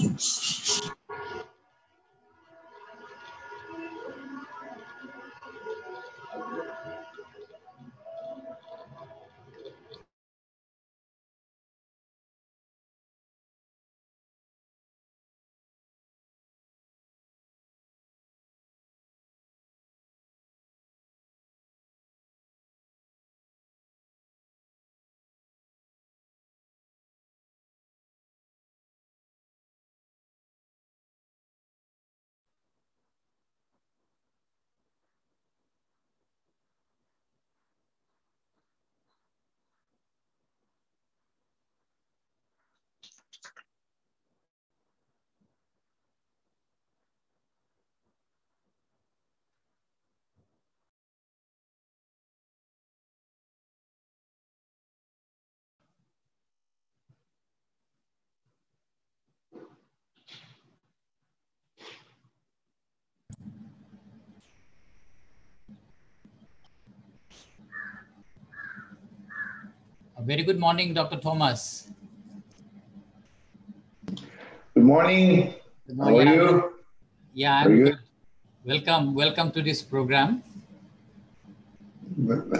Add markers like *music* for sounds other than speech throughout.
A very good morning, Dr. Thomas. Good morning. Good How are you? Yeah, I'm good. good. Welcome, welcome to this program.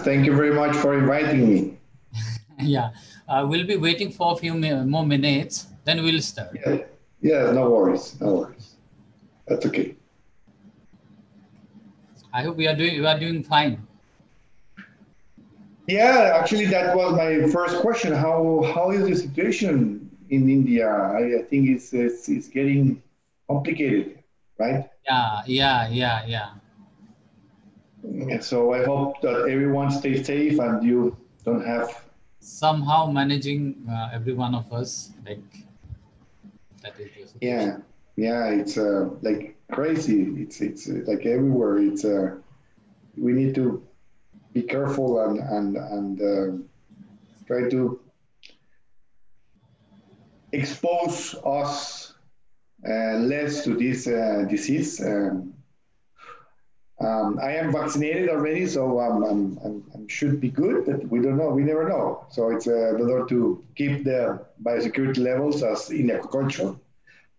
Thank you very much for inviting me. *laughs* yeah, uh, we'll be waiting for a few more minutes, then we'll start. Yeah, yeah, no worries, no worries. That's okay. I hope we are doing, we are doing fine. Yeah, actually, that was my first question. How how is the situation in India? I, I think it's, it's it's getting complicated, right? Yeah, yeah, yeah, yeah. Yeah, So I hope that everyone stays safe and you don't have. Somehow managing uh, every one of us, like that is situation. Yeah, yeah, it's uh, like crazy. It's it's like everywhere. It's uh, we need to be careful and and and uh, try to expose us uh, less to this uh, disease. Um, um, I am vaccinated already, so um, I'm, I'm, I'm should be good, but we don't know. We never know. So it's uh, better to keep the biosecurity levels as in agriculture.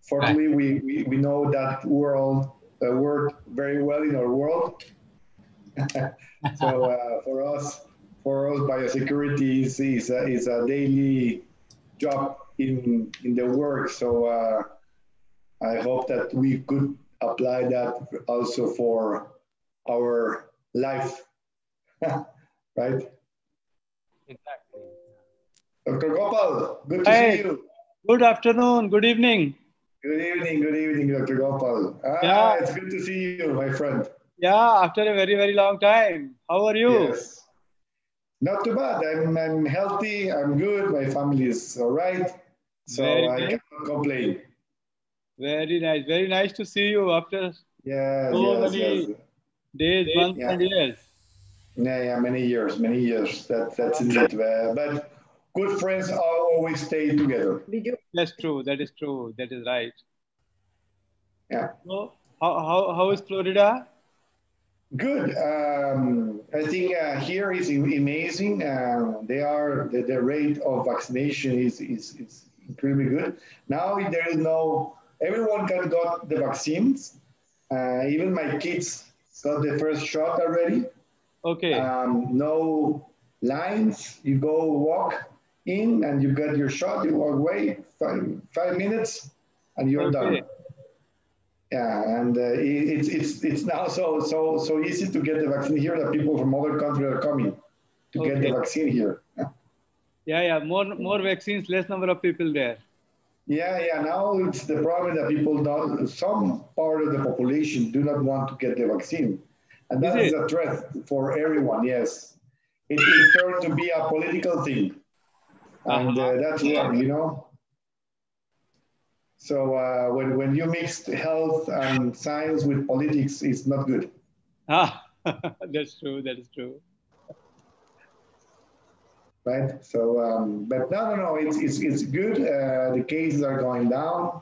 Fortunately, we, we, we know that world uh, work very well in our world. *laughs* so uh, for us, for us, biosecurity is, is, a, is a daily job in in the work. So uh, I hope that we could apply that also for our life, *laughs* right? Exactly. Dr. Gopal, good to Hi. see you. Good afternoon, good evening. Good evening, good evening, Dr. Gopal. Ah, Yeah. it's good to see you, my friend. Yeah, after a very, very long time. How are you? Yes. Not too bad. I'm, I'm healthy. I'm good. My family is all right. So Very I good. cannot complain. Very nice. Very nice to see you after Yes, So yes, many- yes. days, months, Yeah. and years. Yeah, yeah, many years, many years. That, that's indeed. Uh, but good friends are always stay together. That's true. That is true. That is right. Yeah. So, how, how, how is Florida? Good. Um, I think uh, here is amazing. Uh, they are the, the rate of vaccination is, is, is incredibly good. Now there is no everyone can got the vaccines. Uh, even my kids got the first shot already. Okay. Um, no lines. You go walk in and you get your shot. You walk away five, five minutes and you're done. Okay. Yeah, and uh, it, it's it's it's now so so so easy to get the vaccine here that people from other countries are coming to get the vaccine here. Yeah, yeah. More, more vaccines, less number of people there. Yeah, yeah. Now it's the problem that people don't. Some part of the population do not want to get the vaccine, and that is it? a threat for everyone. Yes, it, it turned to be a political thing, and uh, Uh-huh. that's wrong. You know. So uh, when when you mix health and science with politics, it's not good. Ah, *laughs* that's true. That is true. right? So, um, but no, no, no, it's, it's, it's good. Uh, the cases are going down.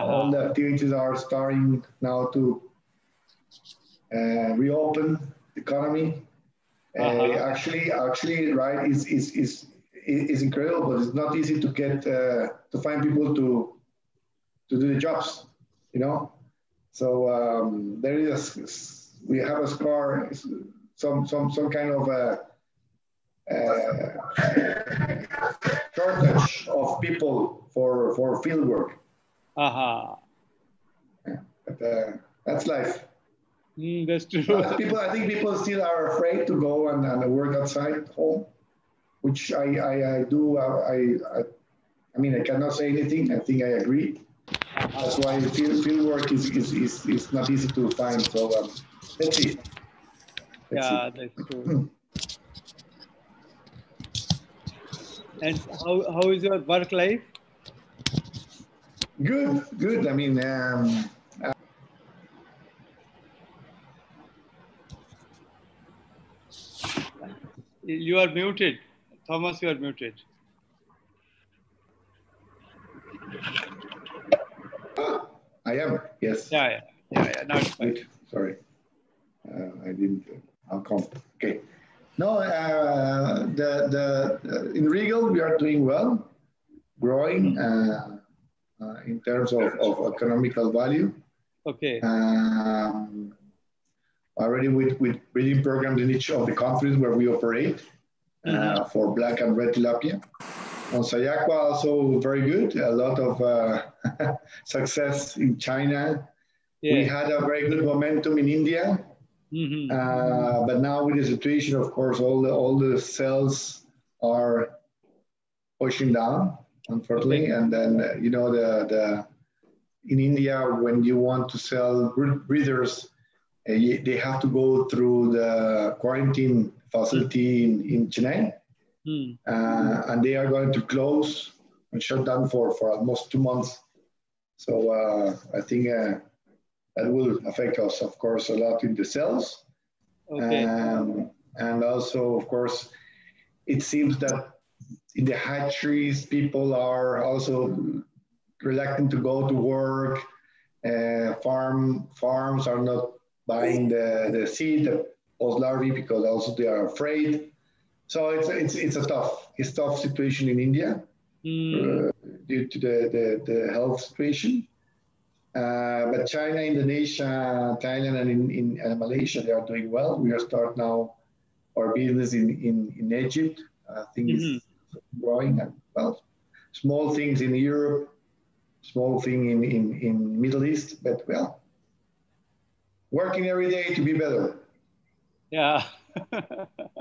All Uh-huh. the activities are starting now to uh, reopen the economy. Uh, Uh-huh. Actually, actually, right, It's, is is is incredible, but it's not easy to get uh, to find people to to do the jobs, you know. So um, there is we have a scar, some some some kind of a, a shortage of people for for field work. Aha. But uh, that's life. Mm, that's true. People, I think people still are afraid to go and, and work outside home, which I, I, I do. I, I, I mean, I cannot say anything. I think I agree. That's why field, field work is, is, is, is not easy to find. So um, let's see. Let's yeah, that's true. and how, how is your work life? Good, good. I mean, um, You are muted. Thomas, you are muted. I am, yes. Yeah, yeah, yeah, yeah. It's. Wait, sorry. Uh, I didn't, I'll come. Okay. No, uh, the, the, in Regal, we are doing well, growing uh, uh, in terms of, of economical value. Okay. Um, already with, with breeding programs in each of the countries where we operate uh, for black and red tilapia. On SyAqua, also very good. A lot of uh, *laughs* success in China. We had a very good momentum in India, Mhm. uh, but now with the situation, of course, all the all the cells are pushing down, unfortunately. And then uh, you know the the in India when you want to sell breeders, uh, they have to go through the quarantine facility in, in Chennai, Hmm. uh, and they are going to close and shut down for, for almost two months. So uh, I think uh, that will affect us, of course, a lot in the cells. Okay. Um, and also, of course, it seems that in the hatcheries, people are also reluctant to go to work. Uh, farm farms are not buying the, the seed, the post larvae, because also they are afraid. So it's it's it's a tough it's tough situation in India Hmm. uh, due to the, the, the health situation. Uh, but China, Indonesia, Thailand, and in, in and Malaysia, they are doing well. We are start now our business in, in, in Egypt. I think it's growing and well, small things in Europe, small thing in, in, in Middle East, but well, working every day to be better. Yeah. *laughs*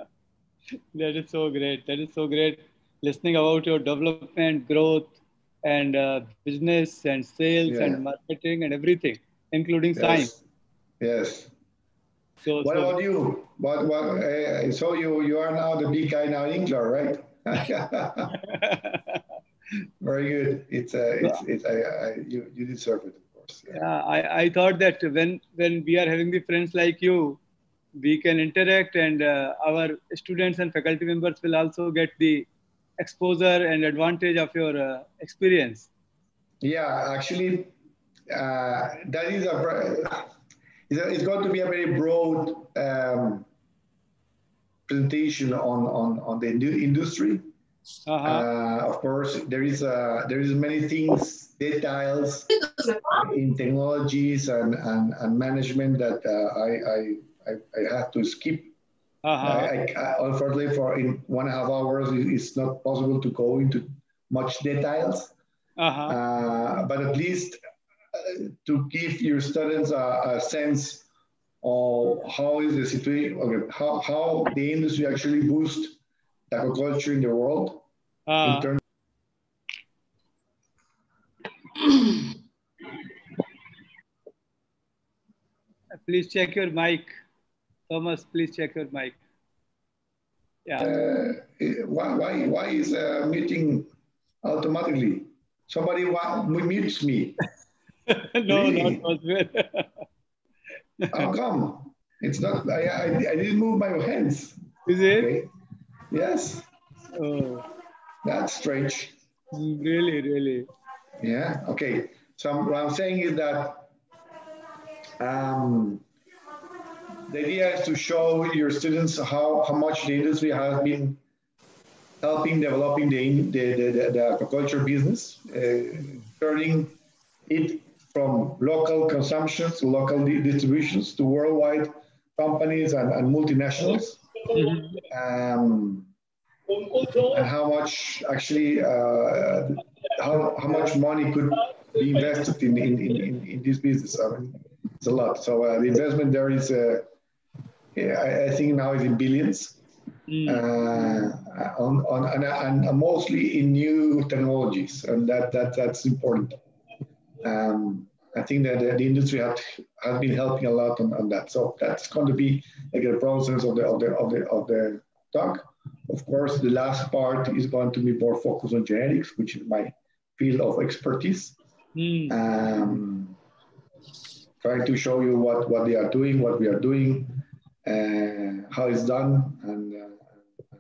that is so great. That is so great. Listening about your development, growth, and uh, business and sales Yeah. and marketing and everything, including science. Yes. Yes. So, What so about you? What, what, uh, so you, you are now the big guy now in England, right? *laughs* Very good. It's, uh, it's, it's, I, I, you, you deserve it, of course. Yeah. yeah, I, I thought that when when we are having the friends like you, we can interact and uh, our students and faculty members will also get the exposure and advantage of your uh, experience. Yeah, actually, uh, that is a, ver- it's, a, going to be a very broad um, presentation on, on, on the industry. Uh-huh. Uh, of course, there is a, there is many things, details in technologies and, and, and management that uh, I, I, I, I have to skip. uh-huh. I, I, unfortunately, for in one and a half hours, it's not possible to go into much details. uh-huh. Uh, but at least uh, to give your students a, a sense of how is the situation, okay, how, how the industry actually boosts the aquaculture in the world Uh, in terms please check your mic. Thomas, please check your mic. Yeah. uh, why, why, why is uh, muting automatically? Somebody wa- mutes me. *laughs* no, really? not possible. *laughs* How come? It's not, I, I, I didn't move my hands. Is it? Okay. Yes, Oh, that's strange. really, really. Yeah. Okay. So I'm- what I'm saying is that um, the idea is to show your students how, how much the industry has been helping developing the the, the, the, aquaculture business, uh, turning it from local consumptions to local distributions to worldwide companies and, and multinationals. Um, and how much actually, uh, how, how much money could be invested in, in, in, in this business? I mean, it's a lot. So uh, the investment there is, uh, I, I think now is in billions. Mm. Uh, on, on and, and, mostly in new technologies, and that, that that's important. Um, I think that the, industry has, has been helping a lot on, on that. So that's going to be like a process of the of the of the of the talk. Of course, the last part is going to be more focused on genetics, which is my field of expertise. Mm. Um, trying to show you what, what they are doing, what we are doing, how it's done, and uh,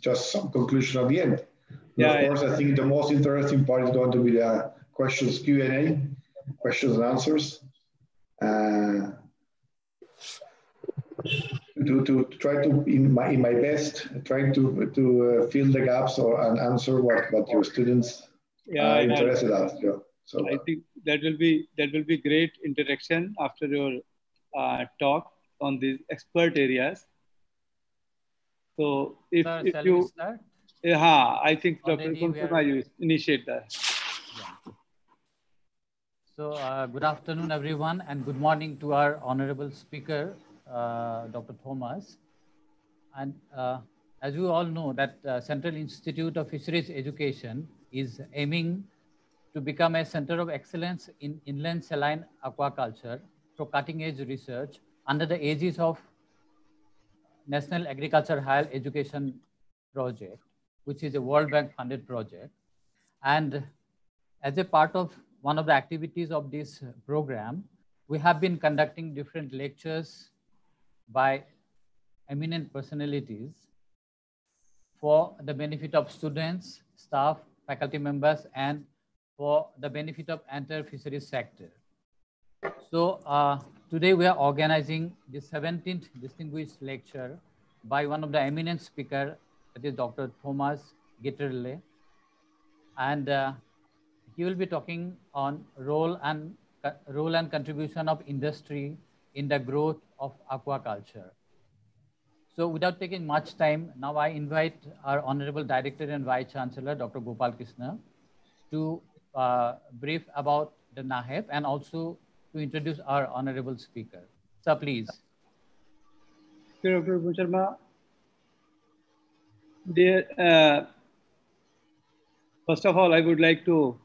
just some conclusion at the end. Yeah, of course, I think the most interesting part is going to be the questions Q&A, questions and answers. Uh, to, to try to in my in my best trying to to uh, fill the gaps or and answer what what your students yeah, are interested in. Yeah. So I think that will be that will be great interaction after your uh, talk on these expert areas. So if, Sir, if you yeah, I think Dr. Kumsuma, you initiate that. Yeah. So uh, good afternoon, everyone, and good morning to our honorable speaker, uh, Dr. Thomas. And uh, as you all know that uh, Central Institute of Fisheries Education is aiming to become a center of excellence in inland saline aquaculture through cutting edge research under the aegis of National Agriculture Higher Education Project, which is a World Bank funded project. And as a part of one of the activities of this program, we have been conducting different lectures by eminent personalities for the benefit of students, staff, faculty members, and for the benefit of entire fisheries sector. So uh, today we are organizing the 17th distinguished lecture by one of the eminent speaker, that is Dr. Thomas Gitterle. And uh, he will be talking on role and role and contribution of industry in the growth of aquaculture. So without taking much time, now I invite our Honorable Director and Vice Chancellor, Dr. Gopal Krishna, to uh, brief about the NAHEP and also to introduce our Honorable Speaker. So please. Dear Dr. Sharma, dear, uh, first of all, I would like to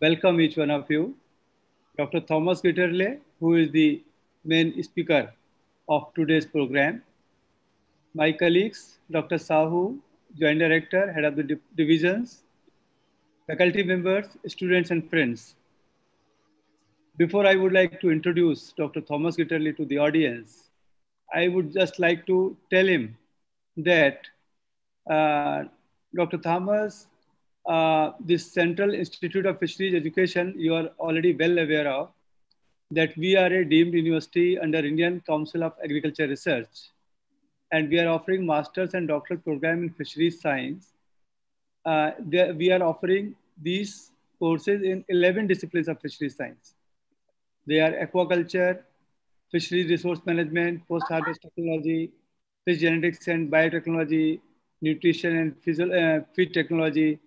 welcome each one of you. Dr. Thomas Gitterle, who is the main speaker of today's program. My colleagues, Dr. Sahu, Joint Director, Head of the Divisions, faculty members, students, and friends. Before I would like to introduce Dr. Thomas Gitterle to the audience, I would just like to tell him that uh, Dr. Thomas, uh, this Central Institute of Fisheries Education, you are already well aware of, that we are a deemed university under Indian Council of Agriculture Research. And we are offering master's and doctoral program in fisheries science. Uh, we are offering these courses in 11 disciplines of fisheries science. They are aquaculture, fisheries resource management, post-harvest technology, fish genetics and biotechnology, nutrition and uh, feed technology,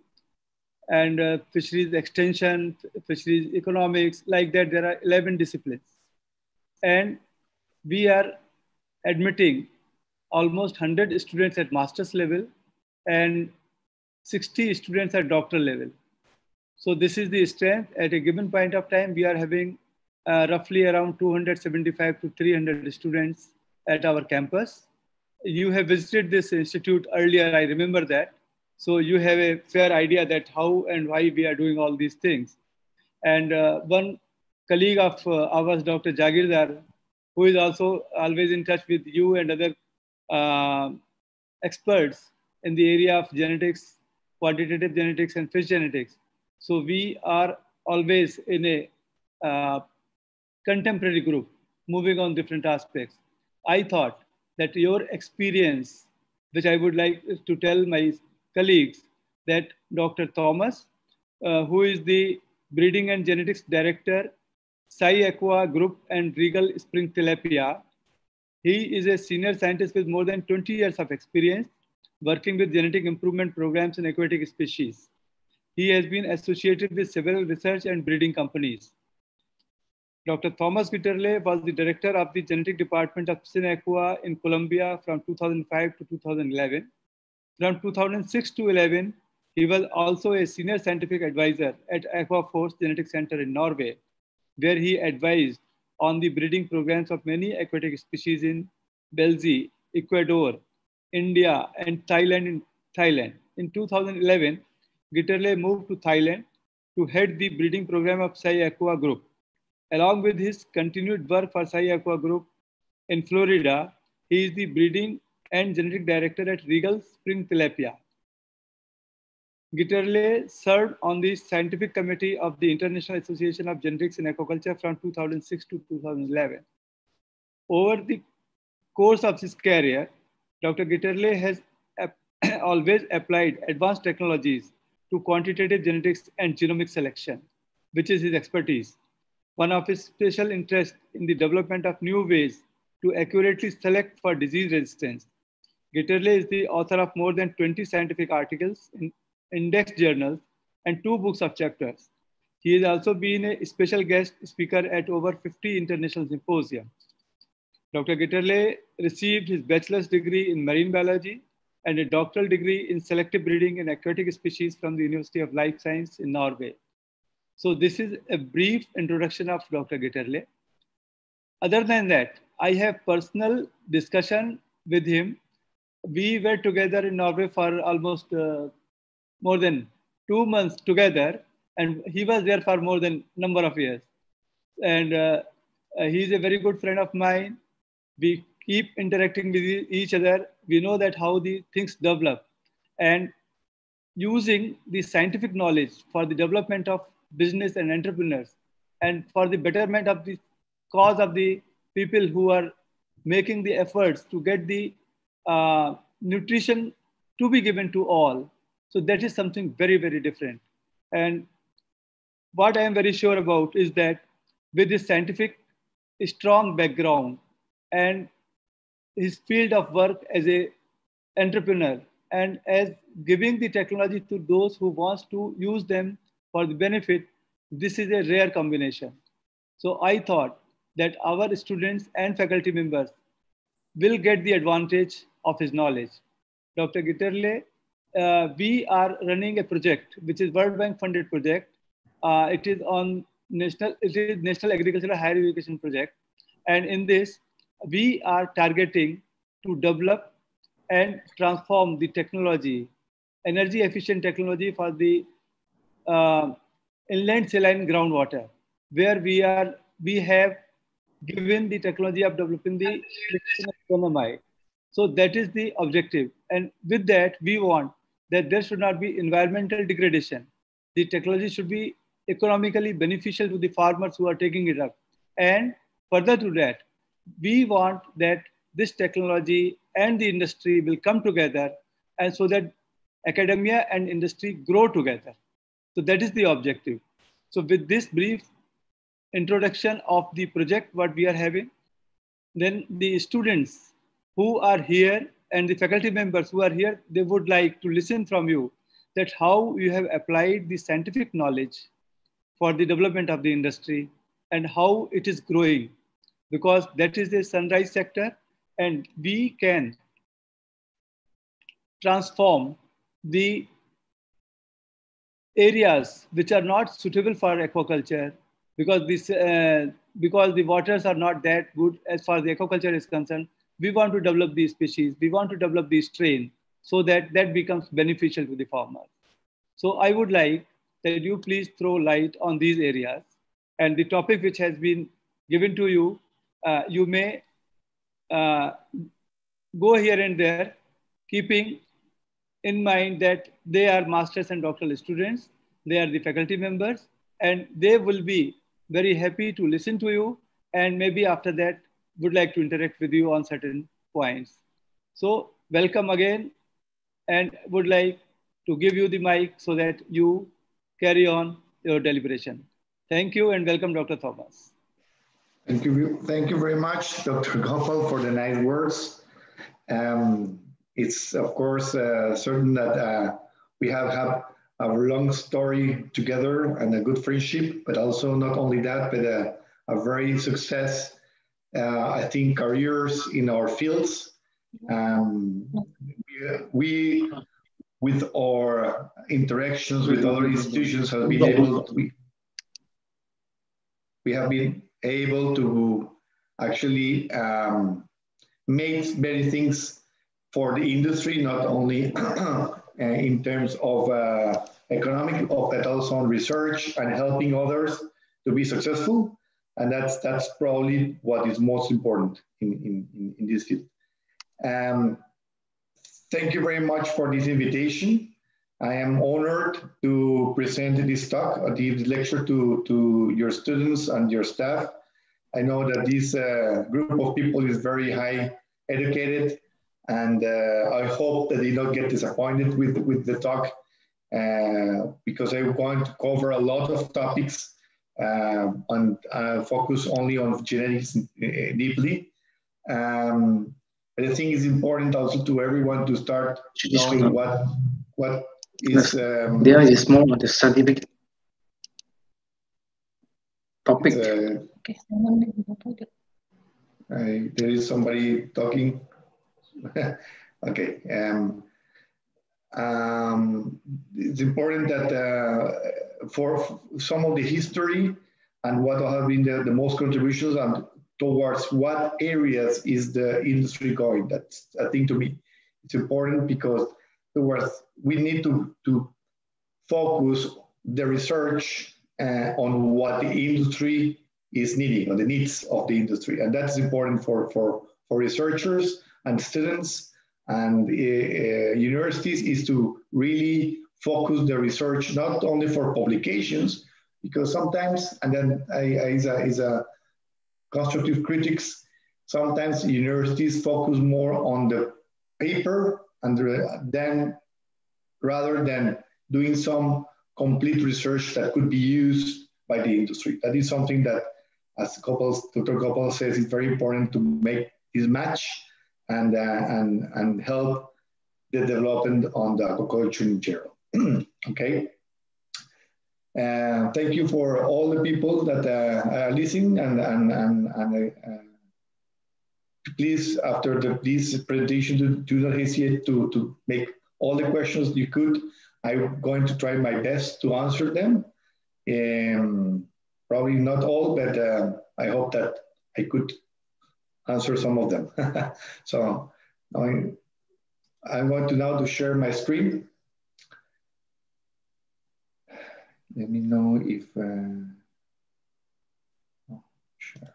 and uh, fisheries extension, fisheries economics, like that, there are 11 disciplines. And we are admitting almost 100 students at master's level and 60 students at doctoral level. So this is the strength. At a given point of time, we are having uh, roughly around 275 to 300 students at our campus. You have visited this institute earlier, I remember that. So you have a fair idea that how and why we are doing all these things. And uh, one colleague of uh, ours, Dr. Jahageerdar, who is also always in touch with you and other uh, experts in the area of genetics, quantitative genetics and fish genetics. So we are always in a uh, contemporary group, moving on different aspects. I thought that your experience, which I would like to tell my colleagues that Dr. Thomas, uh, who is the Breeding and Genetics Director, SyAqua Group and Regal Spring Tilapia. He is a senior scientist with more than 20 years of experience working with genetic improvement programs in aquatic species. He has been associated with several research and breeding companies. Dr. Thomas Gitterle was the director of the genetic department of CENIACUA in Colombia from 2005 to 2011. From 2006 to 11, he was also a senior scientific advisor at Akvaforsk Genetic Center in Norway, where he advised on the breeding programs of many aquatic species in Belize, Ecuador, India, and Thailand. In Thailand. In 2011, Gitterle moved to Thailand to head the breeding program of SyAqua Group. Along with his continued work for SyAqua Group in Florida, he is the breeding and genetic director at Regal Spring Tilapia. Gitterle served on the scientific committee of the International Association of Genetics in Aquaculture from 2006 to 2011. Over the course of his career, Dr. Gitterle has *coughs* always applied advanced technologies to quantitative genetics and genomic selection, which is his expertise. One of his special interests in the development of new ways to accurately select for disease resistance. Gitterle is the author of more than 20 scientific articles in index journals and two books of chapters. He has also been a special guest speaker at over 50 international symposia. Dr. Gitterle received his bachelor's degree in marine biology and a doctoral degree in selective breeding in aquatic species from the University of Life Science in Norway. So this is a brief introduction of Dr. Gitterle. Other than that, I have personal discussion with him. We were together in Norway for almost uh, more than two months together, and he was there for more than a number of years. And uh, uh, he's a very good friend of mine. We keep interacting with each other. We know that how the things develop, and using the scientific knowledge for the development of business and entrepreneurs, and for the betterment of the cause of the people who are making the efforts to get the uh, nutrition to be given to all so that is something very, very different. And what I am very sure about is that with his scientific strong background and his field of work as a entrepreneur and as giving the technology to those who wants to use them for the benefit, this is a rare combination. So I thought that our students and faculty members will get the advantage of his knowledge. Dr. Gitterle uh, we are running a project which is World Bank funded project. Uh, it is on national it is National Agricultural Higher Education Project, and in this we are targeting to develop and transform the technology, energy efficient technology for the uh, inland saline groundwater, where we are we have given the technology of developing the economy. So that is the objective. And with that, we want that there should not be environmental degradation. The technology should be economically beneficial to the farmers who are taking it up. And further to that, we want that this technology and the industry will come together and so that academia and industry grow together. So that is the objective. So with this brief introduction of the project, what we are having, then the students who are here and the faculty members who are here, they would like to listen from you that how you have applied the scientific knowledge for the development of the industry and how it is growing because that is the sunrise sector and we can transform the areas which are not suitable for aquaculture because this uh, because the waters are not that good as far as the aquaculture is concerned we want to develop these species, we want to develop these strains so that that becomes beneficial to the farmers. So I would like that you please throw light on these areas and the topic which has been given to you, uh, you may uh, go here and there, keeping in mind that they are masters and doctoral students, they are the faculty members, and they will be very happy to listen to you. And maybe after that, would like to interact with you on certain points. So welcome again and would like to give you the mic so that you carry on your deliberation. Thank you and welcome, Dr. Thomas. Thank you. Thank you very much, Dr. Gopal, for the nice words. Um, it's of course uh, certain that uh, we have had a long story together and a good friendship, but also not only that, but a, a very success, uh, I think, careers in our fields. Um, we, with our interactions with other institutions, have been able to, we, we have been able to actually um, make many things for the industry, not only *clears throat* Uh, in terms of uh, economic, but also on research and helping others to be successful. And that's, that's probably what is most important in, in, in this field. Um, thank you very much for this invitation. I am honored to present this talk, uh, this lecture to, to your students and your staff. I know that this uh, group of people is very high educated and uh, I hope that they don't get disappointed with, with the talk uh, because I'm going to cover a lot of topics uh, and uh, focus only on genetics uh, deeply. Um, but I think it's important also to everyone to start knowing what what is. Um, there is more on the scientific topic. Uh, okay. there is somebody talking. *laughs* okay. Um, um, it's important that uh, for some of the history and what have been the, the most contributions and towards what areas is the industry going. That's, I think to me, it's important because towards, we need to, to focus the research uh, on what the industry is needing, on the needs of the industry. And that's important for, for, for researchers and students and uh, uh, universities is to really focus the research not only for publications, because sometimes, and then I, I, is, a, is a constructive critics, sometimes universities focus more on the paper and then rather than doing some complete research that could be used by the industry. That is something that, as Gopal, Dr. Gopal says, is very important to make this match and, uh, and, and help the development on the aquaculture in general. *clears throat* okay. Uh, thank you for all the people that uh, are listening and, and, and, and uh, please, after the, this presentation, do, do not hesitate to, to make all the questions you could. I'm going to try my best to answer them. Um, probably not all, but uh, I hope that I could answer some of them. *laughs* so I'm, I'm going to now to share my screen. Let me know if, uh, oh, sure.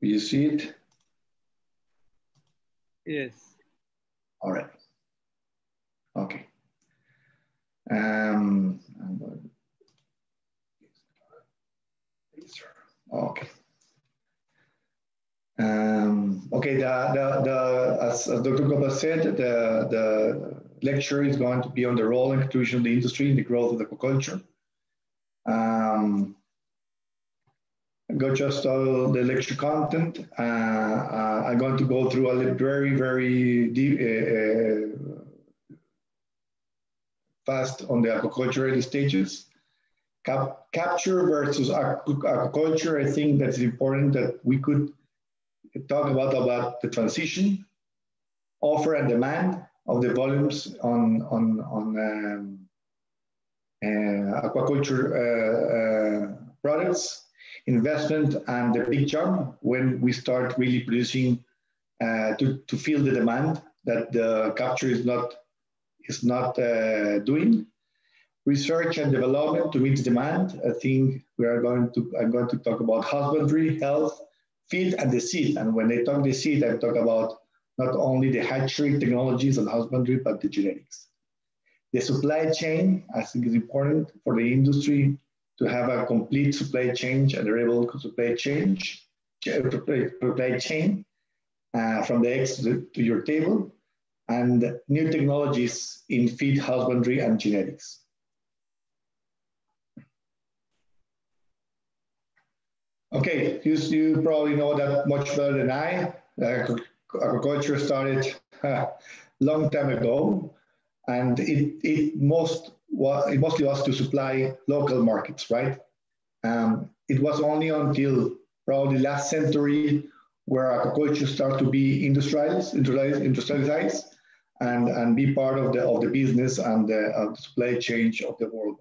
You see it? Yes. All right. Okay. Um, okay. Um, okay, the, the, the, as, as Dr. Gopal said, the, the lecture is going to be on the role and contribution of the industry in the growth of the aquaculture. Um, go just all the lecture content. Uh, uh, I'm going to go through a very, very deep, uh, uh, fast on the aquaculture stages. Cap capture versus aquaculture, I think that's important that we could talk about, about the transition, offer and demand of the volumes on, on, on um, uh, aquaculture uh, uh, products, investment and the big jump when we start really producing uh, to, to fill the demand that the capture is not, is not uh, doing. Research and development to meet demand. I think we are going to, I'm going to talk about husbandry, health, feed and the seed. And when I talk the seed, I talk about not only the hatchery technologies and husbandry, but the genetics. The supply chain, I think is important for the industry to have a complete supply chain and a reliable supply chain, supply chain uh, from the eggs to, to your table, and new technologies in feed husbandry and genetics. Okay, you, you probably know that much better than I. Agriculture started a *laughs* long time ago, and it, it, most, it mostly was to supply local markets, right? Um, it was only until probably last century where agriculture started to be industrialized, industrialized, industrialized and, and be part of the, of the business and the, the supply chain of the world.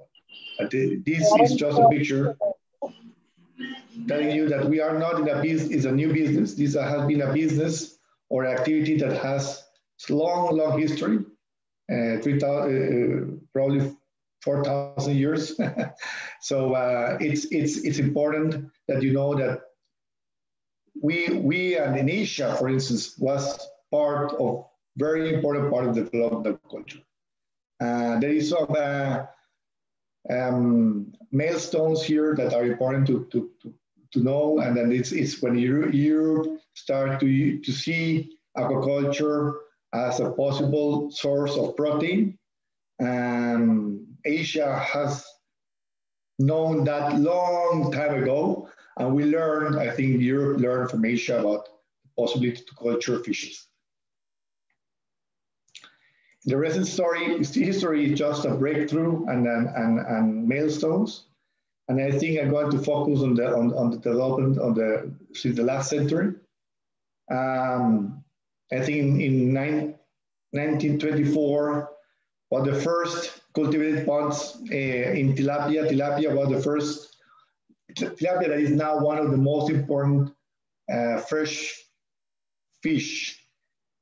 this is just a picture telling you that we are not in a business, it's a new business. This has been a business or activity that has long, long history, uh, 3,000, uh, probably 4,000 years. *laughs* so uh, it's, it's, it's important that you know that we, we and in Asia, for instance, was part of very important part of the development of culture. Uh, there is some uh, um, milestones here that are important to, to, to, to know, and then it's, it's when Europe, start to, to see aquaculture as a possible source of protein. Um, Asia has known that long time ago, and we learned, I think Europe learned from Asia about the possibility to culture fishes. The recent story, history is just a breakthrough and, and, and, and milestones. And I think I'm going to focus on the, on, on the development of the, since the last century. Um, I think in, in nine, 1924 was the first cultivated ponds uh, in tilapia. Tilapia was the first tilapia that is now one of the most important uh, fresh fish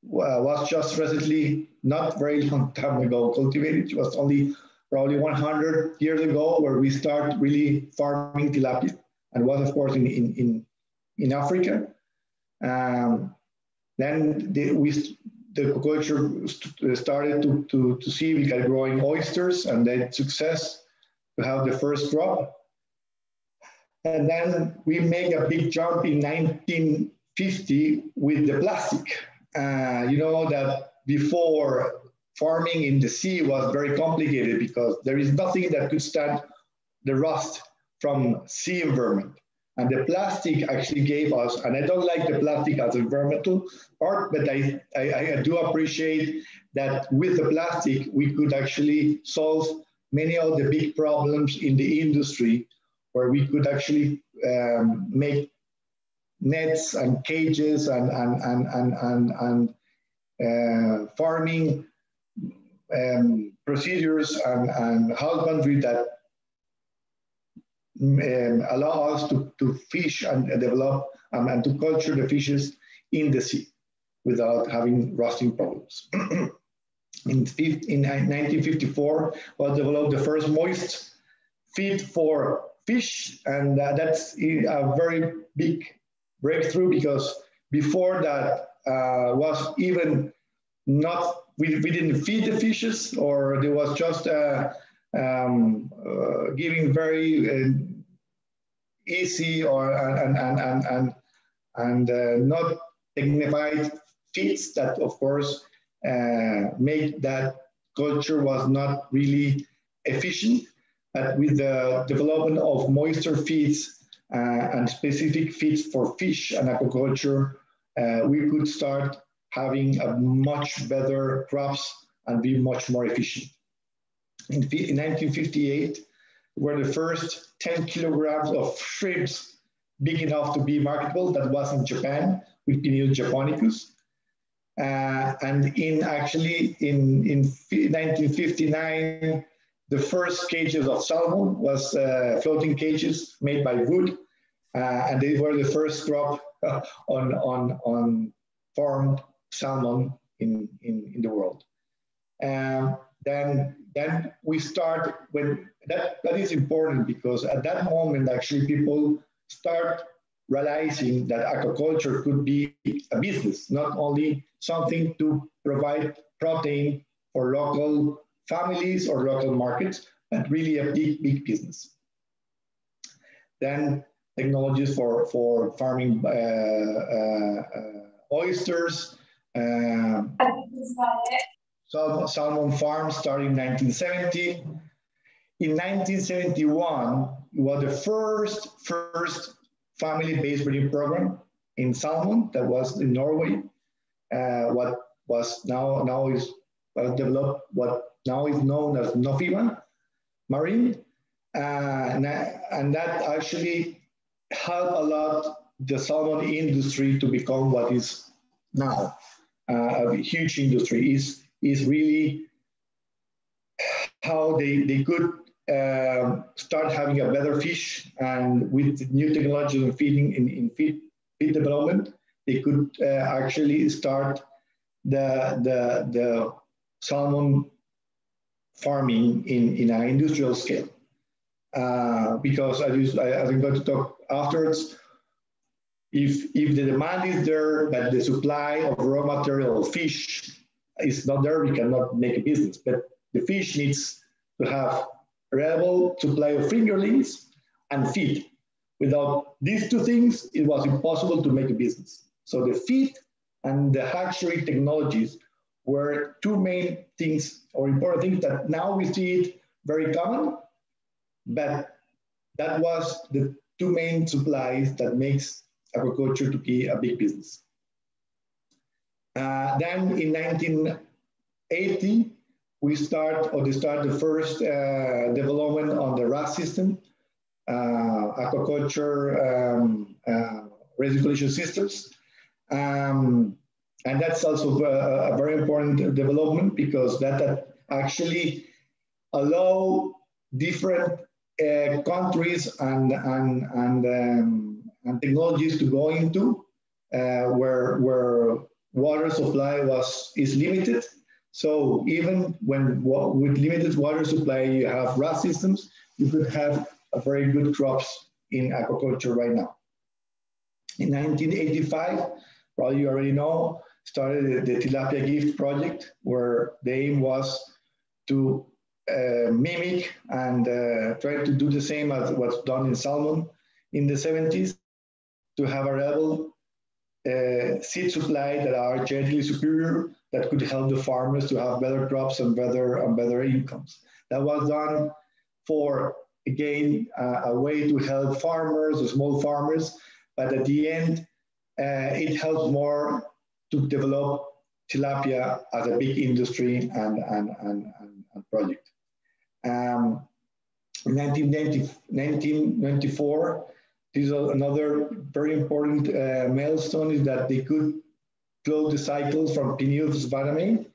uh, was just recently, not very long time ago, cultivated. It was only probably 100 years ago where we start really farming tilapia and was of course in, in, in, in Africa. Um, then the, we, the culture started to, to, to see we got growing oysters and then success to have the first crop. And then we made a big jump in 1950 with the plastic. Uh, you know that before farming in the sea was very complicated because there is nothing that could stand the rust from sea environment. And the plastic actually gave us, and I don't like the plastic as environmental part, but I, I, I do appreciate that with the plastic, we could actually solve many of the big problems in the industry where we could actually um, make nets and cages and, and, and, and, and, and uh, farming um, procedures and, and husbandry that um, allow us to, to fish and develop um, and to culture the fishes in the sea without having rusting problems. *clears throat* in, in 1954 was developed the first moist feed for fish and uh, that's a very big breakthrough because before that uh, was even not, we, we didn't feed the fishes or there was just uh, um, uh, giving very uh, easy or and, and, and, and, and uh, not dignified feeds that of course uh, make that culture was not really efficient. But with the development of moisture feeds uh, and specific feeds for fish and aquaculture, we could start having a much better crops and be much more efficient. In, in 1958, were the first 10 kilograms of shrimps big enough to be marketable. That was in Japan with Penaeus japonicus. Uh, and in actually in, in 1959, the first cages of salmon was uh, floating cages made by wood uh, and they were the first crop *laughs* on, on, on farmed salmon in, in, in the world. Um, then, then we start when that, that is important because at that moment, actually, people start realizing that aquaculture could be a business, not only something to provide protein for local families or local markets, but really a big, big business. Then technologies for, for farming uh, uh, uh oysters. Um, salmon farms starting in 1970. In 1971, it was the first, first family-based breeding program in salmon that was in Norway. Uh, what was now now is well developed what now is known as Nofima Marine, uh, and, and that actually helped a lot the salmon industry to become what is now uh, a huge industry. is is really how they they could um, start having a better fish and with new technology in feeding in, in feed, feed development, they could uh, actually start the, the, the salmon farming in, in an industrial scale. Uh, because as, I, I'm going to talk afterwards, if, if the demand is there, but the supply of raw material fish is not there, we cannot make a business. But the fish needs to have reliable supply of fingerlings and feed. Without these two things, it was impossible to make a business. So the feed and the hatchery technologies were two main things or important things that now we see it very common, but that was the two main supplies that makes agriculture to be a big business. Uh, then in 1980, we start or they start the first uh, development on the RAS system, uh, aquaculture um, uh, recirculation systems. Um, and that's also a, a, very important development because that, that actually allow different uh, countries and, and, and, um, and technologies to go into uh, where, where water supply was, is limited so even when with limited water supply, you have RAS systems, you could have very good crops in aquaculture right now. In 1985, probably you already know, started the, the Tilapia GIFT project, where the aim was to uh, mimic and uh, try to do the same as what's done in salmon in the 70s, to have a uh, seed supply that are genetically superior that could help the farmers to have better crops and better and better incomes. That was done for again uh, a way to help farmers, the small farmers, but at the end uh, it helps more to develop tilapia as a big industry and, and, and, and, project. Um, in 1990, 1994, this is another very important uh, milestone is that they could close the cycle from Vannamei.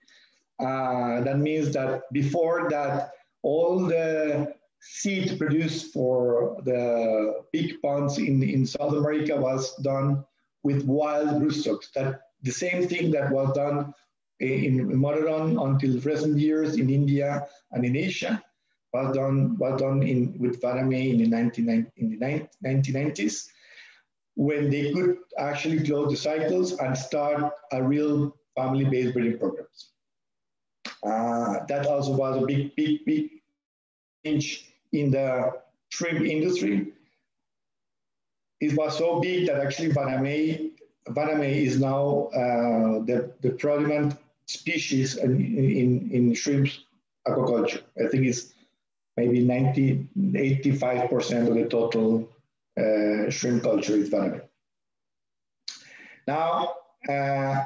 Uh, that means that before that, all the seed produced for the big ponds in, in South America was done with wild broodstocks. That the same thing that was done in, in until recent years in India and in Asia was done was done in with Vannamei in the, 19, in the 1990s when they could actually close the cycles and start a real family-based breeding programs. Uh, that also was a big, big, big change in the shrimp industry. It was so big that actually Vannamei, Vannamei is now uh, the, the predominant species in, in, in shrimp aquaculture. I think it's maybe 90, 85% of the total uh, shrimp culture is Vannamei. Now, uh,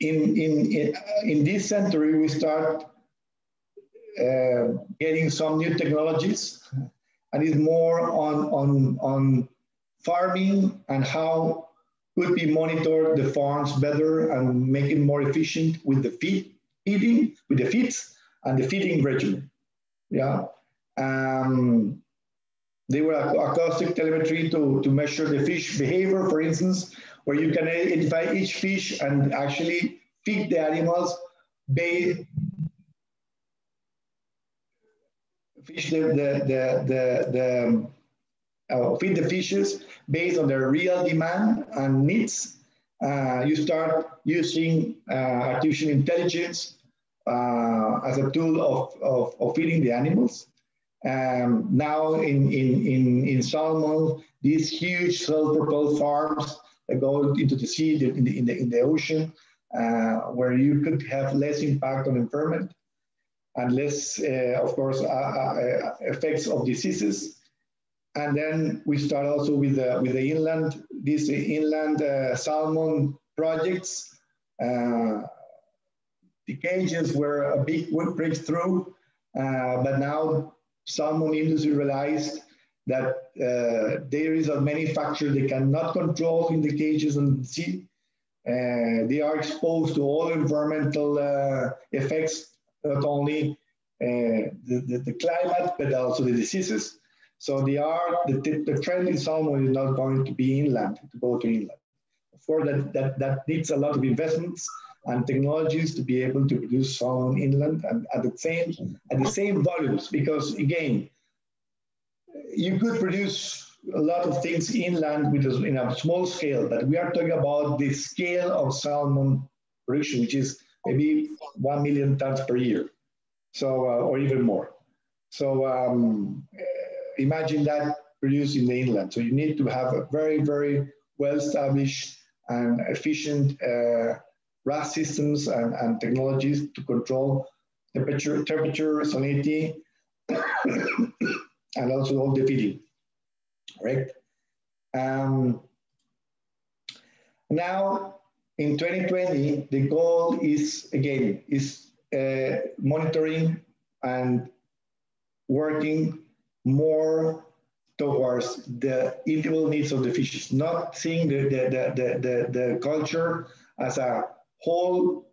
in, in, in, in, this century, we start uh, getting some new technologies and it's more on, on, on farming and how could be monitor the farms better and make it more efficient with the feed, feeding, with the feeds and the feeding regimen. Yeah. Um, they were acoustic telemetry to, to measure the fish behavior, for instance, where you can identify each fish and actually feed the animals based fish the the the the, the uh, feed the fishes based on their real demand and needs. Uh, you start using uh, artificial intelligence uh, as a tool of, of, of feeding the animals. Um, now in, in, in, in salmon, these huge self-propelled farms that go into the sea, in the, in the, in the ocean, uh, where you could have less impact on environment and less, uh, of course, uh, uh effects of diseases. and then we start also with the, with the inland, these inland uh, salmon projects. Uh, the cages were a big breakthrough, uh, but now salmon industry realized that uh, there is a manufacturer they cannot control in the cages and sea. Uh, they are exposed to all environmental uh, effects, not only uh, the, the, the, climate, but also the diseases. So they are, the, the trend in salmon is not going to be inland, to go to inland. Course, that, that, that needs a lot of investments and technologies to be able to produce salmon inland and at the same at the same volumes because again you could produce a lot of things inland with a, in a small scale but we are talking about the scale of salmon production which is maybe 1 million tons per year so uh, or even more. So um, imagine that produced in the inland so you need to have a very very well established and efficient uh, RAS systems and, and technologies to control temperature, temperature, salinity, *coughs* and also all the feeding, right? Um, now, in 2020, the goal is, again, is uh, monitoring and working more towards the individual needs of the fishes, not seeing the, the, the, the, the, the culture as a whole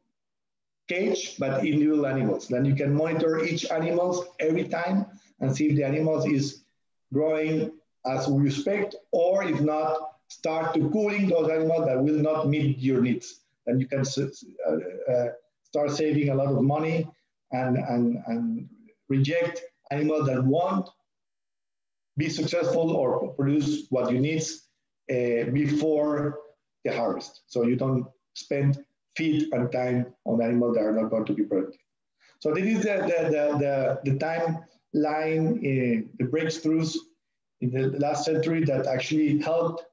cage, but individual animals. Then you can monitor each animals every time and see if the animals is growing as we expect, or if not, start to cooling those animals that will not meet your needs. Then you can uh, uh, start saving a lot of money and, and, and reject animals that won't be successful or produce what you need uh, before the harvest. So you don't spend feed and time on animals that are not going to be productive. So this is the, the, the, the, the timeline, in the breakthroughs in the last century that actually helped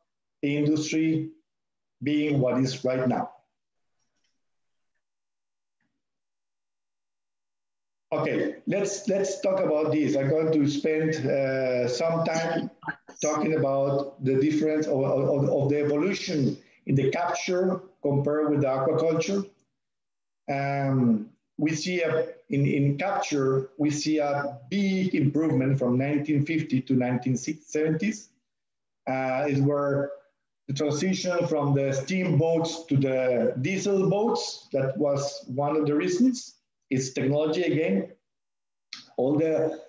the industry being what is right now. Okay, let's let's talk about this. I'm going to spend uh, some time talking about the difference of, of, of the evolution in the capture compared with the aquaculture. Um, we see a, in, in capture, we see a big improvement from 1950 to 1970s. Uh, is where the transition from the steamboats to the diesel boats, that was one of the reasons. It's technology again. All the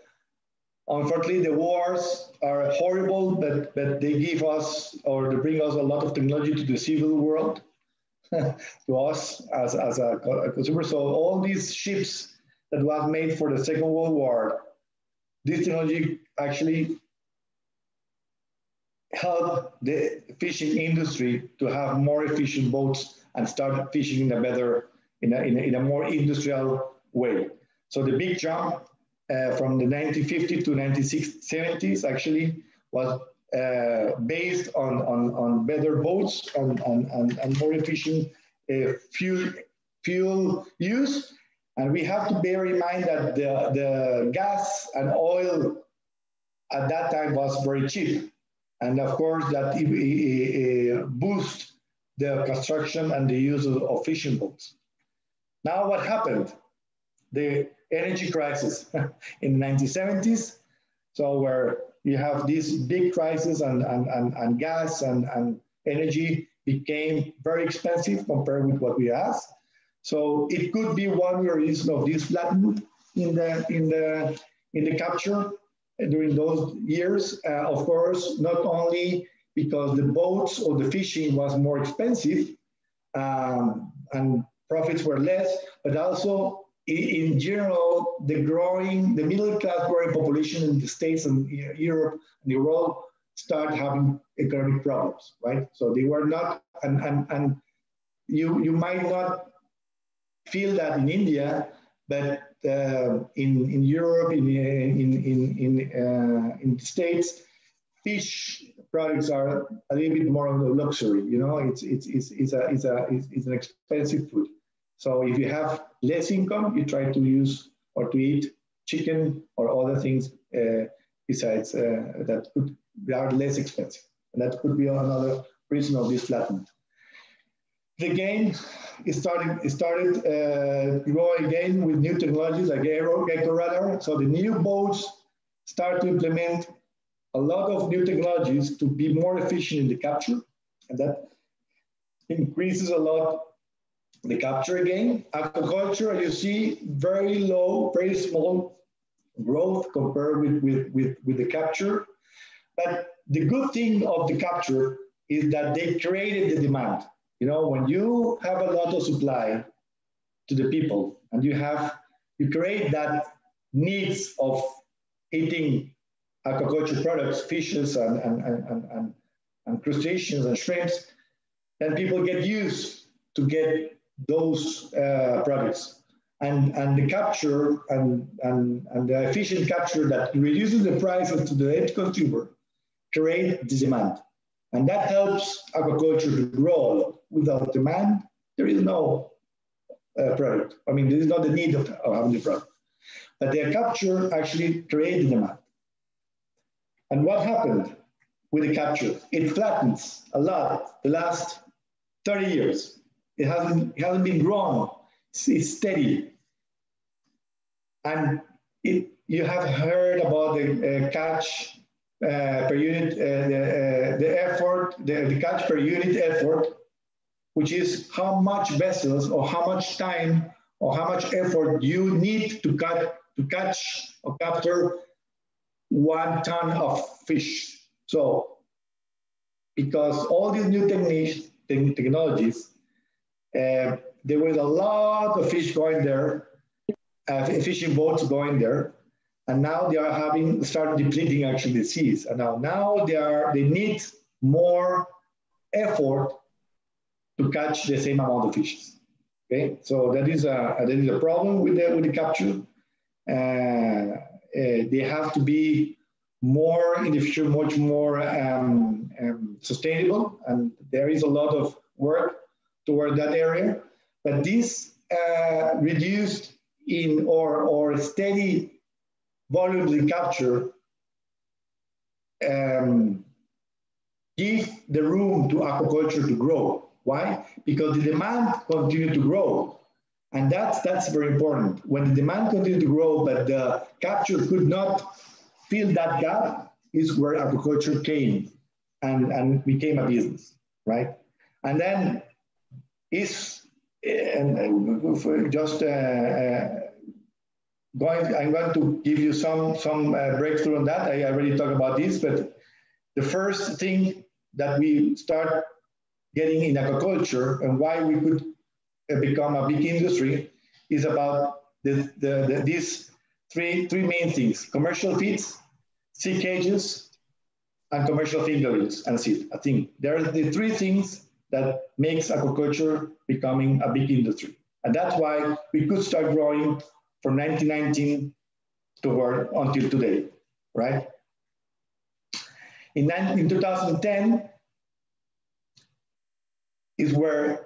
Unfortunately, the wars are horrible, but, but they give us or they bring us a lot of technology to the civil world, *laughs* to us as, as a, consumer. So all these ships that was made for the Second World War, this technology actually help the fishing industry to have more efficient boats and start fishing in a better, in a, in a, in a more industrial way. So the big jump uh, from the 1950s to 1970s actually was based on, on, on better boats and, and, and, and more efficient uh, fuel, fuel use. And we have to bear in mind that the, the gas and oil at that time was very cheap. And of course, that it, it, it boost the construction and the use of, of fishing boats. Now, what happened? The energy crisis *laughs* in the 1970s. So where you have this big crisis and, and, and, and gas and, and energy became very expensive compared with what we have. So it could be one reason of this flattening in the, in the, in the capture during those years. Uh, of course, not only because the boats or the fishing was more expensive um, and profits were less, but also in general, the growing, the middle class growing population in the States and Europe and the world start having economic problems, right? So they were not, and, and, and you, you might not feel that in India, but uh, in, in Europe, in, in, in, in, uh, in the States, fish products are a little bit more of a luxury, you know, it's, it's, it's, it's, a, it's, a, it's, it's an expensive food. So if you have less income, you try to use or to eat chicken or other things uh, besides uh, that could they are less expensive. And that could be another reason of this flattening. The game is starting, it started uh, growing again with new technologies like aero, Gecko radar. So the new boats start to implement a lot of new technologies to be more efficient in the capture. And that increases a lot the capture again. Aquaculture, you see very low, very small growth compared with, with, with, with the capture. But the good thing of the capture is that they created the demand. You know, when you have a lot of supply to the people and you have, you create that needs of eating aquaculture products, fishes and, and, and, and, and crustaceans and shrimps, then people get used to get those uh, products. And, and the capture and, and, and the efficient capture that reduces the prices to the end consumer create the demand. And that helps aquaculture to grow. Without demand, there is no uh, product. I mean, there is not the need of, of having the product. But their capture actually created demand. And what happened with the capture? It flattens a lot the last 30 years. It hasn't, it hasn't been grown. It's, it's steady. And it, you have heard about the uh, catch uh, per unit, uh, the, uh, the effort, the, the catch per unit effort, which is how much vessels or how much time or how much effort you need to, cut, to catch or capture one ton of fish. So, because all these new techniques, technologies, uh, there was a lot of fish going there, uh, fishing boats going there, and now they are having started depleting actually the seas. And now, now they are they need more effort to catch the same amount of fishes. Okay, so that is a that is a problem with the with the capture. Uh, uh, they have to be more in the future, much more um, um, sustainable, and there is a lot of work toward that area. But this uh, reduced in or or steady volumes in capture um, give the room to aquaculture to grow. Why? Because the demand continue to grow. And that's, that's very important. When the demand continued to grow, but the capture could not fill that gap, is where aquaculture came and, and became a business, right? And then is, and just uh, uh, going, I'm going to give you some, some uh, breakthrough on that. I already talked about this, but the first thing that we start getting in aquaculture and why we could become a big industry is about the, the, the, these three, three main things, commercial feeds, sea cages, and commercial fingerlings and seed. I think there are the three things that makes aquaculture becoming a big industry. And that's why we could start growing from 1919 toward until today, right? In, in 2010 is where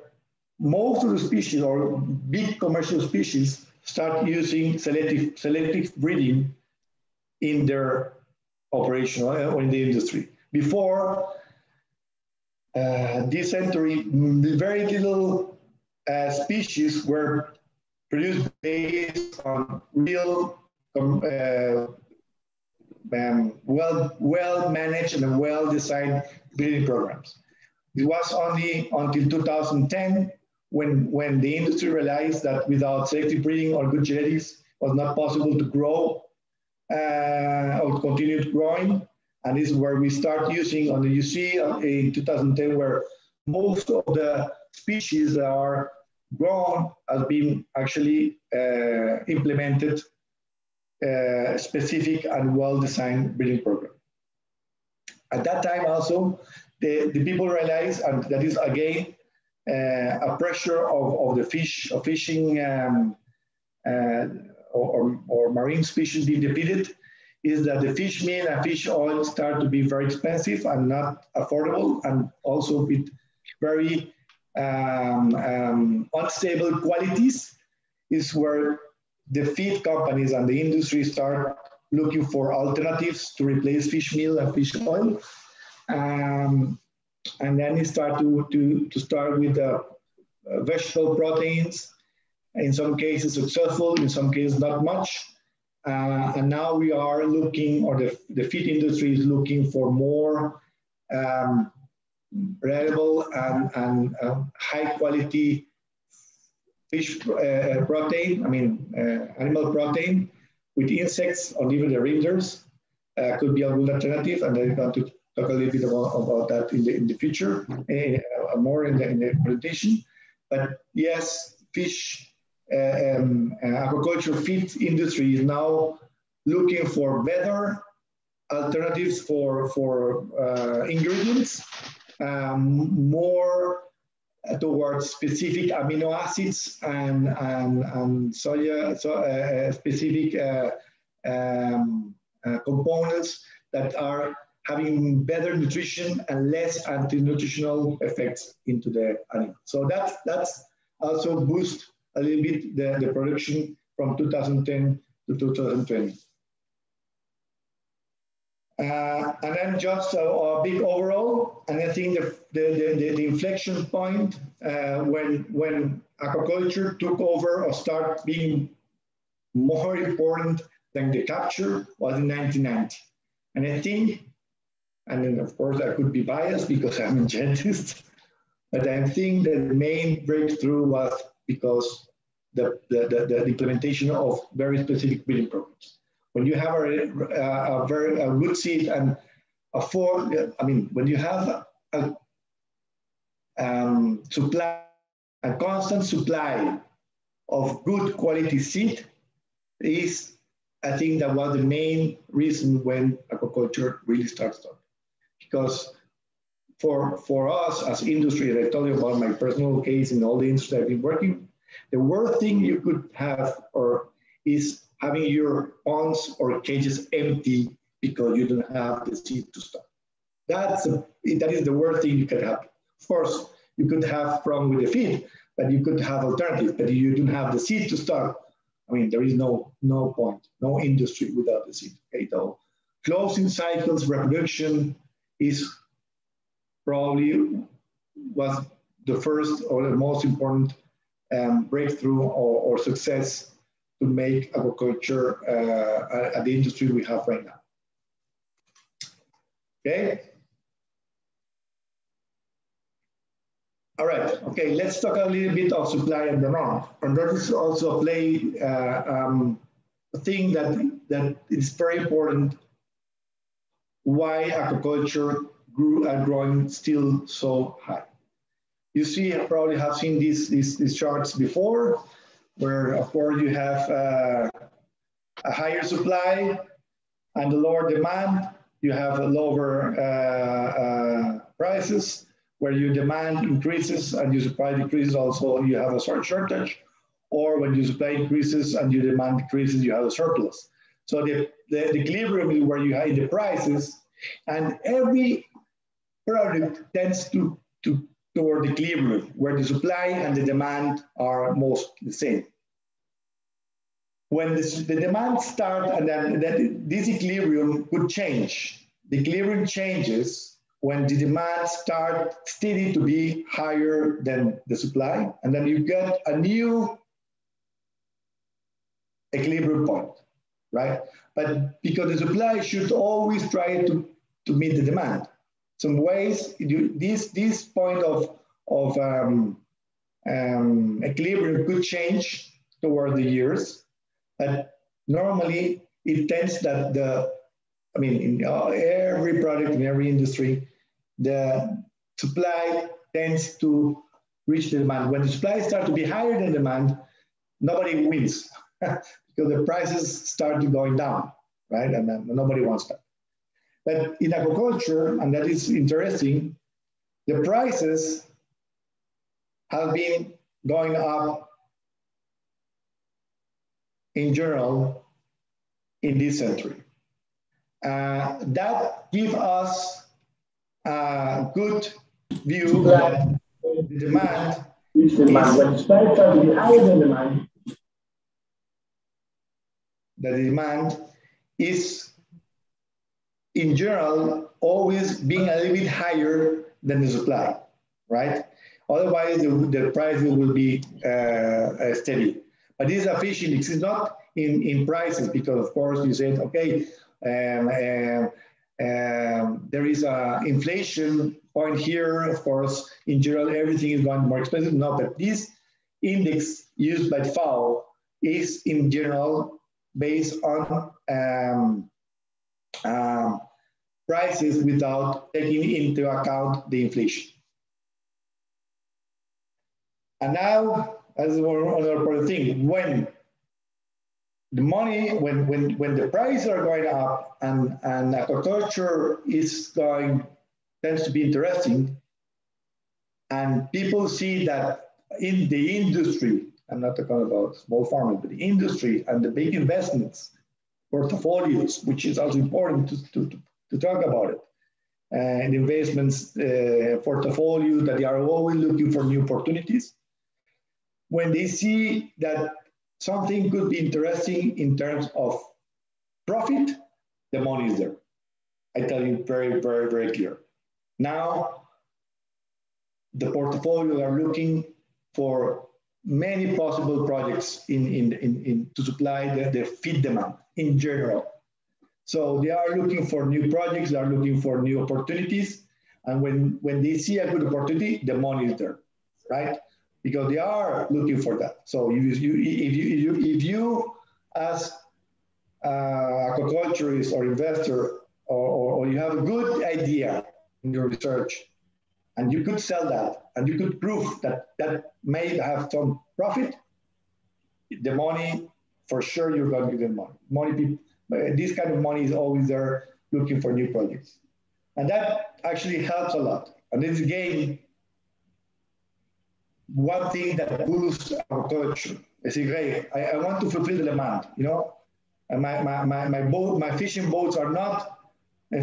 most of the species or big commercial species start using selective, selective breeding in their operation uh, or in the industry. Before uh, this century, very little uh, species were produced based on real, um, um, well, well managed and well designed breeding programs. It was only until 2010 when, when the industry realized that without selective breeding or good genetics it was not possible to grow uh, or continue growing. And this is where we start using on the uh, in 2010 where most of the species that are grown has been actually uh, implemented uh, specific and well-designed breeding program. At that time also, the, the people realized, and that is again uh, a pressure of, of the fish, of fishing um, uh, or, or, marine species being depleted, is that the fish meal and fish oil start to be very expensive and not affordable, and also with very um, um, unstable qualities, is where the feed companies and the industry start looking for alternatives to replace fish meal and fish oil. Um, and then we start to, to, to start with uh, vegetable proteins, in some cases successful, in some cases not much. Uh, and now we are looking, or the, the feed industry is looking for more um, reliable and, and uh, high quality fish uh, protein, I mean, uh, animal protein with insects or even the rinders uh, could be a good alternative. And I'm going to talk a little bit about, about that in the, in the future, uh, more in the, in the presentation. But yes, fish um, uh, aquaculture feed industry is now looking for better alternatives for, for uh, ingredients, um, more towards specific amino acids and, and, and soya, so, uh, specific uh, um, uh, components that are having better nutrition and less anti-nutritional effects into the animal. So that's, that's also boost a little bit the, the production from 2010 to 2020. Uh, and then just a, a, big overall, and I think the, the, the, the inflection point uh, when, when aquaculture took over or started being more important than the capture was in 1990. And I think, and then of course I could be biased because I'm a *laughs* dentist, but I think the main breakthrough was because the, the, the, the implementation of very specific breeding programs. When you have a, a, very a good seed and a four, I mean, when you have a, um, supply, a constant supply of good quality seed is, I think that was the main reason when aquaculture really started. Because for, for us as industry, and I told you about my personal case in all the industry I've been working, the worst thing you could have or is having your ponds or cages empty because you don't have the seed to start. That's a, that is the worst thing you could have. Of course, you could have problem with the feed, but you could have alternatives. But you don't have the seed to start. I mean, there is no no point, no industry without the seed. Okay, so closing cycles, reproduction is probably was the first or the most important um, breakthrough or, or, success to make agriculture uh, at the industry we have right now. Okay. All right, okay, let's talk a little bit of supply and demand. And that is also a play, uh, um, a thing that, that is very important why aquaculture grew and growing still so high. You see, I probably have seen these, these, these charts before, where of course you have uh, a higher supply and a lower demand. You have a lower uh, uh, prices, where your demand increases and your supply decreases also, you have a short shortage. Or when your supply increases and your demand decreases, you have a surplus. So the, the, the equilibrium is where you have the prices, and every product tends to, to toward the equilibrium, where the supply and the demand are most the same. When this, the demand starts, and then, then this equilibrium could change. The equilibrium changes when the demand starts steady to be higher than the supply, and then you get a new equilibrium point, right? But because the supply should always try to, to meet the demand some ways this this point of of um, um, equilibrium could change toward the years, but normally it tends that the I mean in uh, every product in every industry, the supply tends to reach the demand. When the supply starts to be higher than demand, nobody wins *laughs* because the prices start to going down, right? And nobody wants that. But in agriculture, and that is interesting, the prices have been going up in general in this century. Uh, that gives us a good view that the demand is demand. When supply starts to higher than demand, the demand is in general always being a little bit higher than the supply, right? Otherwise, the, the price will be uh, steady. But this is a fish index. It's not in, in prices because, of course, you said, okay, um, um, um, there is a inflation point here. Of course, in general, everything is going more expensive. No, but this index used by FAO is in general based on um, prices without taking into account the inflation. And now, as another important thing, when the money, when, when, when the prices are going up and, and aquaculture is going, tends to be interesting, and people see that in the industry, I'm not talking about small farmers, but the industry and the big investments, portfolios, which is also important to, to, to talk about it, and investments uh, portfolio that they are always looking for new opportunities. When they see that something could be interesting in terms of profit, the money is there. I tell you very, very, very clear. Now, the portfolio are looking for many possible projects in, in, in, in to supply the, the feed demand in general. So they are looking for new projects, they are looking for new opportunities. And when, when they see a good opportunity, the money is there, right? Because they are looking for that. So if you, if you, if you, if you as uh, aquaculturist or investor, or, or, or you have a good idea in your research, and you could sell that and you could prove that that may have some profit, the money, for sure, you're going to get money. Money, people, uh, this kind of money is always there looking for new projects. And that actually helps a lot. And it's again, one thing that boosts our culture. I say, great, I, I want to fulfill the demand, you know? And my, my, my, my, boat, my fishing boats are not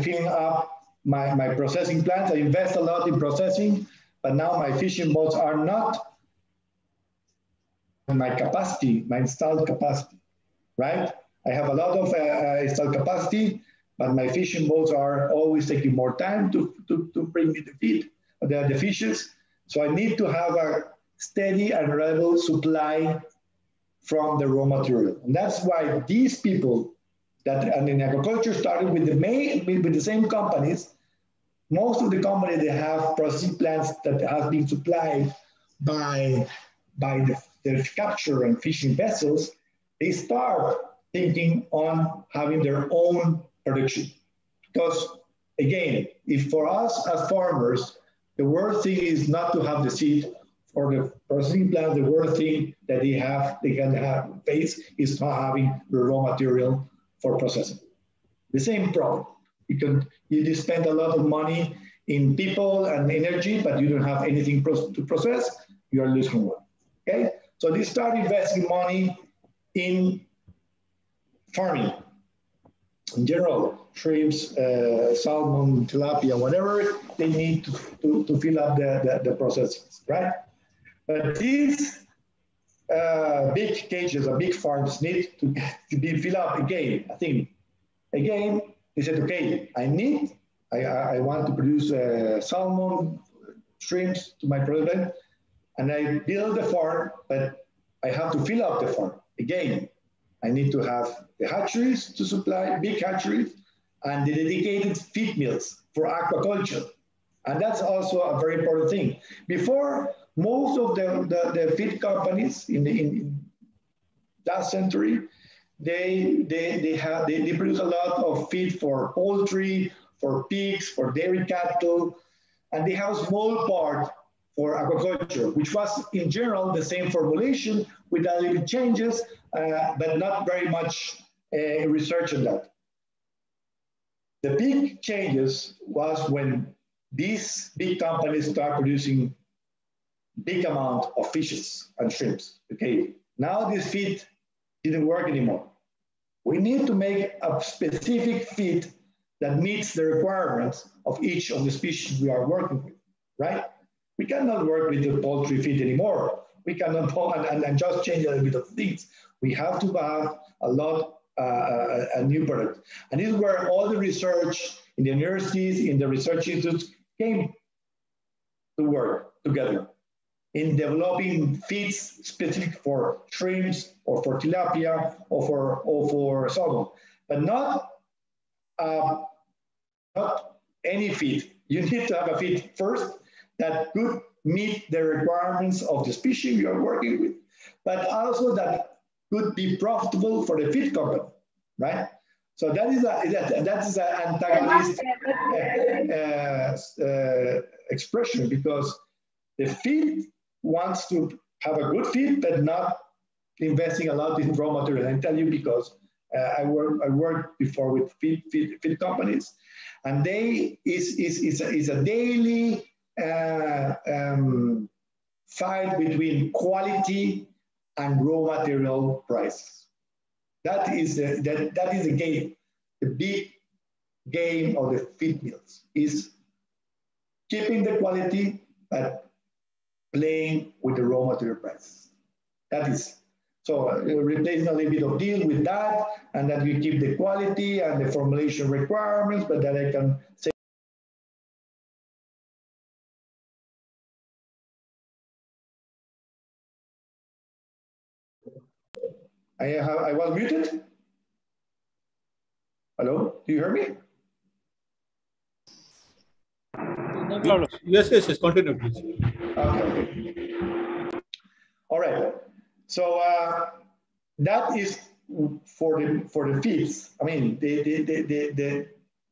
filling up my, my processing plants. I invest a lot in processing, but now my fishing boats are not my capacity, my installed capacity, right? I have a lot of uh, uh, installed capacity, but my fishing boats are always taking more time to, to, to bring me the feed, the, the fishes. So I need to have a steady and reliable supply from the raw material. And that's why these people that and in agriculture started with the main with the same companies. Most of the companies they have processing plants that have been supplied by by the, the capture and fishing vessels. They start thinking on having their own production, because again, if for us as farmers, the worst thing is not to have the seed for the processing plant. The worst thing that they have they can have face is not having the raw material for processing. The same problem. You can you spend a lot of money in people and energy, but you don't have anything to process, you are losing money. Okay? So they start investing money in farming. In general, shrimps, uh, salmon, tilapia, whatever they need to, to, to fill up the, the, the processes, right? But these uh, big cages or big farms need to, to be filled up again. I think again, they said, okay, I need, I, I want to produce uh, salmon, shrimps to my product, and I build the farm, but I have to fill up the farm. Again, I need to have the hatcheries to supply, big hatcheries, and the dedicated feed mills for aquaculture. And that's also a very important thing. Before, most of the, the, the feed companies in the in last century, they, they, they, have, they, they produce a lot of feed for poultry, for pigs, for dairy cattle, and they have a small part for aquaculture, which was in general the same formulation with a little changes, uh, but not very much uh, research on that. The big changes was when these big companies start producing big amount of fishes and shrimps. Okay, now this feed didn't work anymore. We need to make a specific feed that meets the requirements of each of the species we are working with, right? We cannot work with the poultry feed anymore. We cannot *laughs* and, and, and just change a little bit of things. We have to have a lot uh, a, new product. And this is where all the research in the universities, in the research institutes came to work together in developing feeds specific for shrimps or for tilapia or for, or for salmon, but not, uh, not any feed. You need to have a feed first that could meet the requirements of the species you are working with, but also that could be profitable for the feed company, right? So that is a that, that is an antagonist uh, uh, expression because the feed wants to have a good feed, but not investing a lot in raw material. I tell you because uh, I work I worked before with feed, feed, feed companies, and they is is is a, is a daily uh, um, fight between quality and raw material prices. That is the, that, that is the game. The big game of the feed mills is keeping the quality but playing with the raw material prices. That is so uh, replacing a little bit of deal with that, and that we keep the quality and the formulation requirements, but that I can say I, have, I was muted. Hello, do you hear me? No problem. Yes, yes, yes. Continue, please. Okay. All right. So uh, that is for the for the feeds. I mean, the the the the,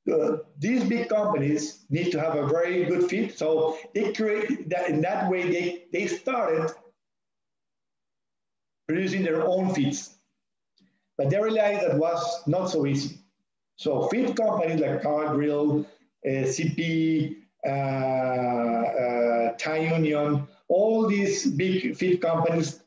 the uh, these big companies need to have a very good feed. So they create that in that way they they started producing their own feeds. But they realized that was not so easy. So feed companies like Cargill, uh, CP, uh, uh, Uh, uh, Thai Union, all these big feed companies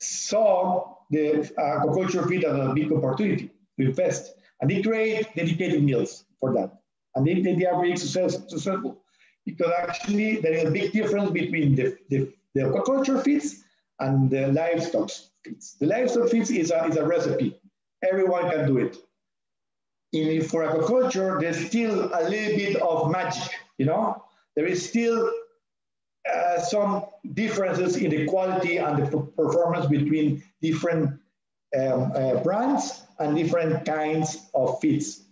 saw the uh, aquaculture feed as a big opportunity to invest. And they create dedicated mills for that. And they, they are very successful because actually there is a big difference between the, the, the aquaculture feeds and the livestock feeds. The livestock feeds is a, is a recipe. Everyone can do it. In, for aquaculture, there's still a little bit of magic, you know? There is still uh, some differences in the quality and the performance between different um, uh, brands and different kinds of feeds.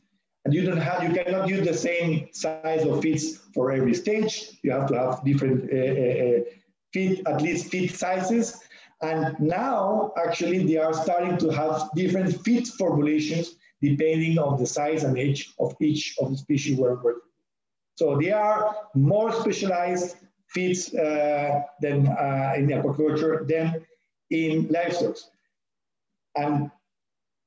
And you don't have, you cannot use the same size of feeds for every stage. You have to have different uh, uh, uh feed, at least feed sizes. And now, actually, they are starting to have different feed formulations depending on the size and age of each of the species we're working. So they are more specialized feeds uh, than uh, in aquaculture than in livestock. And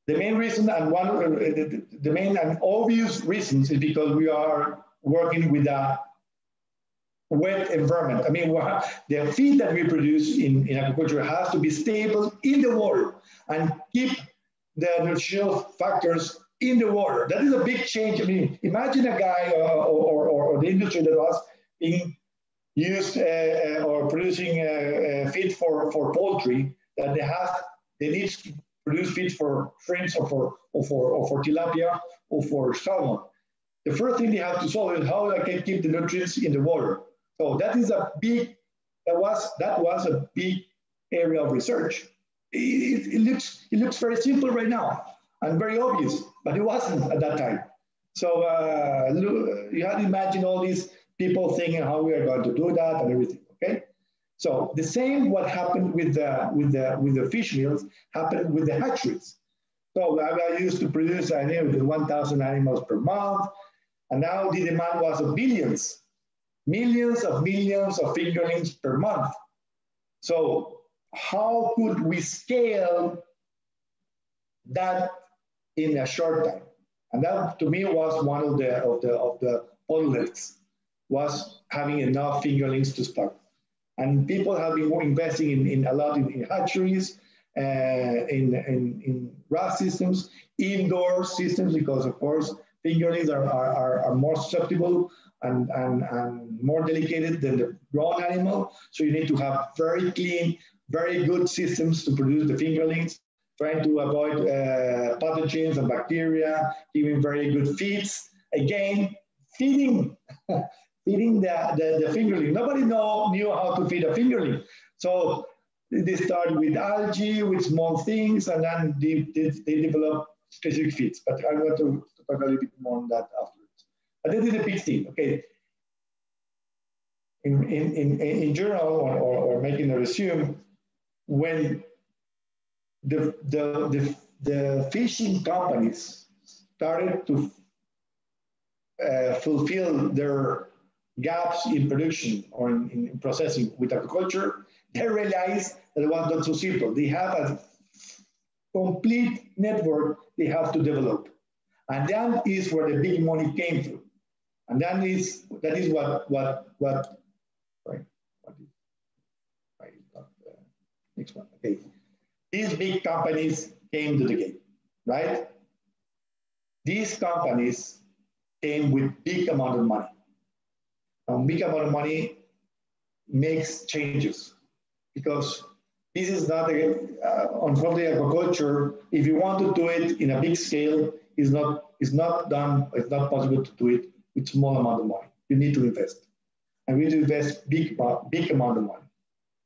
the main reason and one of the, the main and obvious reasons is because we are working with a wet environment. I mean, the feed that we produce in, in aquaculture has to be stable in the water and keep the nutritional factors in the water. That is a big change. I mean, imagine a guy uh, or, or, or, the industry that was being used uh, uh or producing uh, uh, feed for, for poultry that they have, they need to produce feed for shrimps or for, or for, or for tilapia or for salmon. The first thing they have to solve is how they can keep the nutrients in the water. So that is a big, that was, that was a big area of research. It, it, looks, it looks very simple right now and very obvious, but it wasn't at that time. So uh, you had to imagine all these people thinking how we are going to do that and everything, okay? So the same what happened with the, with the, with the fish meals happened with the hatcheries. So I, used to produce, I know, 1,000 animals per month, and now the demand was of billions millions of millions of fingerlings per month. So how could we scale that in a short time? And that to me was one of the of the of the bottlenecks was having enough fingerlings to start. And people have been investing in, in a lot in, in hatcheries, uh, in, in, in RAS systems, indoor systems, because of course fingerlings are, are, are, more susceptible and, and, and more delicate than the grown animal. So you need to have very clean, very good systems to produce the fingerlings. Trying to avoid uh, pathogens and bacteria, giving very good feeds. Again, feeding, *laughs* feeding the, the, the fingerling. Nobody know, knew how to feed a fingerling. So they started with algae, with small things, and then they, they, they develop specific feeds. But I want to, talk a little bit more on that afterwards. But this is a big thing. Okay, in, in, in, in general or, or making a resume, when the, the, the, the fishing companies started to uh, fulfill their gaps in production or in, in, processing with aquaculture, they realized that it was not so simple. They have a complete network they have to develop. And that is where the big money came from. And that is, that is what, what, what right? right. Uh, next one. Okay. These big companies came to the game, right? These companies came with big amount of money. A big amount of money makes changes because this is not a, uh, unfortunately aquaculture. If you want to do it in a big scale, it's not, it's not done, it's not possible to do it with small amount of money. You need to invest and we invest big, big amount of money.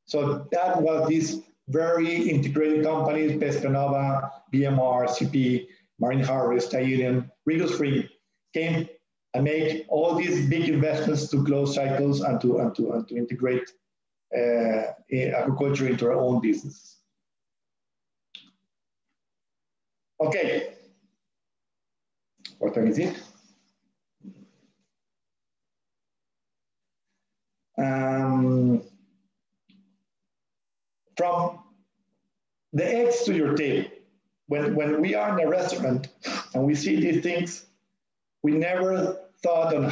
So that was this very integrated companies, Pescanova, BMR, CP, Marine Harvest, Union, Regal Spring came and make all these big investments to close cycles and to, and to, and to integrate uh, aquaculture into our own business. Okay, what time is it? Um, from the eggs to your table. When, when we are in a restaurant and we see these things, we never thought on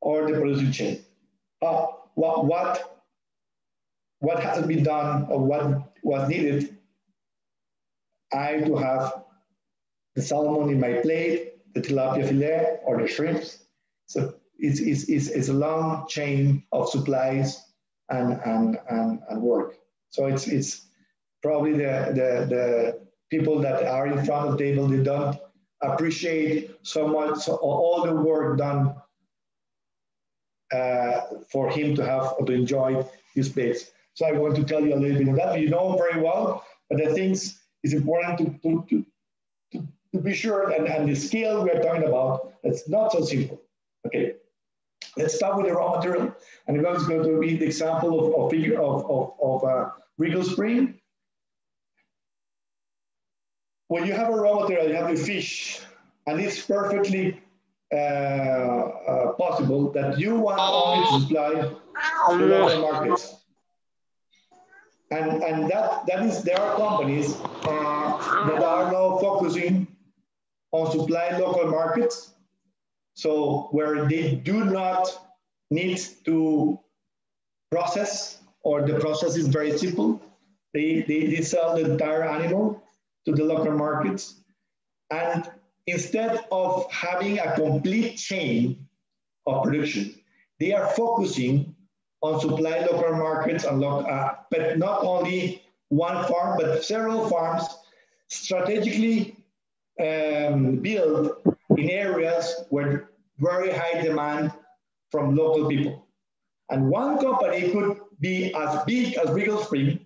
or the production chain. Uh, what, what, what has been done or what was needed? I to have the salmon in my plate, the tilapia fillet or the shrimps. So it's, it's, it's, it's a long chain of supplies and, and, and, and work. So it's, it's probably the, the, the people that are in front of the table, they don't appreciate so much so all the work done uh, for him to have to enjoy his space. So I want to tell you a little bit of that. You know very well, but the things is important to, to, to, to, be sure and, and the scale we're talking about, it's not so simple. Okay. Let's start with the raw material. And I'm going to be the example of, of, figure, of, of, of uh, Regal Spring. When you have a raw material, you have the fish, and it's perfectly uh, uh, possible that you want only to supply to local markets. And, and that, that is, there are companies uh, that are now focusing on supply local markets so where they do not need to process or the process is very simple, they, they, they sell the entire animal to the local markets. And instead of having a complete chain of production, they are focusing on supply local markets, and lo uh, but not only one farm, but several farms strategically um, built in areas where very high demand from local people. And one company could be as big as Regal Spring,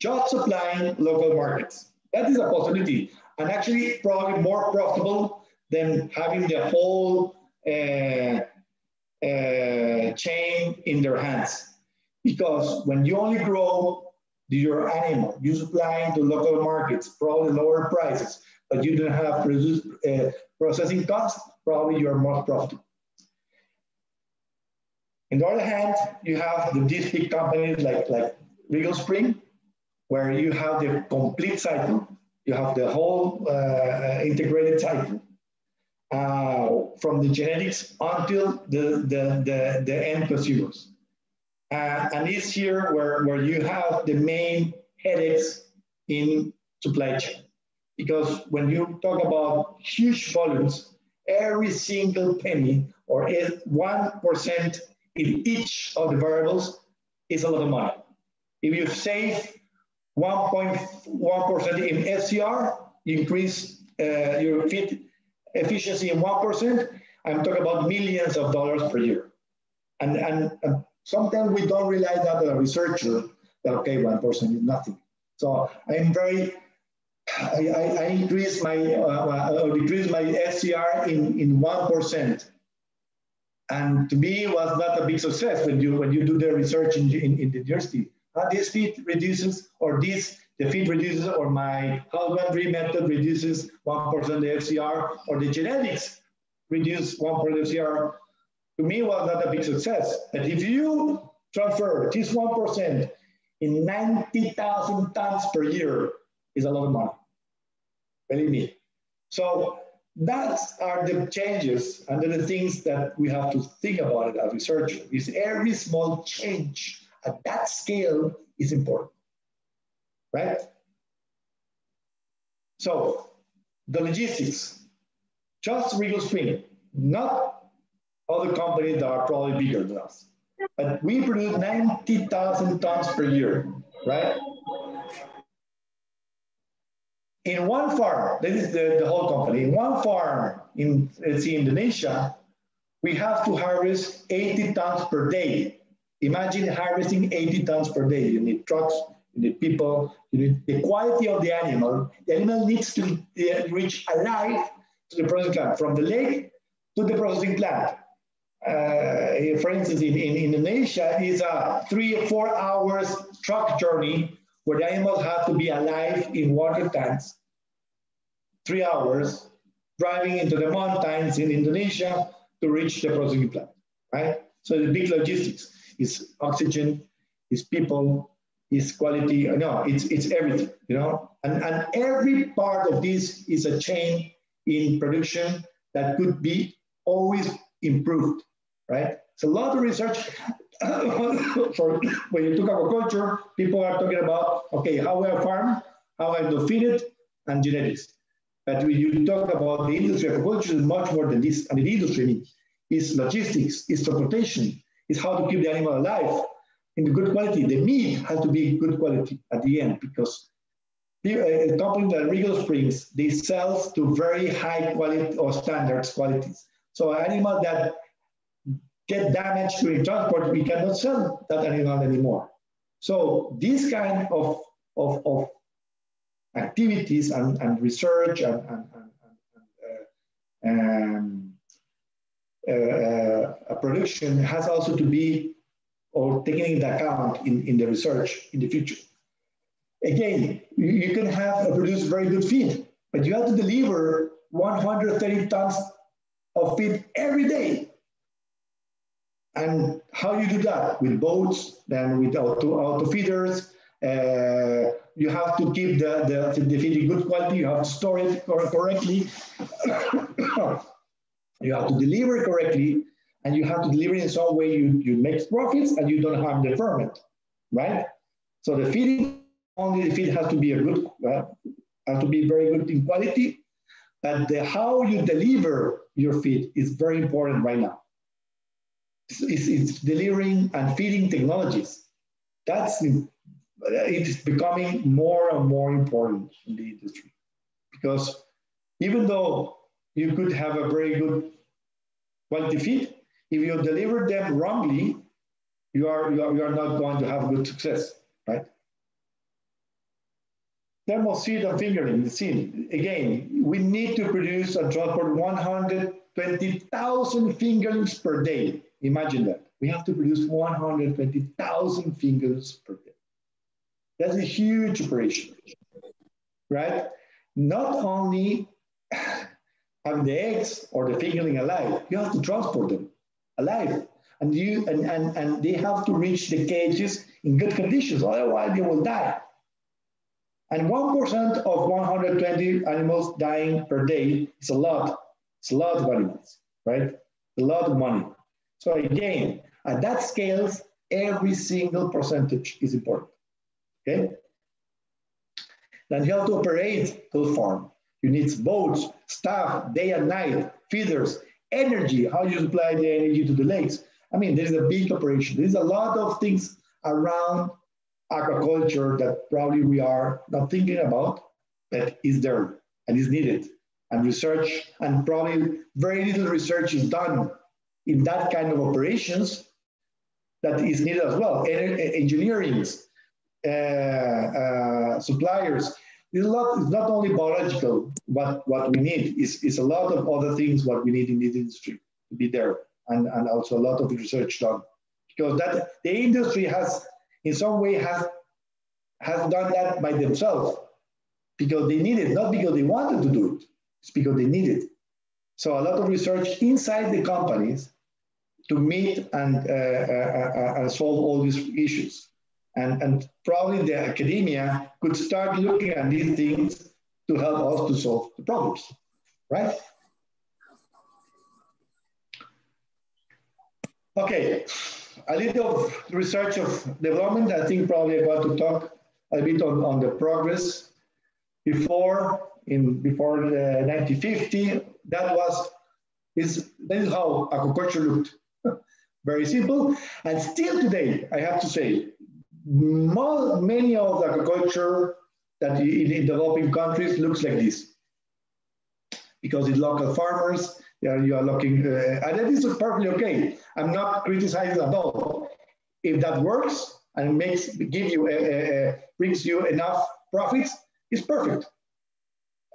just supplying local markets. That is a possibility, and actually probably more profitable than having the whole uh, uh, chain in their hands. Because when you only grow your animal, you supply to local markets, probably lower prices, but you don't have produce, uh, processing costs, probably you are more profitable. On the other hand, you have the, big companies like, like Regal Spring, where you have the complete cycle, you have the whole uh, integrated cycle, uh, from the genetics until the, the, the, the end consumers. Uh, and it's here where, where you have the main headaches in supply chain. Because when you talk about huge volumes, every single penny or 1% in each of the variables is a lot of money. If you save 1.1% in FCR, you increase uh, your efficiency in 1%, I'm talking about millions of dollars per year. And, and, and sometimes we don't realize that a researcher, that okay, 1% is nothing. So I'm very, I, I, increase my, uh, uh, decrease my FCR in, in 1%. And to me, it was not a big success when you, when you do the research in, in, in the university. Uh, this feed reduces, or this, the feed reduces, or my husbandry method reduces 1% the FCR, or the genetics reduce 1% FCR. To me, was not a big success. But if you transfer this 1% in 90,000 tons per year, is a lot of money. Believe me. So that are the changes and the things that we have to think about it as researchers. Is every small change at that scale is important, right? So the logistics, just Regal Spring, not other companies that are probably bigger than us. But we produce 90,000 tons per year, right? In one farm, this is the, the whole company, in one farm in, see, Indonesia, we have to harvest 80 tons per day Imagine harvesting 80 tons per day. You need trucks, you need people, you need the quality of the animal. The animal needs to uh, reach alive to the processing plant, from the lake to the processing plant. Uh, for instance, in, in Indonesia, is a three or four hours truck journey where the animal has to be alive in water tanks, three hours, driving into the mountains in Indonesia to reach the processing plant, right? So the big logistics is oxygen, is people, is quality. No, it's, it's everything, you know? And, and every part of this is a chain in production that could be always improved, right? It's a lot of research. *coughs* For when you talk about aquaculture, people are talking about, okay, how I farm, how I do feed it, and genetics. But when you talk about the industry of aquaculture, is much more than this. And the industry is logistics, is transportation, is how to keep the animal alive in good quality. The meat has to be good quality at the end because a company like Regal Springs, they sell to very high quality or standards qualities. So an animal that get damaged during transport, we cannot sell that animal anymore. So this kind of, of, of activities and, and research and, and, and, and um, uh, uh production has also to be or taken into account in, in the research in the future. Again, you, you can have a produce very good feed, but you have to deliver 130 tons of feed every day. And how you do that? With boats, then with auto, auto feeders. Uh, you have to keep the, the, the feed in good quality. You have to store it correctly. *coughs* You have to deliver correctly, and you have to deliver in some way you, you make profits and you don't harm the ferment, right? So the feeding, only the feed has to be a good, uh, has to be very good in quality, but the, how you deliver your feed is very important right now. It's, it's, it's delivering and feeding technologies. That's it is becoming more and more important in the industry because even though you could have a very good quality feed. If you deliver them wrongly, you are, you are, you are not going to have good success, right? Thermal seed and fingering, the seed. Again, we need to produce and transport 120,000 fingerlings per day. Imagine that. We have to produce 120,000 fingers per day. That's a huge operation, right? Not only *sighs* having the eggs or the fingerling alive, you have to transport them alive. And, you, and, and, and they have to reach the cages in good conditions, otherwise they will die. And 1% of 120 animals dying per day is a lot. It's a lot of animals, right? A lot of money. So again, at that scale, every single percentage is important, okay? Then you have to operate the farm. You need boats, staff, day and night, feeders, energy, how you supply the energy to the lakes. I mean, there's a big operation. There's a lot of things around aquaculture that probably we are not thinking about, but is there and is needed. And research, and probably very little research is done in that kind of operations that is needed as well. Engineering, uh, uh, suppliers. It's, a lot, it's not only biological, what, what we need is, is a lot of other things what we need in this industry to be there and, and also a lot of research done. Because that the industry has, in some way, has, has done that by themselves because they need it, not because they wanted to do it, it's because they need it. So a lot of research inside the companies to meet and, uh, uh, uh, solve all these issues. And, and probably the academia could start looking at these things to help us to solve the problems, right? Okay, a little of research of development. I think probably I got to talk a bit on, on the progress. Before, in before the 1950, that was is this is how aquaculture looked. Very simple. And still today, I have to say, more, many of the aquaculture that in, in developing countries looks like this. Because it's local farmers, are, you are looking, uh, and that is perfectly okay. I'm not criticizing at all. If that works and makes give you a, a, a brings you enough profits, it's perfect.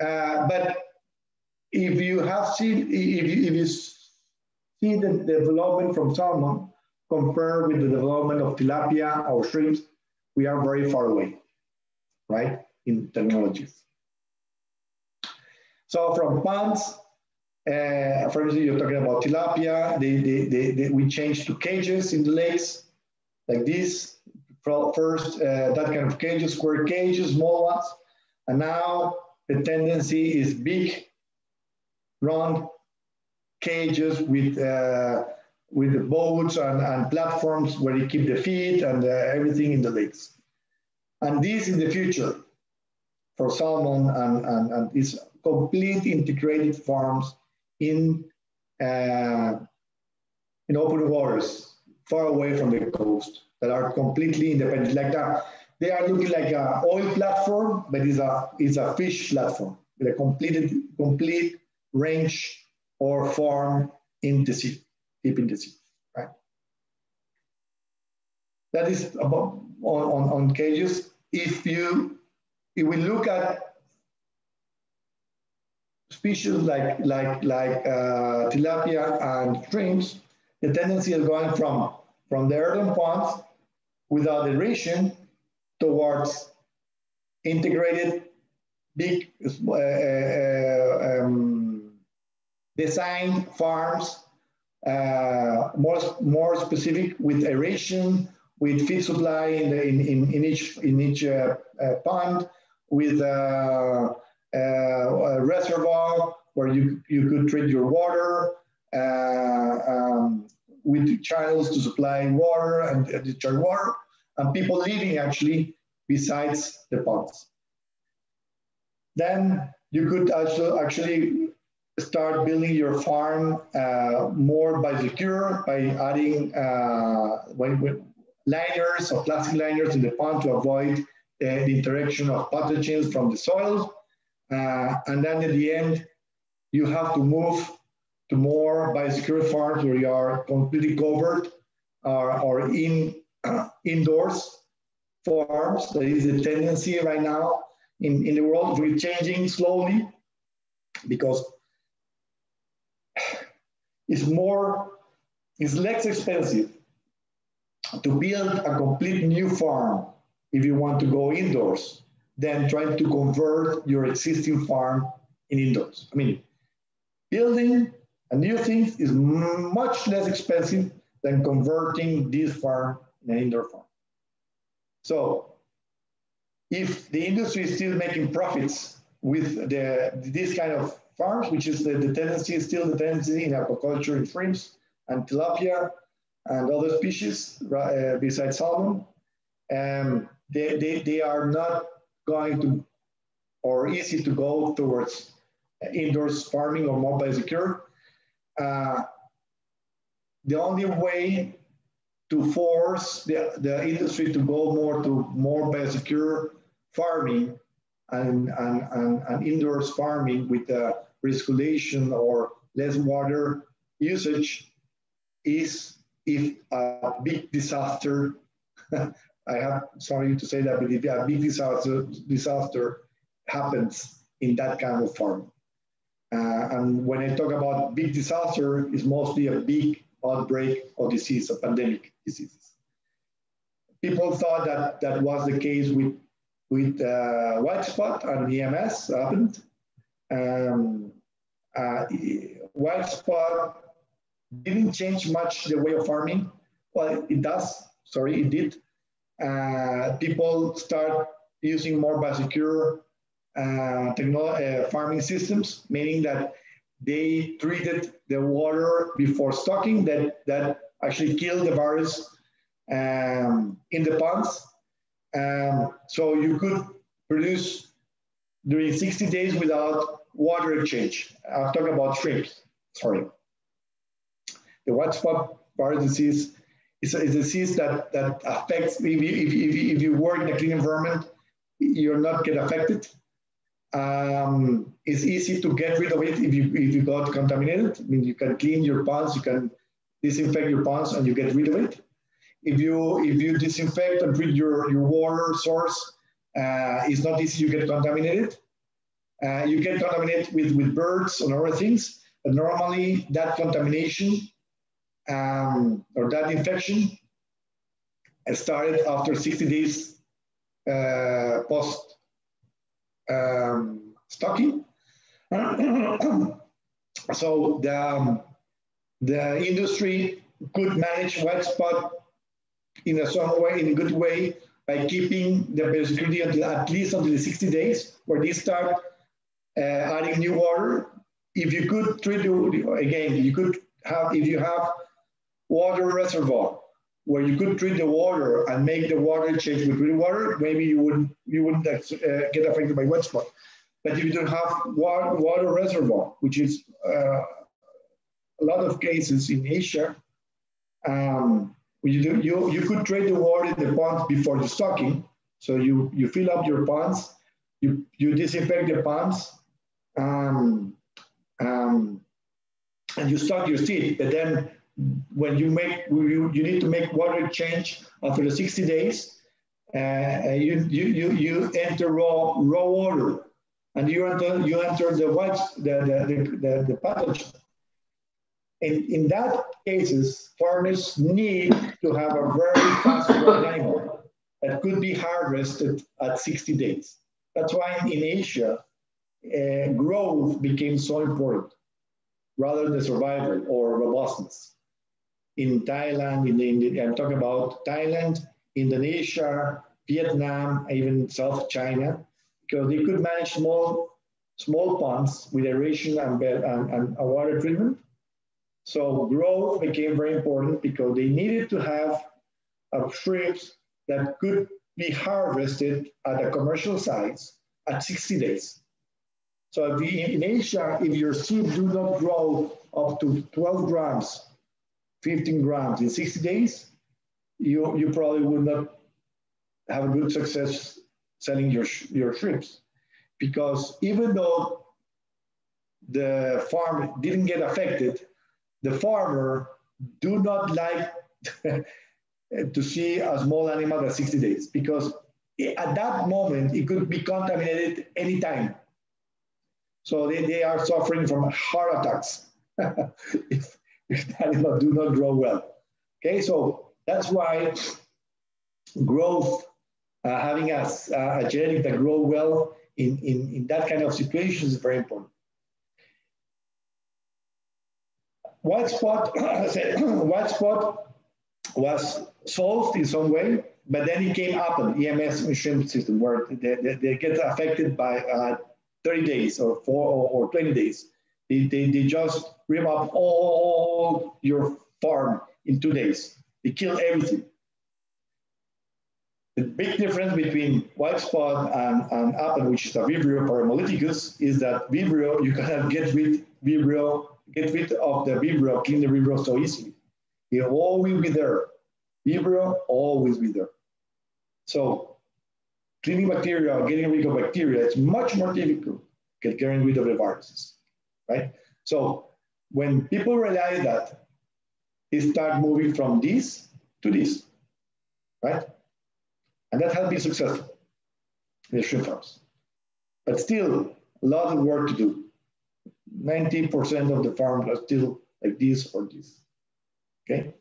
Uh, but if you have seen, if you, if you see the development from salmon compared with the development of tilapia or shrimps, we are very far away, right, in technologies. So from ponds, uh, for instance, you're talking about tilapia, they, they, they, they, we changed to cages in the lakes, like this. First, uh, that kind of cages, square cages, small ones. And now the tendency is big, round cages with uh, with the boats and, and platforms where you keep the feed and uh, everything in the lakes. And this in the future for salmon and, and, and these complete integrated farms in, uh, in open waters, far away from the coast, that are completely independent. Like that, they are looking like an oil platform, but it's a, it's a fish platform with a complete, complete range or form in the sea, deep in the sea, right? That is about on, on, on cages. If you if we look at species like like like uh, tilapia and shrimps, the tendency is going from from the earthen ponds without aeration towards integrated big uh, uh, um, design farms uh, more, more specific with aeration, with feed supply in, the, in, in, in each, in each uh, uh, pond, with uh, uh, a reservoir where you, you could treat your water, uh, um, with channels to supply water and discharge water, and people living actually besides the ponds. Then you could also actually start building your farm uh, more biosecure by adding uh, liners or plastic liners in the pond to avoid uh, the interaction of pathogens from the soil. Uh, and then at the end, you have to move to more biosecure farms where you are completely covered or, or in indoors farms. That is the tendency right now in, in the world. We're changing slowly because is more, is less expensive to build a complete new farm if you want to go indoors than trying to convert your existing farm in indoors. I mean, building a new thing is much less expensive than converting this farm in an indoor farm. So if the industry is still making profits with the, this kind of farms, which is the, the tendency, is still the tendency in aquaculture in shrimps and tilapia and other species uh, besides salmon. Um, they, they, they are not going to, or easy to go towards indoors farming or mobile secure. Uh, the only way to force the, the industry to go more to more biosecure farming and, and, and, and indoors farming with the recirculation or less water usage is if a big disaster, *laughs* I have sorry to say that, but if a big disaster, disaster happens in that kind of farm. Uh, and when I talk about big disaster, it's mostly a big outbreak of disease, a pandemic diseases. People thought that that was the case with, with uh, white spot and EMS happened. Um, uh, white spot didn't change much the way of farming. Well, it does, sorry, it did. Uh, people start using more biosecure uh, uh, farming systems, meaning that they treated the water before stocking that, that actually killed the virus um, in the ponds. Um, so you could produce during 60 days without water exchange. I'm talking about shrimps, sorry. The white spot virus disease is a, is a disease that, that affects, if you, if, you, if you work in a clean environment, you're not get affected. Um, it's easy to get rid of it if you, if you got contaminated. I mean, you can clean your ponds, you can disinfect your ponds and you get rid of it. If you, if you disinfect and treat your, your water source, uh, it's not easy, you get contaminated. Uh, you can contaminate with, with birds and other things, but normally that contamination um, or that infection started after 60 days uh, post um, stocking. *coughs* so the, um, the industry could manage white spot in a some way, in a good way, by keeping the biosecurity until at least until the 60 days, where they start uh, adding new water. If you could treat again, you could have, if you have water reservoir where you could treat the water and make the water change with real water, maybe you wouldn't you wouldn't uh, get affected by white spot. But if you don't have water, reservoir, which is uh, a lot of cases in Asia, um, you, do, you, you could treat the water in the ponds before the stocking. So you, you fill up your ponds, you, you disinfect the ponds, um, um, and you start your seed. But then when you make, you, you need to make water change after the 60 days, uh, you, you, you, you enter raw, raw water and you enter, you enter the white, the, the, the, the pathogen. In, in that cases, farmers need to have a very fast growing animal that could be harvested at 60 days. That's why in Asia, uh, growth became so important rather than survival or robustness in Thailand, in, in, I'm talking about Thailand, Indonesia, Vietnam, even South China, because they could manage small, small ponds with aeration and, and, and water treatment. So growth became very important because they needed to have a shrimps that could be harvested at a commercial size at 60 days. So in Asia, if your seed do not grow up to 12 grams 15 grams in 60 days, you, you probably would not have a good success selling your, your shrimps. Because even though the farm didn't get affected, the farmer do not like *laughs* to see a small animal at 60 days because at that moment it could be contaminated anytime. So they, they are suffering from heart attacks *laughs* if, if do not grow well. Okay, so that's why growth, uh, having a, a genetic that grow well in, in, in that kind of situation is very important. White spot, *clears throat* *clears throat* white spot was solved in some way, but then it came up an EMS shrimp system where they, they, they, get affected by uh, 30 days or four or, or 20 days. They, they, they just rip up all your farm in two days. They kill everything. The big difference between white spot and, and appen, which is a Vibrio parahaemolyticus, is that Vibrio, you can get rid, Vibrio, get rid of the Vibrio, clean the Vibrio so easily. It'll always be there. Vibrio always be there. So cleaning bacteria getting rid of bacteria, it's much more difficult than getting rid of the viruses, right? So when people realize that, they start moving from this to this, right? And that has been successful in the shrimp farms. But still, a lot of work to do. 90% of the farms are still like this or this, okay?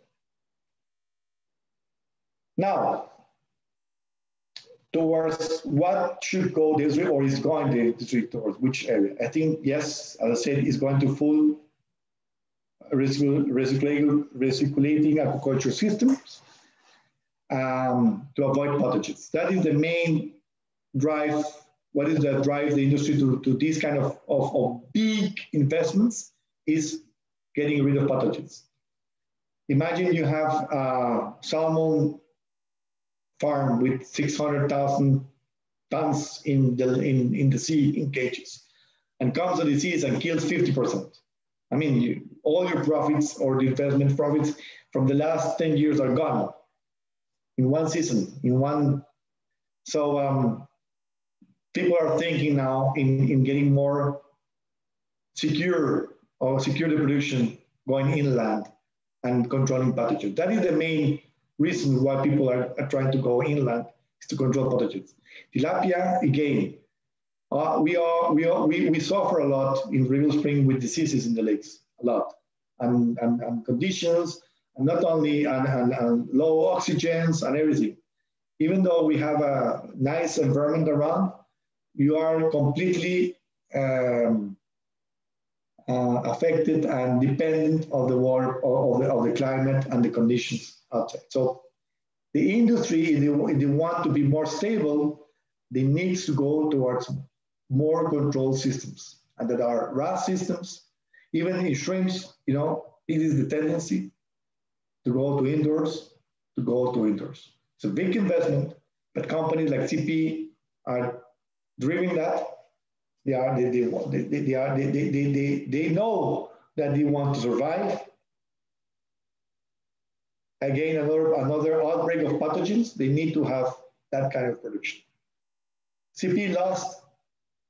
Now, towards what should go way or is going the industry towards which area? I think, yes, as I said, it's going to full recirculating, recirculating aquaculture systems um, to avoid pathogens. That is the main drive. What is the drive the industry to, to these kind of, of, of big investments is getting rid of pathogens. Imagine you have a salmon farm with 600,000 tons in the, in, in the sea in cages and comes a disease and kills 50%. I mean, you, all your profits or investment profits from the last 10 years are gone in one season, in one. So um, people are thinking now in, in getting more secure or secure the production going inland and controlling pathogens. That is the main reason why people are, are trying to go inland is to control pathogens. Tilapia, again, uh, we, are, we, are, we, we suffer a lot in Regal Spring with diseases in the lakes, a lot, and, and, and conditions, and not only and, and, and low oxygens and everything. Even though we have a nice environment around, you are completely um, uh, affected and dependent of the water, of the, of the climate and the conditions outside. So the industry, if they, if they want to be more stable, they need to go towards more control systems and that are RAS systems. Even in shrimps, you know, it is the tendency to go to indoors, to go to indoors. It's a big investment, but companies like CP are driving that. They are, they, they, they, they, are, they, they, they, they know that they want to survive. Again, another, another outbreak of pathogens, they need to have that kind of production. CP lost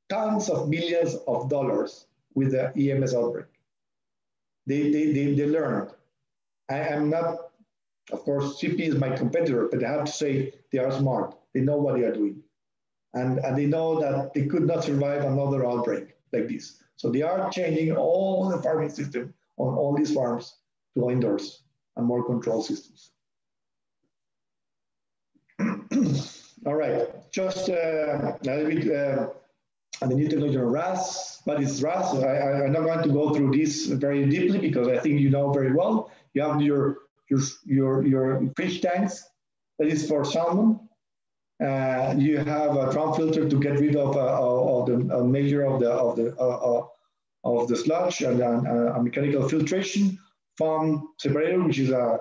tons of millions of dollars with the EMS outbreak. They, they, they, they learned. I am not, of course, CP is my competitor, but I have to say they are smart. They know what they are doing. And, and they know that they could not survive another outbreak like this. So they are changing all the farming system on all these farms to indoors and more control systems. *clears throat* all right, just uh, a little bit uh, and the new technology of RAS. What is RAS? I, am not going to go through this very deeply because I think you know very well. You have your your your, your fish tanks that is for salmon. Uh, you have a drum filter to get rid of, uh, of the measure of the of the uh, uh of the sludge and a mechanical filtration foam separator, which is a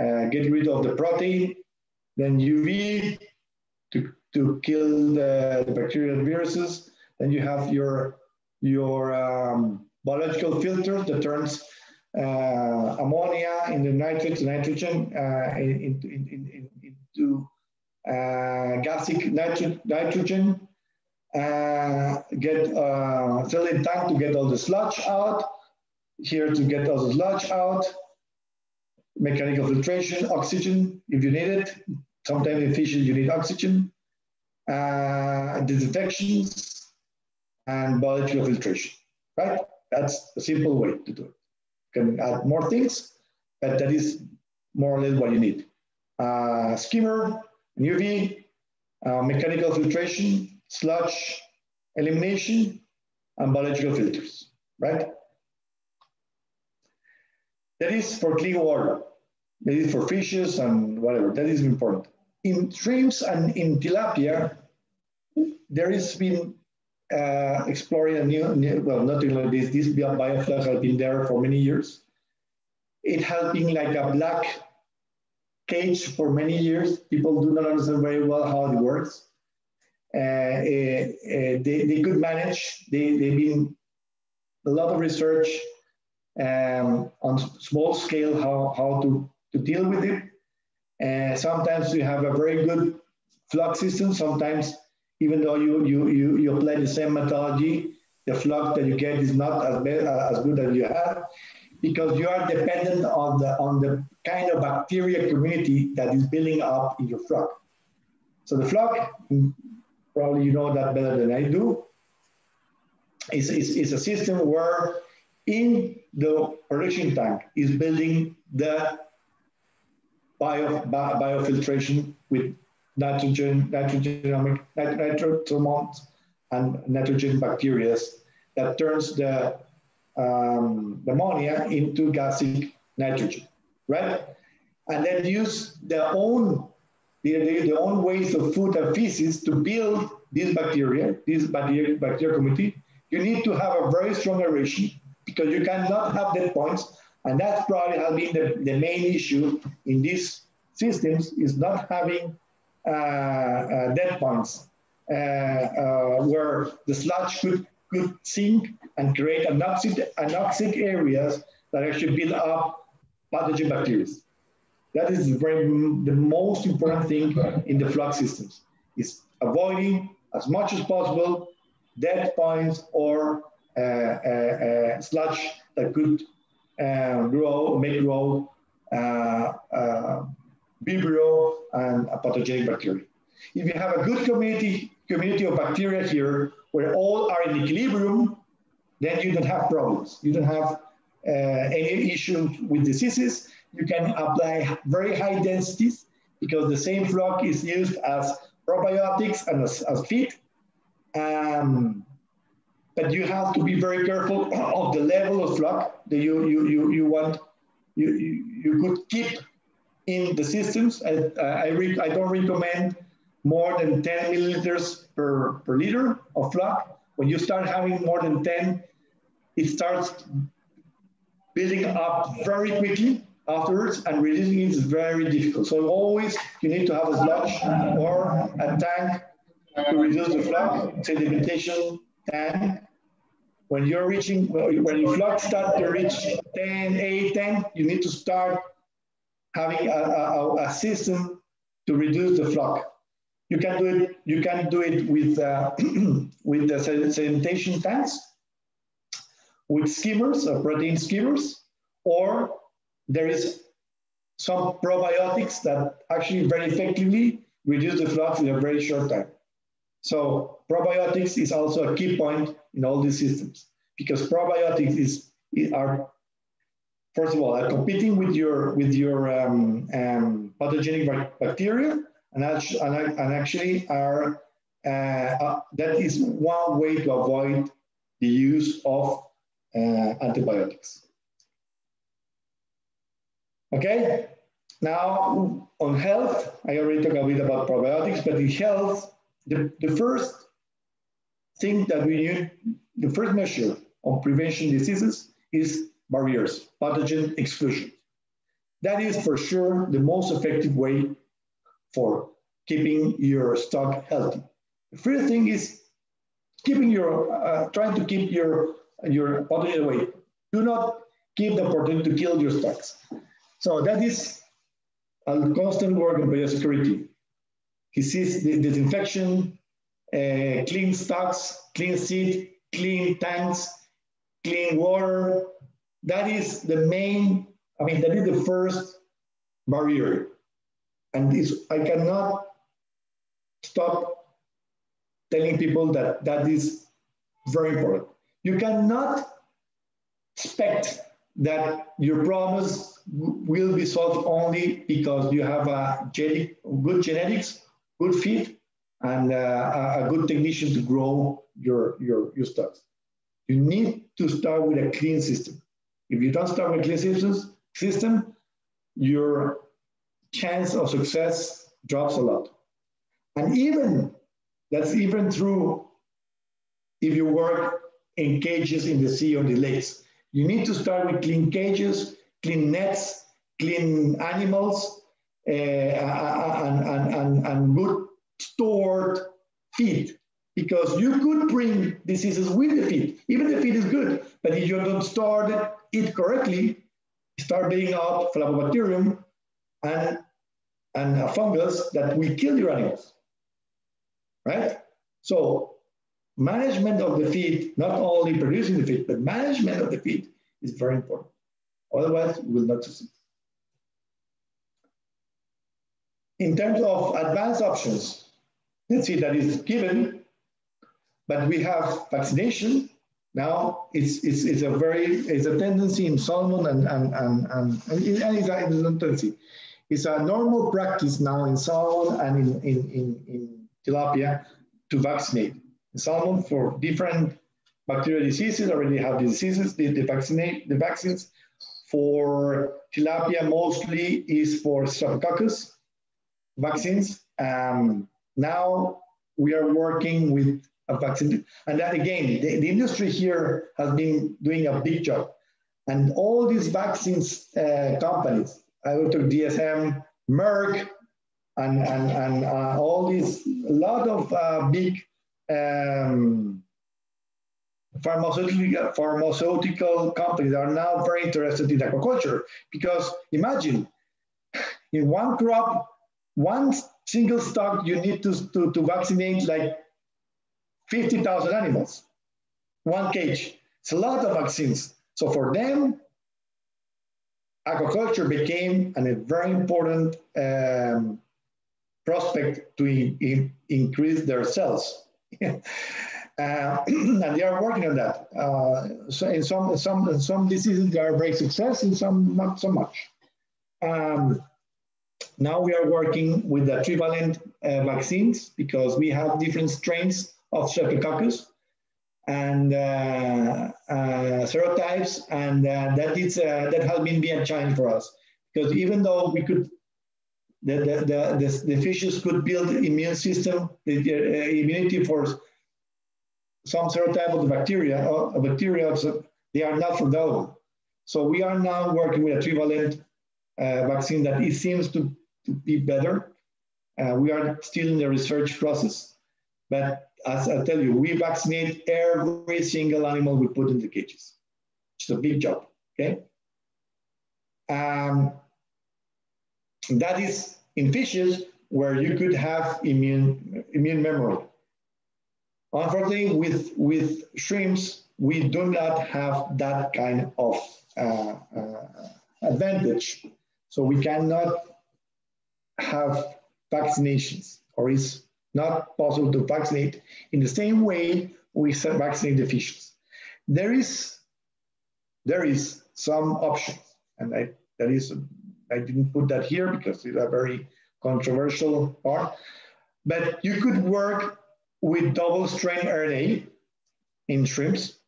uh, get rid of the protein. Then UV to to kill the, the bacterial viruses. Then you have your, your um, biological filter that turns uh, ammonia into nitrate, nitrogen uh, in, in, in, into uh, gassic nitro nitrogen. Uh, get uh, in tank to get all the sludge out. Here to get all the sludge out. Mechanical filtration, oxygen if you need it. Sometimes fishes you need oxygen uh, disinfections, and biological filtration, right? That's a simple way to do it. You can add more things, but that is more or less what you need. Uh, skimmer, UV, uh, mechanical filtration, sludge elimination, and biological filters, right? That is for clean water. That is for fishes and whatever. That is important. In shrimps and in tilapia, there has been uh, exploring a new, new, well, nothing like this. This bioflocs has been there for many years. It has been like a black cage for many years. People do not understand very well how it works. Uh, uh, uh they, they could manage. They, they've been a lot of research um, on small scale how, how to, to deal with it. And sometimes you have a very good floc system. Sometimes, even though you, you, you, you apply the same methodology, the floc that you get is not as, bad, uh, as good as you have because you are dependent on the, on the kind of bacteria community that is building up in your floc. So the floc, mm, probably you know that better than I do, is, is, is a system where in the production tank is building the bio, bio, biofiltration with nitrogen, nitrogen, Nitrosomonas and nitrogen bacteria that turns the um, ammonia into gassic nitrogen, right? And then use their own their, their own waste of food and feces to build this bacteria, this bacteria, bacteria community. You need to have a very strong aeration because you cannot have dead points. And that probably has been the, the main issue in these systems is not having uh, uh, dead points uh, uh where the sludge could, could sink and create anoxic, anoxic areas that actually build up pathogen bacteria. That is very, the most important thing in the floc systems is avoiding as much as possible dead points or sludge that could grow, make grow uh, uh, Vibrio and pathogenic bacteria. If you have a good community, community of bacteria here where all are in equilibrium, then you don't have problems. You don't have uh, any issues with diseases. You can apply very high densities because the same floc is used as probiotics and as, as feed. Um, but you have to be very careful *clears throat* of the level of floc that you, you, you, you want, you, you, you could keep in the systems. I, I, I don't recommend more than 10 milliliters per, per liter of floc. When you start having more than 10, it starts building up very quickly afterwards and releasing it is very difficult. So always you need to have a sludge or a tank to reduce the floc, sedimentation tank. When you're reaching, when your floc start to reach 10, 8, 10, you need to start having a, a, a system to reduce the floc. You can do it. You can do it with uh, *clears throat* with the sedimentation tanks, with skimmers, uh, protein skimmers, or there is some probiotics that actually very effectively reduce the flocs in a very short time. So probiotics is also a key point in all these systems because probiotics is are first of all are competing with your with your um, um, pathogenic bacteria and, actually, and actually are uh, uh, that is one way to avoid the use of uh, antibiotics. Okay, now on health, I already talked a bit about probiotics, but in health, the, the first thing that we need, the first measure on prevention diseases is barriers, pathogen exclusion. That is for sure the most effective way for keeping your stock healthy. The first thing is keeping your, uh, trying to keep your, your pathogen away. Do not give the opportunity to kill your stocks. So that is a constant work on biosecurity. He sees the disinfection, uh, clean stocks, clean seed, clean tanks, clean water. That is the main, I mean, that is the first barrier. And this, I cannot stop telling people that that is very important. You cannot expect that your problems will be solved only because you have a good genetics, good feed, and uh, a good technician to grow your, your, your stocks. You need to start with a clean system. If you don't start with a clean systems, system, your chance of success drops a lot. And even, that's even true if you work in cages in the sea or the lakes. You need to start with clean cages, clean nets, clean animals, uh, and, and, and, and good stored feed. Because you could bring diseases with the feed. Even the feed is good, but if you don't store it correctly, start building up Flavobacterium, and and a fungus that will kill your animals, right? So management of the feed, not only producing the feed, but management of the feed is very important. Otherwise, we will not succeed. In terms of advanced options, let's see that is given, but we have vaccination. Now it's, it's, it's a very, it's a tendency in salmon and, and, and, and, and it's, a, it's a tendency. It's a normal practice now in salmon and in, in, in, in tilapia to vaccinate. In salmon for different bacterial diseases, already have the diseases, the, the, vaccinate, the vaccines. For tilapia mostly is for Staphylococcus vaccines. Um, now we are working with a vaccine. And that again, the, the, industry here has been doing a big job. And all these vaccines uh, companies, I go to DSM, Merck, and, and, and uh, all these, a lot of uh, big um, pharmaceutical, pharmaceutical companies are now very interested in aquaculture because imagine in one crop, one single stock, you need to, to, to vaccinate like 50,000 animals, one cage. It's a lot of vaccines. So for them, aquaculture became an, a very important um, prospect to in, in, increase their sales. *laughs* uh, *clears throat* and they are working on that. Uh, so in some, some, some diseases, they are very successful, in some not so much. Um, now we are working with the trivalent uh, vaccines because we have different strains of Streptococcus and uh, uh, serotypes, and uh, that is uh, that has been a challenge for us because even though we could, the the the, the, the fishes could build immune system, the, uh, immunity for some serotype of the bacteria, uh, bacteria, they are not available. So we are now working with a trivalent vaccine that it seems to to be better. Uh, we are still in the research process, but as I tell you, we vaccinate every single animal we put in the cages. It's a big job, okay? Um, that is in fishes where you could have immune, immune memory. Unfortunately, with, with shrimps, we do not have that kind of uh, uh, advantage. So we cannot have vaccinations or is not possible to vaccinate in the same way we vaccinate the fishes. There is, there is some options, and I, that is, I didn't put that here because it's a very controversial part, but you could work with double strain RNA in shrimps.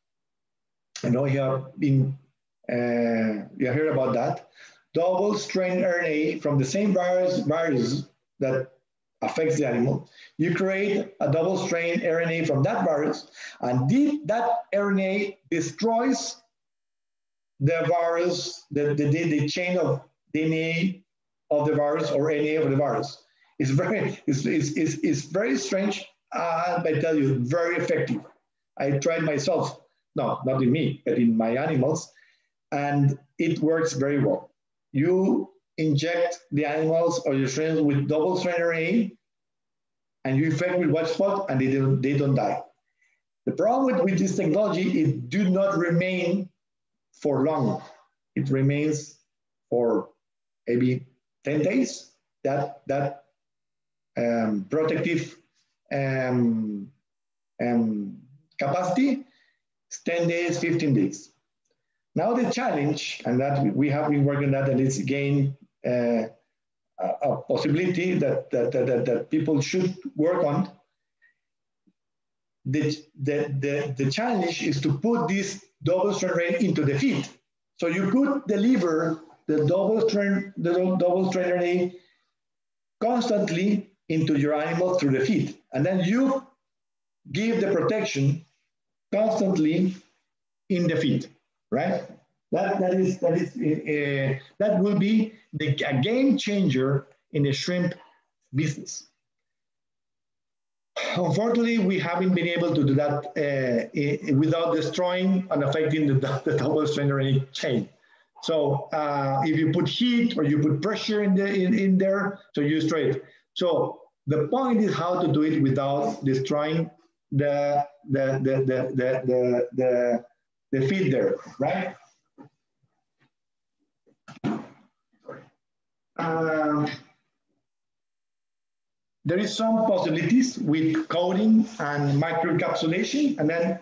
I know you have been, uh, you heard about that double strain RNA from the same virus, virus that affects the animal. You create a double strain RNA from that virus, and that RNA destroys the virus, the, the, the chain of DNA of the virus or RNA of the virus. It's very, it's, it's, it's, it's very strange, and I tell you, very effective. I tried myself, no, not in me, but in my animals, and it works very well you inject the animals or your strains with double strain RNA, and you infect with white spot, and they don't, they don't die. The problem with, with this technology, it do not remain for long. It remains for maybe 10 days, that, that um, protective um, um, capacity, 10 days, 15 days. Now the challenge, and that we have been working on that, and it's again uh, a possibility that, that, that, that people should work on. The, the, the, the challenge is to put this double strain RNA into the feed. So you could deliver the double strain, the double strain RNA constantly into your animal through the feed. And then you give the protection constantly in the feed right? That, that is, that, is uh, that will be the, a game changer in the shrimp business. Unfortunately, we haven't been able to do that uh, without destroying and affecting the, *laughs* the double strain RNA chain. So uh, if you put heat or you put pressure in, the, in, in there, so you straight. So the point is how to do it without destroying the, the, the, the, the, the, the, the there, right? Uh, there is some possibilities with coding and microencapsulation, and then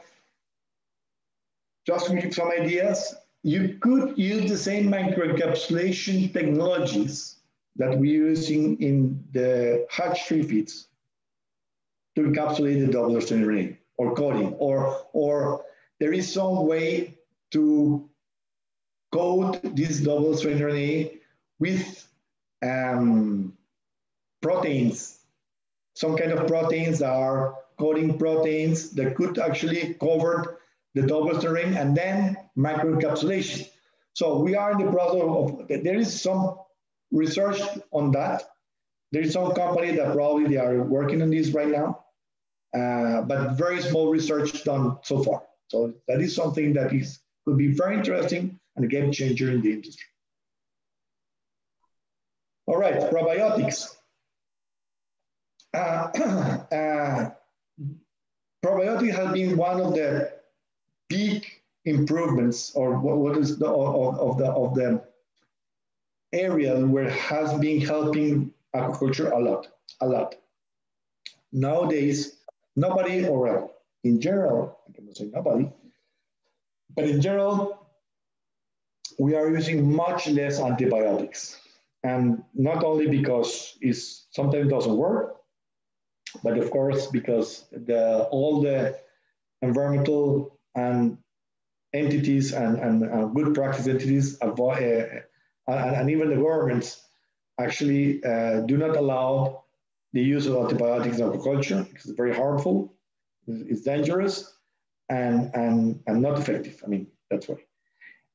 just some ideas, you could use the same microencapsulation technologies that we're using in the hatchery feeds to encapsulate the double-stranded RNA or coding or, or there is some way to coat this double-stranded RNA with um, proteins, some kind of proteins are coating proteins that could actually cover the double ring and then microencapsulation. So we are in the process of, there is some research on that. There is some company that probably they are working on this right now, uh, but very small research done so far. So that is something that is could be very interesting and a game changer in the industry. All right, probiotics. Uh, *clears throat* uh, probiotic has been one of the big improvements or what, what is the of, of the of the area where has been helping aquaculture a lot, a lot. Nowadays, nobody, or in general, I cannot say nobody, but in general, we are using much less antibiotics. And not only because it sometimes doesn't work, but of course because the, all the environmental and entities and, and, and good practice entities avoid, uh, and, and, even the governments actually uh, do not allow the use of antibiotics in aquaculture because it's very harmful, it's dangerous, and, and, and not effective. I mean, that's why.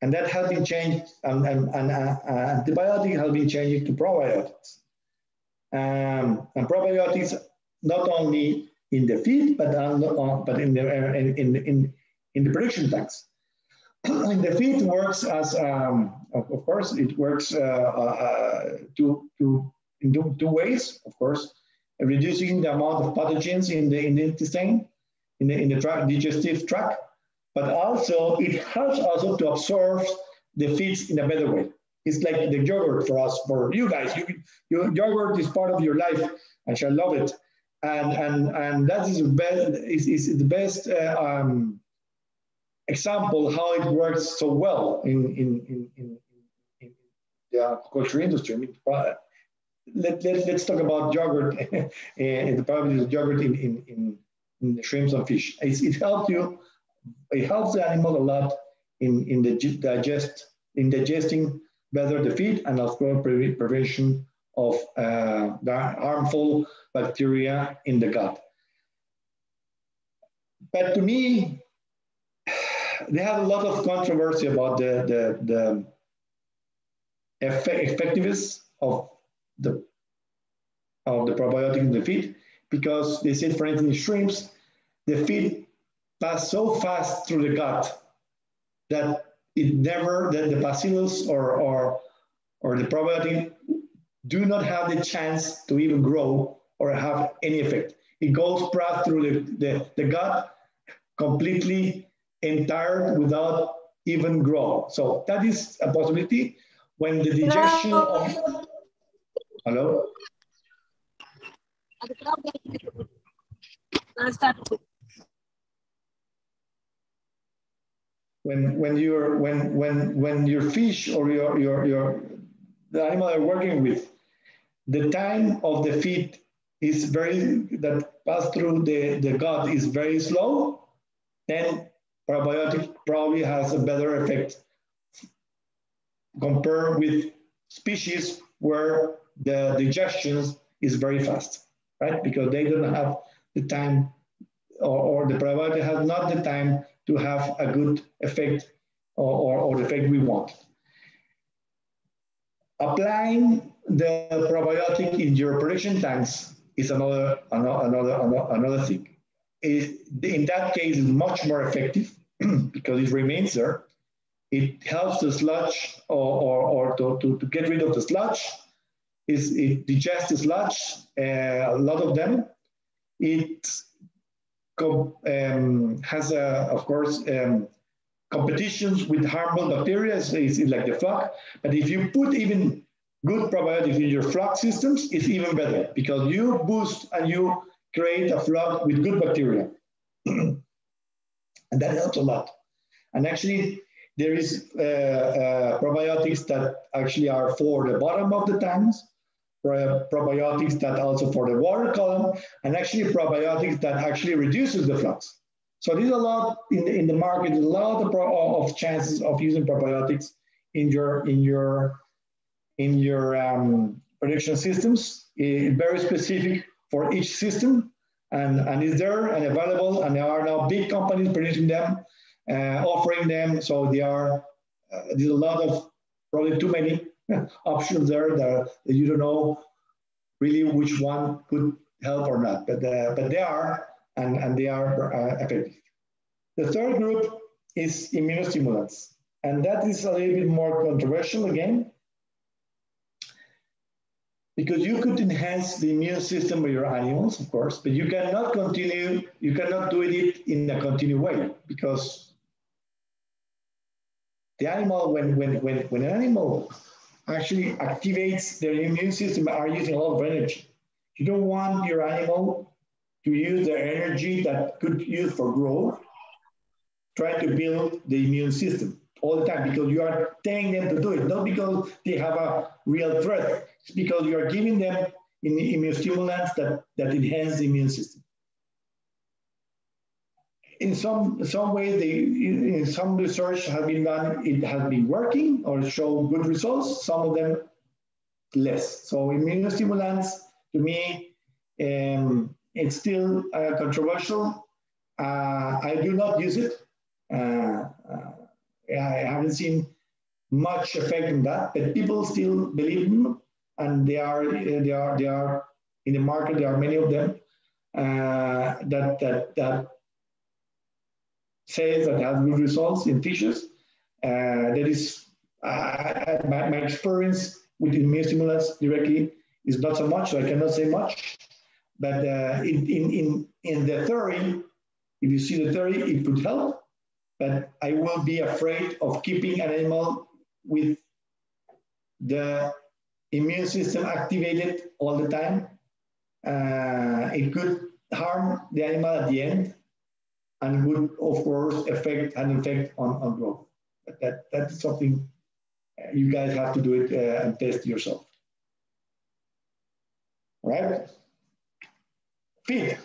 And that has been changed, and, and, and uh, uh, been changed to probiotics. Um, and probiotics, not only in the feed, but, on, but in, the, uh, in, in, in, in the production tanks. *clears throat* and the feed works as, um, of, of, course, it works uh, uh, two, two, in two, two ways, of course, reducing the amount of pathogens in the, in the intestine, in the, in the tract, digestive tract, but also it helps also to absorb the feeds in a better way. It's like the yogurt for us, for you guys. You, you, yogurt is part of your life, and I love it. And and and that is the best. Is, is the best uh, um, example how it works so well in in in, in, in the aquaculture industry. I mean, uh, let, let, let's talk about yogurt *laughs* and the probability of yogurt in, in, in shrimps and fish. It's, it helps you it helps the animal a lot in, in the digest in digesting better the feed and also pre prevention of uh, the harmful bacteria in the gut. But to me, they have a lot of controversy about the, the, the effectiveness of the, of the probiotic in the feed because they said, for instance, shrimps, the feed pass so fast through the gut that it never, that the bacillus or, or, or the probiotic do not have the chance to even grow or have any effect. It goes through the, the, the gut completely entire without even grow. So that is a possibility when the digestion of, hello? When when you're when when when your fish or your your your the animal you're working with, the time of the feed is very that pass through the, the gut is very slow, then probiotic probably has a better effect compared with species where the digestion is very fast, right? Because they don't have the time or, or the probiotic has not the time to have a good effect or, or, or the effect we want. Applying the probiotic in your production tanks is another, another, another, another thing. It, in that case, it's much more effective *clears throat* because it remains there. it helps the sludge or, or, or to, to, to, get rid of the sludge. It's, it digests the sludge, uh, a lot of them. It um, has, a, of course, um, competitions with harmful bacteria, it's like the flocs. But if you put even good probiotics in your flocs systems, it's even better because you boost and you create a flocs with good bacteria. *clears throat* and that helps a lot. And actually, there is uh, uh, probiotics that actually are for the bottom of the tanks, probiotics that also for the water column, and actually probiotics that actually reduces the flocs. So there's a lot in the, in the market, a lot of, of chances of using probiotics in your in your in your um, production systems. It's very specific for each system, and and is there and available, and there are now big companies producing them uh, offering them. So they are, uh, there's a lot of, probably too many *laughs* options there that, you don't know really which one could help or not, but, uh, but they are, and, and they are uh, effective. The third group is immunostimulants. And that is a little bit more controversial again, because you could enhance the immune system of your animals, of course, but you cannot continue, you cannot do it in a continued way because the animal, when, when, when, when an animal actually activates their immune system, are using a lot of energy. You don't want your animal to use their energy that could use for growth, trying to build the immune system all the time because you are telling them to do it, not because they have a real threat. It's because you are giving them immune stimulants that, that enhance the immune system in some some way, they, in some research have been done, it has been working or show good results. Some of them less. So immunostimulants, to me, um, it's still uh, controversial. Uh, I do not use it. Uh, uh I haven't seen much effect in that, but people still believe them, and they are they are they are in the market. There are many of them uh, that that that says that has good results in fishes. Uh, that is, uh, my, my experience with immune stimulants directly is not so much, so I cannot say much. But uh, in, in, in, in the theory, if you see the theory, it could help. But I will be afraid of keeping an animal with the immune system activated all the time. Uh, it could harm the animal at the end and would, of course, affect an effect on, on growth. But that, that's something uh, you guys have to do it uh, and test yourself. All right? Feed.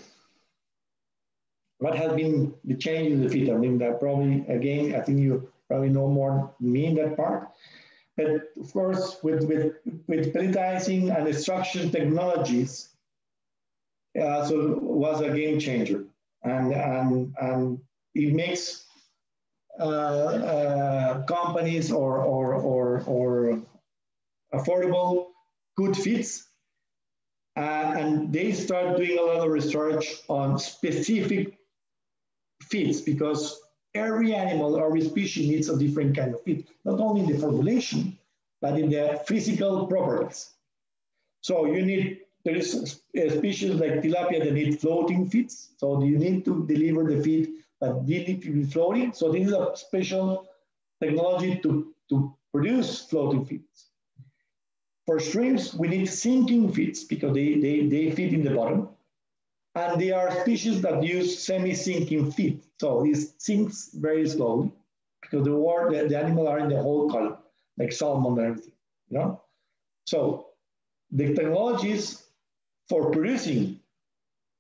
What has been the change in the feed? I mean, that probably, again, I think you probably know more than me in that part. But of course, with, with, with pelletizing and extrusion technologies, uh, so was a game changer and, and, and it makes uh, uh, companies or, or, or, or affordable good fits. Uh, and they start doing a lot of research on specific fits because every animal, every species needs a different kind of fit, not only in the formulation, but in the physical properties. So you need there is a species like tilapia that need floating feeds. So you need to deliver the feed, but they need to be floating. So this is a special technology to, to produce floating feeds. For shrimps, we need sinking feeds because they, they, they feed in the bottom. And there are species that use semi-sinking feed. So it sinks very slowly because the, water, the, the animal are in the whole column, like salmon and everything, you know? So the technologies for producing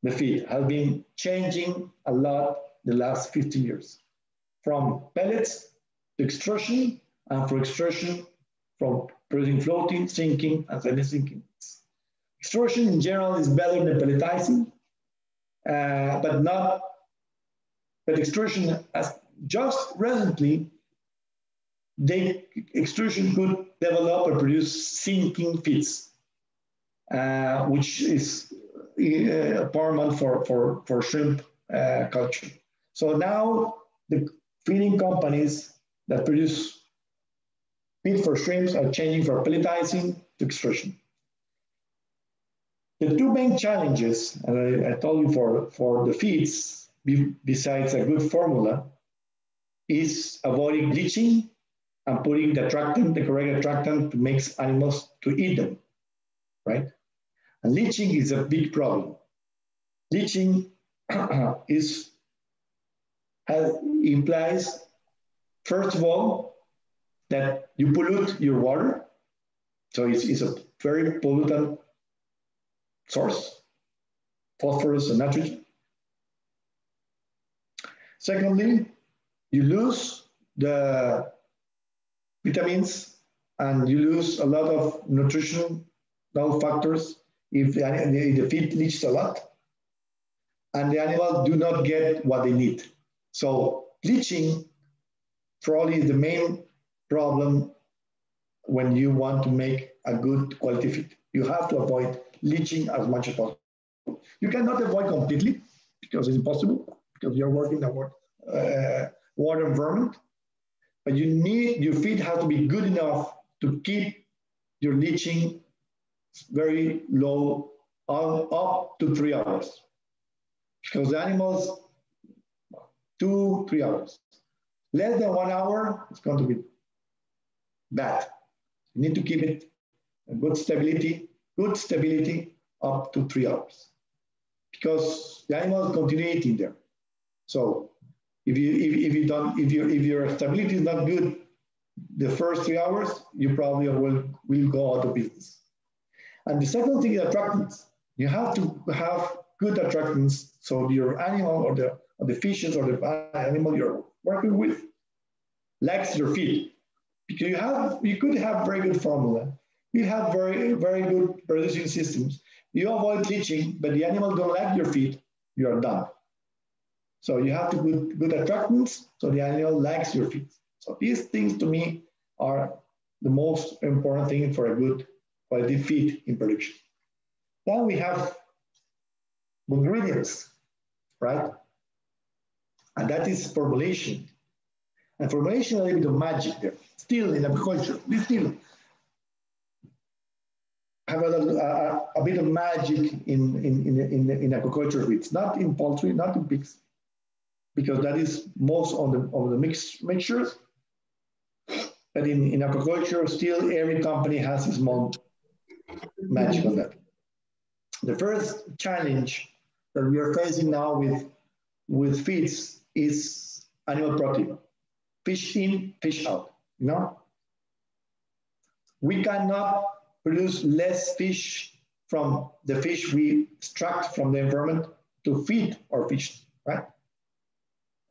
the feed has been changing a lot the last 50 years. From pellets to extrusion, and for extrusion, from producing floating, sinking, and semi-sinking. Extrusion in general is better than pelletizing, uh, but not, but extrusion has just recently, they, extrusion could develop or produce sinking feeds uh, which is uh, paramount for, for, for shrimp uh, culture. So now the feeding companies that produce feed for shrimps are changing from pelletizing to extrusion. The two main challenges, and I, I told you for, for the feeds, be, besides a good formula, is avoiding leaching and putting the attractant, the correct attractant to make animals to eat them, right? And leaching is a big problem. Leaching *clears throat* is has, implies, first of all, that you pollute your water. So it's, it's a very pollutant source, phosphorus and nitrogen. Secondly, you lose the vitamins and you lose a lot of nutritional factors if the, feed leaches a lot and the animals do not get what they need. So leaching probably is the main problem when you want to make a good quality feed. You have to avoid leaching as much as possible. You cannot avoid completely because it's impossible because you're working in a water, uh, water environment. But you need your feed has to be good enough to keep your leaching very low, up to three hours. Because animals, two, three hours. Less than one hour, it's going to be bad. You need to keep it a good stability, good stability up to three hours. Because the animals continue eating there. So if you if, if you don't if you if your stability is not good the first three hours, you probably will will go out of business. And the second thing is attractants. You have to have good attractants so your animal or the or the fishes or the animal you're working with likes your feed. Because you have you could have very good formula. You have very very good producing systems. You avoid leaching, but the animal don't like your feed, you are done. So you have to good, good attractants so the animal likes your feed. So these things to me are the most important thing for a good quality defeat in production. Then we have ingredients, right? And that is formulation. And formulation is a little bit of magic there. Still in aquaculture, we still have a, a, a bit of magic in, in, in, in, in aquaculture. It's not in poultry, not in pigs, because that is most of the, of the mix, mixtures. But in, in aquaculture, still every company has its own magic on that. The first challenge that we are facing now with, with feeds is animal protein. Fish in, fish out, you know? We cannot produce less fish from the fish we extract from the environment to feed our fish, right?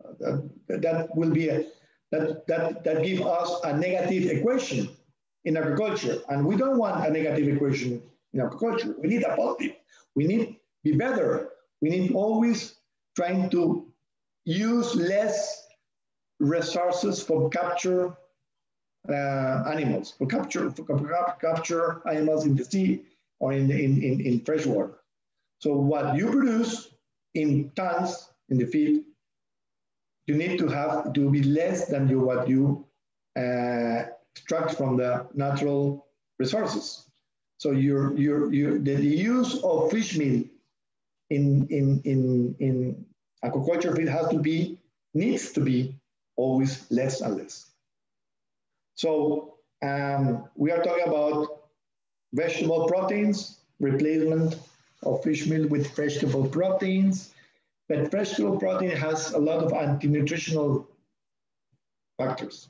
Uh, that, that will be a, that, that, that give us a negative equation in aquaculture. And we don't want a negative equation in aquaculture. We need a positive. We need be better. We need always trying to use less resources for capture uh, animals, for capture, for capture animals in the sea or in, in, in, in fresh water. So what you produce in tons in the feed, you need to have to be less than you, what you uh, extract from the natural resources. So the, the use of fish meal in, in, in, in aquaculture feed has to be, needs to be always less and less. So um, we are talking about vegetable proteins, replacement of fish meal with vegetable proteins, but vegetable protein has a lot of anti-nutritional factors.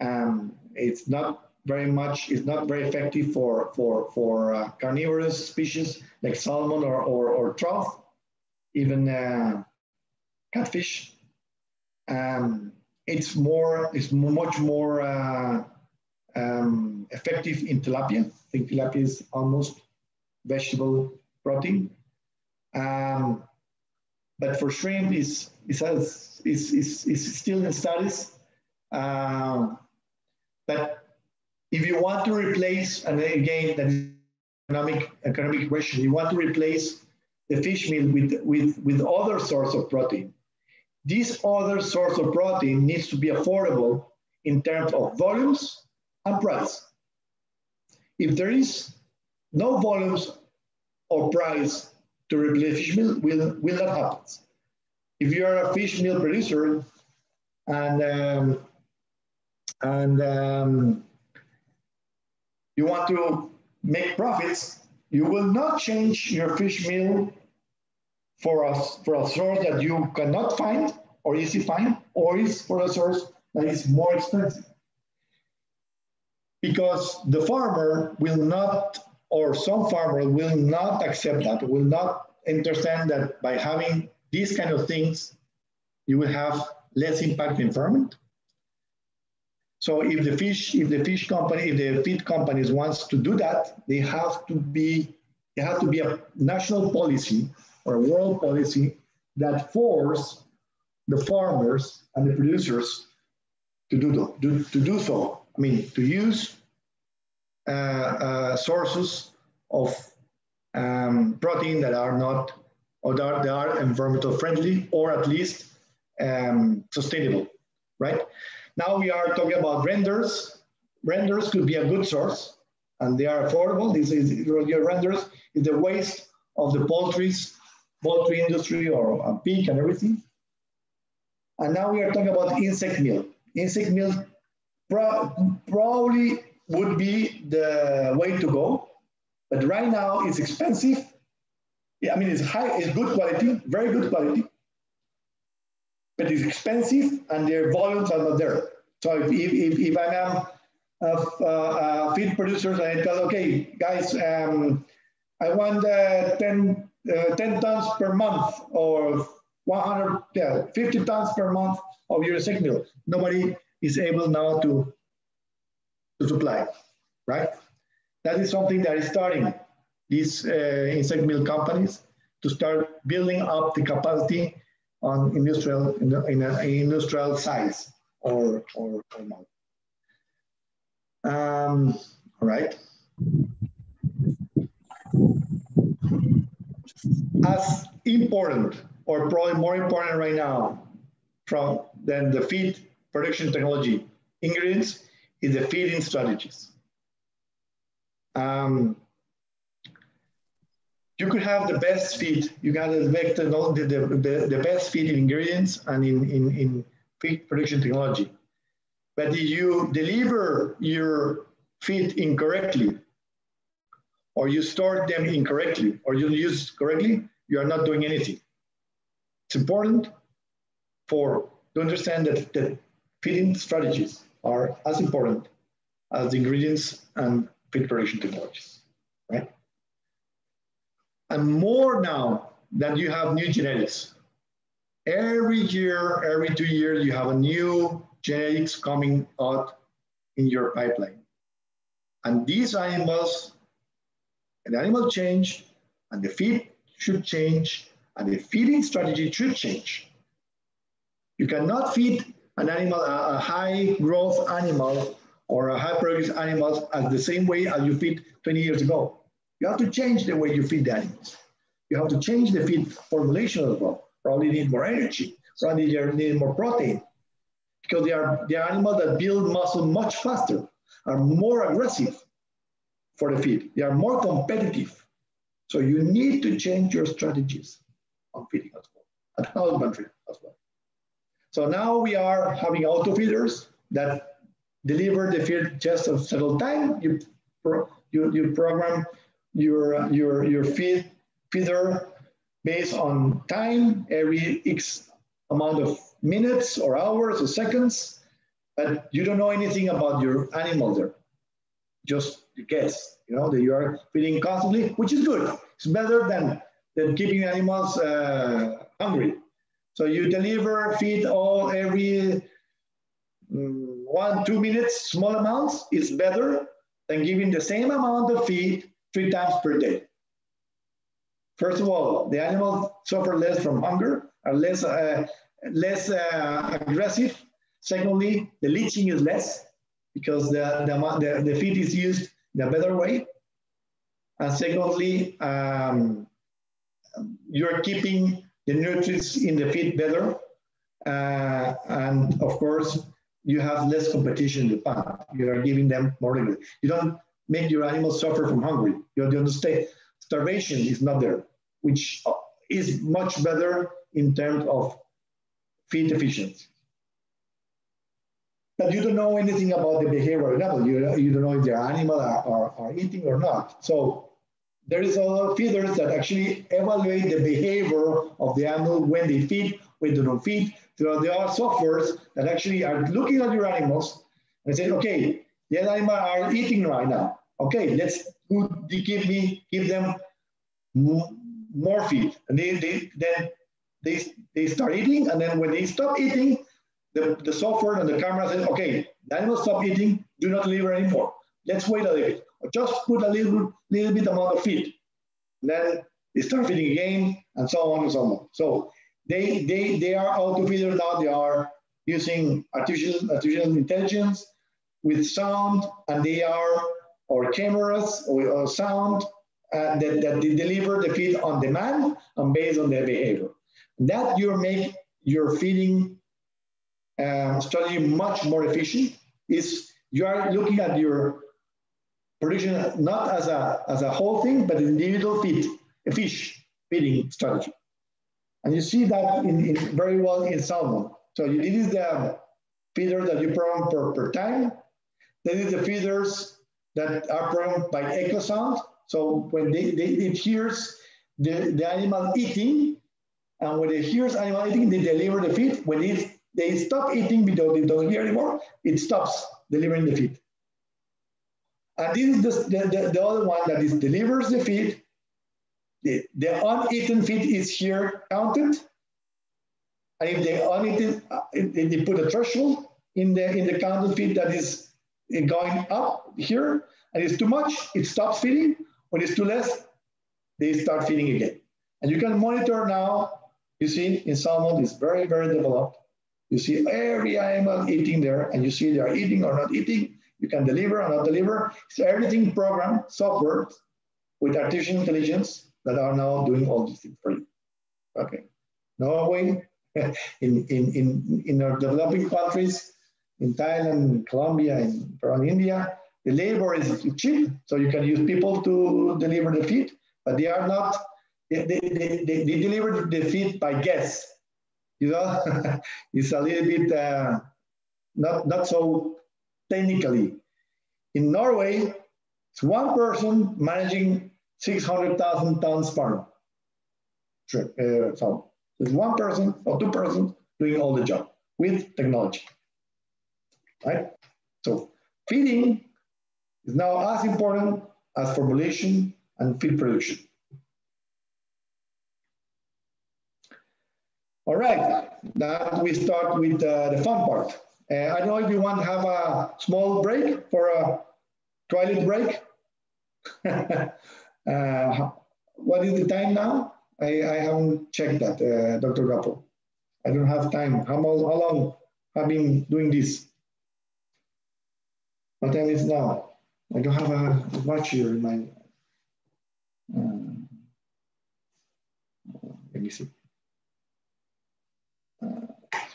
Um, it's not very much, it's not very effective for, for, for uh, carnivorous species like salmon or, or, or trout, even uh, catfish. Um, it's more, it's much more uh, um, effective in tilapia. I think tilapia is almost vegetable protein. Um, but for shrimp, is is, is, is, still in studies. Um, but if you want to replace, and again, that is economic, economic question, you want to replace the fish meal with, with, with other source of protein. This other source of protein needs to be affordable in terms of volumes and price. If there is no volumes or price to replace fish meal, will, will not happen. If you are a fish meal producer and, um, and um, you want to make profits, you will not change your fish meal for a, for a source that you cannot find or easy find, or is for a source that is more expensive. Because the farmer will not, or some farmer will not accept that, will not understand that by having these kind of things, you will have less impact in environment. So if the fish, if the fish company, if the feed companies wants to do that, they have to be, they have to be a national policy or a world policy that force the farmers and the producers to do, do, to do so. I mean, to use uh, uh, sources of um, protein that are not, or that, that are environmental friendly, or at least um, sustainable, right? Now we are talking about renders. Renders could be a good source, and they are affordable. This is your renders is the waste of the poultries, poultry industry or uh, pig and everything. And now we are talking about insect meal. Insect meal pro probably would be the way to go, but right now it's expensive. Yeah, I mean, it's high, it's good quality, very good quality, but it's expensive and their volumes are not there. So if, if, if I'm a, a, feed producer and I tell, okay, guys, um, I want uh, 10, uh, 10 tons per month or 100, yeah, 50 tons per month of your insect meal. Nobody is able now to, to supply, right? That is something that is starting these uh, insect meal companies to start building up the capacity on industrial in, in an industrial size or or, or not. Um, all right. As important, or probably more important right now, from than the feed production technology ingredients is the feeding strategies. Um, you could have the best feed, you got the, the, the, the best feed in ingredients and in, in, in feed production technology. But if you deliver your feed incorrectly, or you store them incorrectly, or you use correctly, you are not doing anything. It's important for to understand that, that feeding strategies are as important as the ingredients and feed production technologies? And more now that you have new genetics. Every year, every two years, you have a new genetics coming out in your pipeline. And these animals, an animal change, and the feed should change, and the feeding strategy should change. You cannot feed an animal, a, a high growth animal or a high progress animal as the same way as you feed 20 years ago. You have to change the way you feed the animals. You have to change the feed formulation as well. Probably need more energy, probably need more protein because they are, are animals that build muscle much faster, are more aggressive for the feed. They are more competitive. So you need to change your strategies on feeding as well, at husbandry as well. So now we are having auto feeders that deliver the feed just a settled time. You, pro, you, you program your, your, your feed, feeder based on time, every X amount of minutes or hours or seconds, but you don't know anything about your animal there. Just guess, you know, that you are feeding constantly, which is good. It's better than, than keeping animals uh, hungry. So you deliver feed all every um, one, two minutes, small amounts, is better than giving the same amount of feed three times per day. First of all, the animals suffer less from hunger, are less, uh, less uh, aggressive. Secondly, the leaching is less because the, the, the, the feed is used in a better way. And secondly, um, you're keeping the nutrients in the feed better. Uh, and of course, you have less competition in the pond. You are giving them more regularly. You don't make your animals suffer from hunger. You stay. Starvation is not there, which is much better in terms of feed efficiency. But you don't know anything about the behavior of the You, you don't know if the animal are, are, are eating or not. So there is of feeders that actually evaluate the behavior of the animal when they feed, when they don't feed. So there are softwares that actually are looking at your animals and say, okay, the animals are eating right now. Okay, let's give me give them more feed, and they, they then they they start eating, and then when they stop eating, the, the software and the camera says, okay, the animal stop eating, do not deliver anymore. Let's wait a little bit. Just put a little, little bit amount of feed. Then they start feeding again, and so on and so on. So they they they are auto feeder now. They are using artificial artificial intelligence with sound, and they are or cameras or, or sound uh, that, that deliver the feed on demand and based on their behavior. That you make your feeding uh, strategy much more efficient is you are looking at your production not as a, as a whole thing, but individual feed, a fish feeding strategy. And you see that in, in very well in salmon. So you, this is the feeder that you program per, per time. This is the feeders that are programmed by echosound. So when they, they, it hears the, the animal eating, and when it hears animal eating, they deliver the feed. When it they stop eating because they don't hear anymore, it stops delivering the feed. And this is the, the, the other one that is delivers the feed. The, the uneaten feed is here counted. And if they uneaten, uh, they put a threshold in the in the counted feed that is going up here, and it's too much, it stops feeding. When it's too less, they start feeding again. And you can monitor now, you see in salmon, it's very, very developed. You see every animal eating there, and you see they are eating or not eating. You can deliver or not deliver. It's everything programmed, software with artificial intelligence that are now doing all these things for you. Okay. Norway, *laughs* in, in, in, in our developing countries, in Thailand, in Colombia, in India, the labor is cheap, so you can use people to deliver the feed, but they are not, they, they, they, they deliver the feed by guess you know, *laughs* it's a little bit uh, not, not so technically. In Norway, it's one person managing 600,000 tons per uh, so it's one person or two persons doing all the job with technology, right? So feeding is now as important as formulation and feed production. All right, now we start with uh, the fun part. Uh, I don't know if you want to have a small break for a toilet break. *laughs* uh, what is the time now? I, I haven't checked that, uh, Dr. Gapo. I don't have time. How, how long have been doing this? What time is now? I don't have a watch here in my. Uh, let me see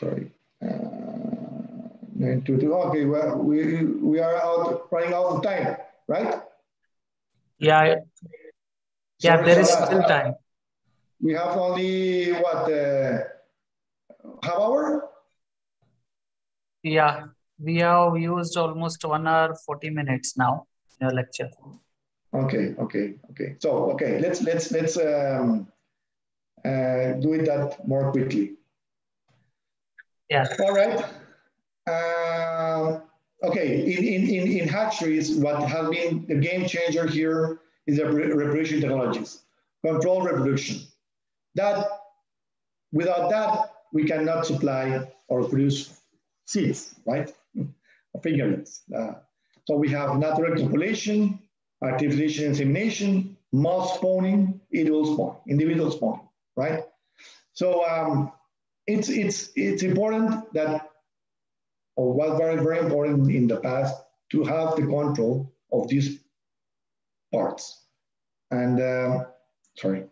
sorry. Uh, okay, well, we, we are out running out of time, right? Yeah, yeah, sorry, there is still time. We have only what, uh, half hour? Yeah, we have used almost one hour, 40 minutes now in your lecture. Okay, okay, okay. So, okay, let's, let's, let's um, uh, do it that more quickly. Yeah. All right. Uh, okay, in, in, in, in hatcheries, what has been the game changer here is the reproduction technologies, control reproduction. That, without that, we cannot supply or produce seeds, right? Fingerlings. Uh, so we have natural copulation, artificial insemination, moth spawning, individual spawning, individual spawning, right? So um, it's it's it's important that or was very very important in the past to have the control of these parts. And uh, sorry.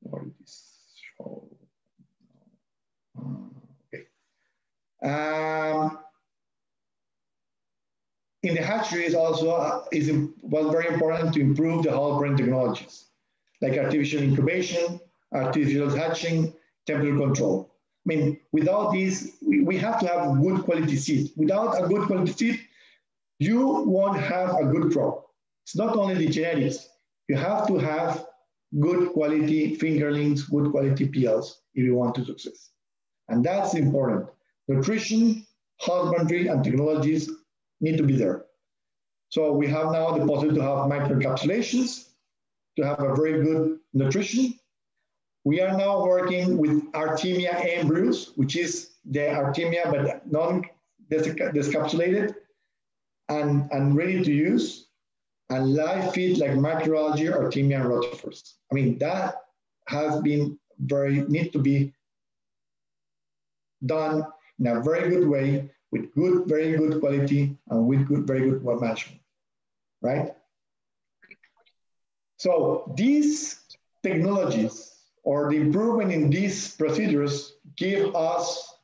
What is this? Uh, okay. Um, in the hatcheries also uh, is was very important to improve the whole brain technologies, like artificial incubation, artificial hatching, temperature control. I mean, without these, we, have to have good quality seed. Without a good quality seed, you won't have a good crop. It's not only the genetics, you have to have good quality fingerlings, good quality PLs if you want to success. And that's important. Nutrition, husbandry, and technologies need to be there. So we have now the possibility to have microencapsulations, to have a very good nutrition. We are now working with Artemia embryos, which is the Artemia but non-descapsulated and, and ready to use, and live feed like macroalgae, Artemia, and rotifers. I mean, that has been very, need to be done in a very good way with good, very good quality and with good, very good management, right? So these technologies or the improvement in these procedures give us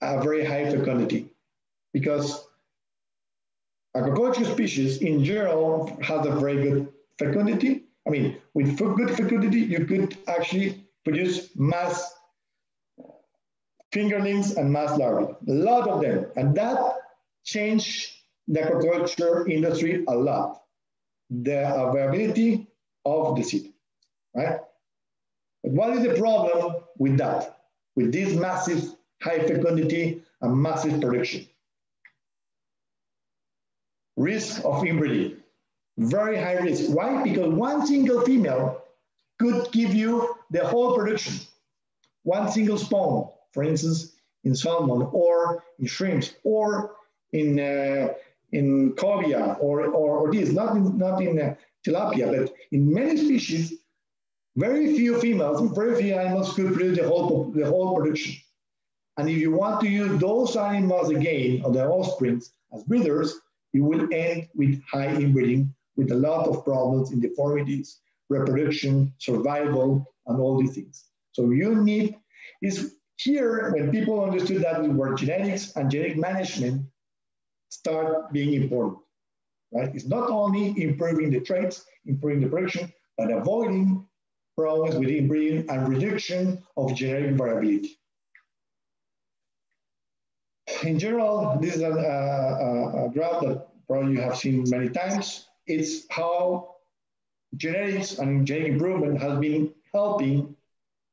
a very high fecundity because aquaculture species in general has a very good fecundity. I mean, with good fecundity, you could actually produce mass fingerlings and mass larvae, a lot of them. And that changed the aquaculture industry a lot. The availability of the seed, right? But what is the problem with that? With this massive high fecundity and massive production? Risk of inbreeding, very high risk. Why? Because one single female could give you the whole production. One single spawn, for instance, in salmon or in shrimps or in uh, in cobia or, or, or this, not in, not in uh, tilapia, but in many species, very few females, very few animals could produce the whole, the whole production. And if you want to use those animals again, or their offsprings, as breeders, you will end with high inbreeding, with a lot of problems in deformities, reproduction, survival, and all these things. So you need, is here, when people understood that we were genetics and genetic management start being important, right? It's not only improving the traits, improving the production, but avoiding problems with inbreeding and reduction of genetic variability. In general, this is a, a, uh, uh, a graph that probably you have seen many times. It's how genetics and genetic improvement has been helping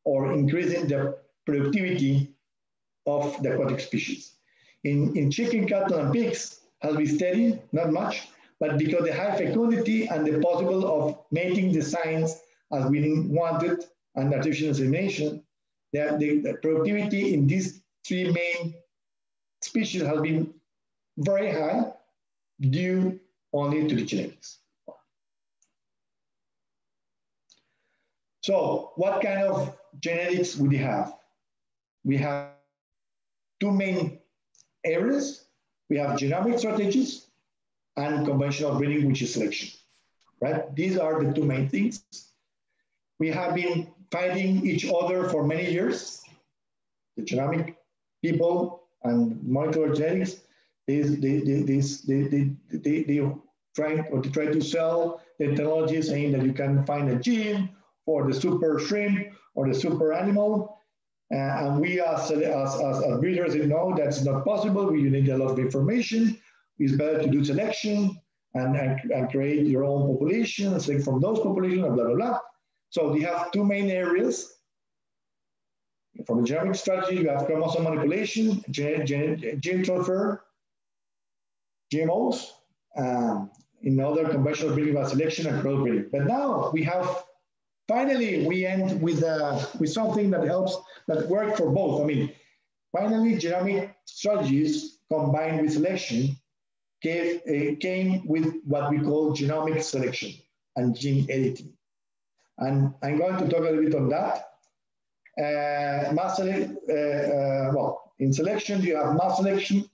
or increasing the productivity of the aquatic species. In, in chicken, cattle, and pigs has been steady, not much, but because the high fecundity and the possible of mating the signs as we wanted and artificial insemination, the, the, the productivity in these three main species has been very high due only to the genetics. So what kind of genetics would we have? We have two main areas. We have genomic strategies and conventional breeding, which is selection, right? These are the two main things. We have been fighting each other for many years. The genomic people and molecular genetics, they, they, they, they, they, they, they, try, or they try to sell the technology saying that you can find a gene for the super shrimp or the super animal, and we as, as, as, as know that's not possible. We need a lot of information. It's better to do selection and, and, and create your own population, select from those populations, blah, blah, blah. So we have two main areas. From the genomic strategy, you have chromosome manipulation, gene, gene, gene transfer, GMOs, um, in other conventional breeding by selection and crossbreeding. But now we have Finally, we end with, uh, with something that helps, that work for both. I mean, finally, genomic strategies combined with selection gave, uh, came with what we call genomic selection and gene editing. And I'm going to talk a little bit on that. Uh, mass uh, uh, well, in selection, you have mass selection,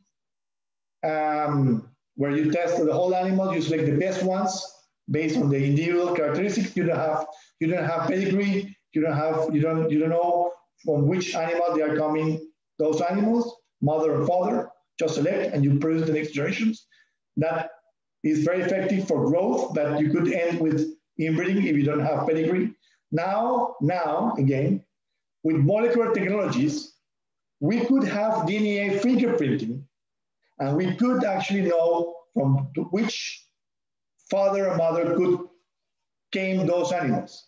um, where you test the whole animal, you select the best ones based on the individual characteristics. You don't have you don't have pedigree. You don't have you don't you don't know from which animal they are coming. Those animals mother and father, just select and you produce the next generations. That is very effective for growth, but you could end with inbreeding if you don't have pedigree. Now, now again, with molecular technologies, we could have DNA fingerprinting, and we could actually know from which father and mother could came those animals.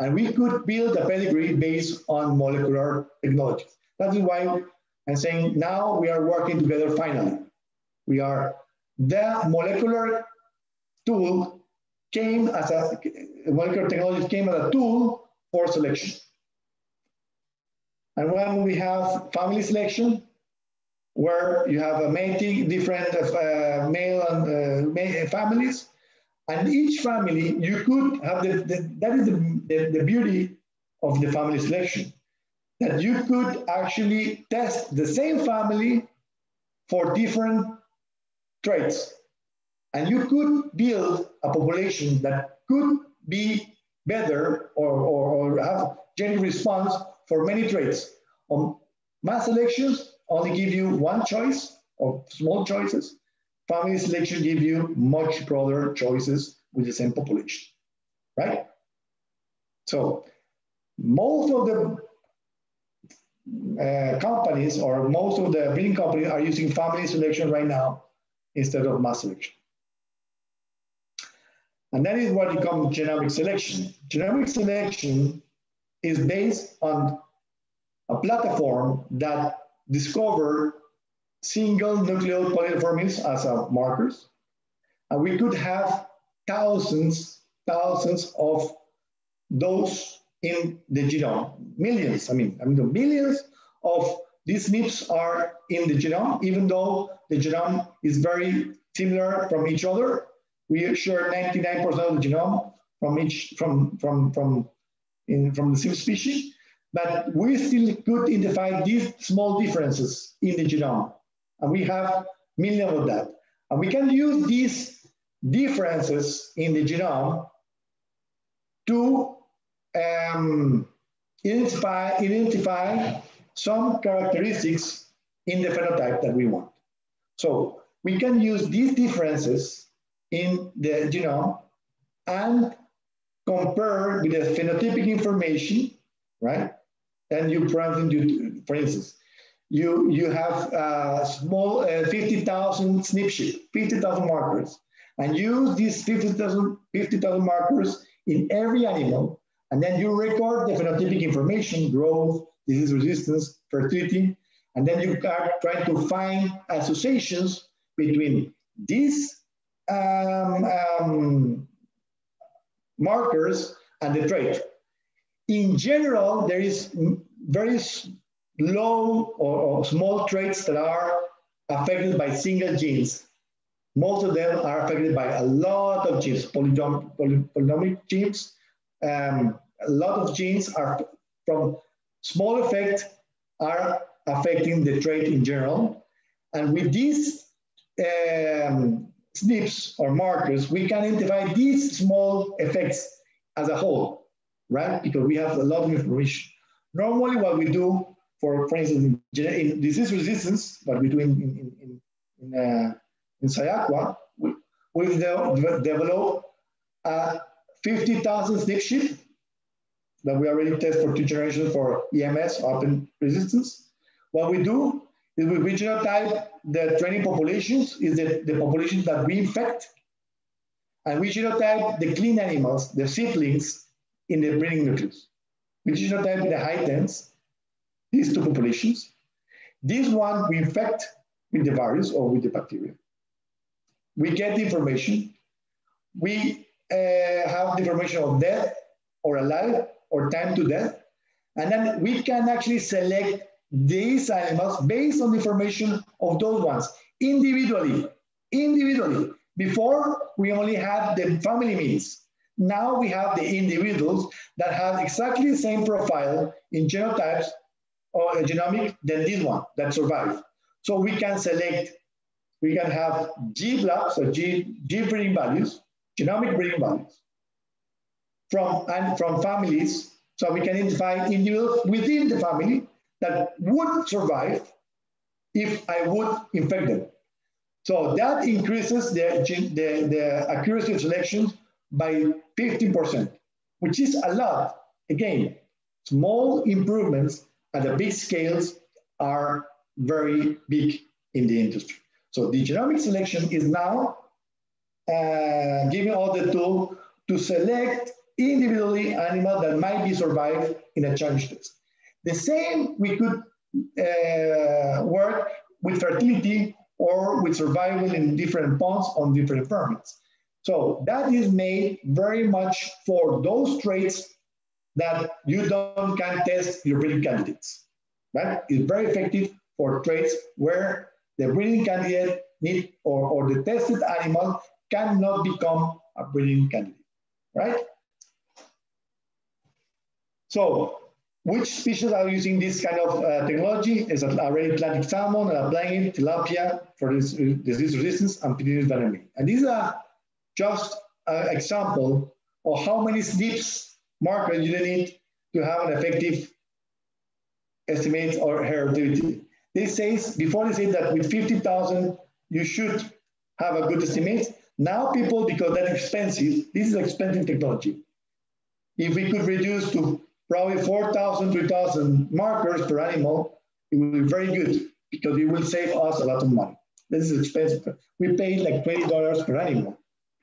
And we could build a pedigree based on molecular technologies. That is why I'm saying now we are working together finally. We are, the molecular tool came as a, molecular technology came as a tool for selection. And when we have family selection, where you have a mating, different uh, male and uh, families, and each family, you could have the, the that is the, the, the beauty of the family selection, that you could actually test the same family for different traits. And you could build a population that could be better or, or, or have genetic response for many traits. On mass selections only give you one choice or small choices. Family selection give you much broader choices with the same population, right? So most of the uh, companies or most of the breeding companies are using family selection right now instead of mass selection. And that is what becomes genomic selection. Genomic selection is based on a platform that discovered single nucleotide polymorphisms as a markers. And we could have thousands, thousands of those in the genome, millions, I mean, I mean the millions of these SNPs are in the genome, even though the genome is very similar from each other. We share 99% of the genome from each, from, from, from, in, from the same species, but we still could identify these small differences in the genome. And we have millions of that. And we can use these differences in the genome to um, identify, identify some characteristics in the phenotype that we want. So we can use these differences in the genome and compare with the phenotypic information, right? And you, for instance, you, you have a small uh, 50,000 SNP 50,000 markers and use these 50,000 50, markers in every animal, and then you record the phenotypic information, growth, disease resistance, fertility, and then you are trying to find associations between these um, um, markers and the trait. In general, there is very low or, or small traits that are affected by single genes most of them are affected by a lot of genes, polynomic genes. Um, a lot of genes are from small effect are affecting the trait in general. And with these um, SNPs or markers, we can identify these small effects as a whole, right? Because we have a lot of information. Normally what we do for, for instance, in, in disease resistance, what we do in, in, in, in uh, in we, we've de developed a 50,000 SNP chip that we already test for two generations for EMS, open resistance. What we do is we genotype the training populations, is the, the populations that we infect, and we genotype the clean animals, the seedlings, in the breeding nucleus. We genotype the high tens, these two populations. This one we infect with the virus or with the bacteria we get the information, we uh, have the information of death or alive or time to death, and then we can actually select these animals based on the information of those ones individually, individually. Before, we only had the family means. Now we have the individuals that have exactly the same profile in genotypes or genomic than this one that survived. So we can select we can have G blocks or G, G breeding values, genomic breeding values from, and from families. So we can identify individuals within the family that would survive if I would infect them. So that increases the, the, the accuracy of selections by 15%, which is a lot. Again, small improvements at the big scales are very big in the industry. So the genomic selection is now uh, giving all the tool to select individually animals that might be survived in a challenge test. The same we could uh, work with fertility or with survival in different ponds on different environments. So that is made very much for those traits that you don't can test your breeding candidates, right? It's very effective for traits where the breeding candidate need or, or the tested animal cannot become a breeding candidate, right? So which species are using this kind of uh, technology? Is already Atlantic salmon and applying it, tilapia for this disease resistance and Penaeus vannamei. And these are just an example of how many SNPs markers you need to have an effective estimate or heredity. They say, before they say that with 50,000, you should have a good estimate. Now people, because that's expensive, this is expensive technology. If we could reduce to probably 4,000, 3,000 markers per animal, it will be very good because it will save us a lot of money. This is expensive. We pay like $20 per animal.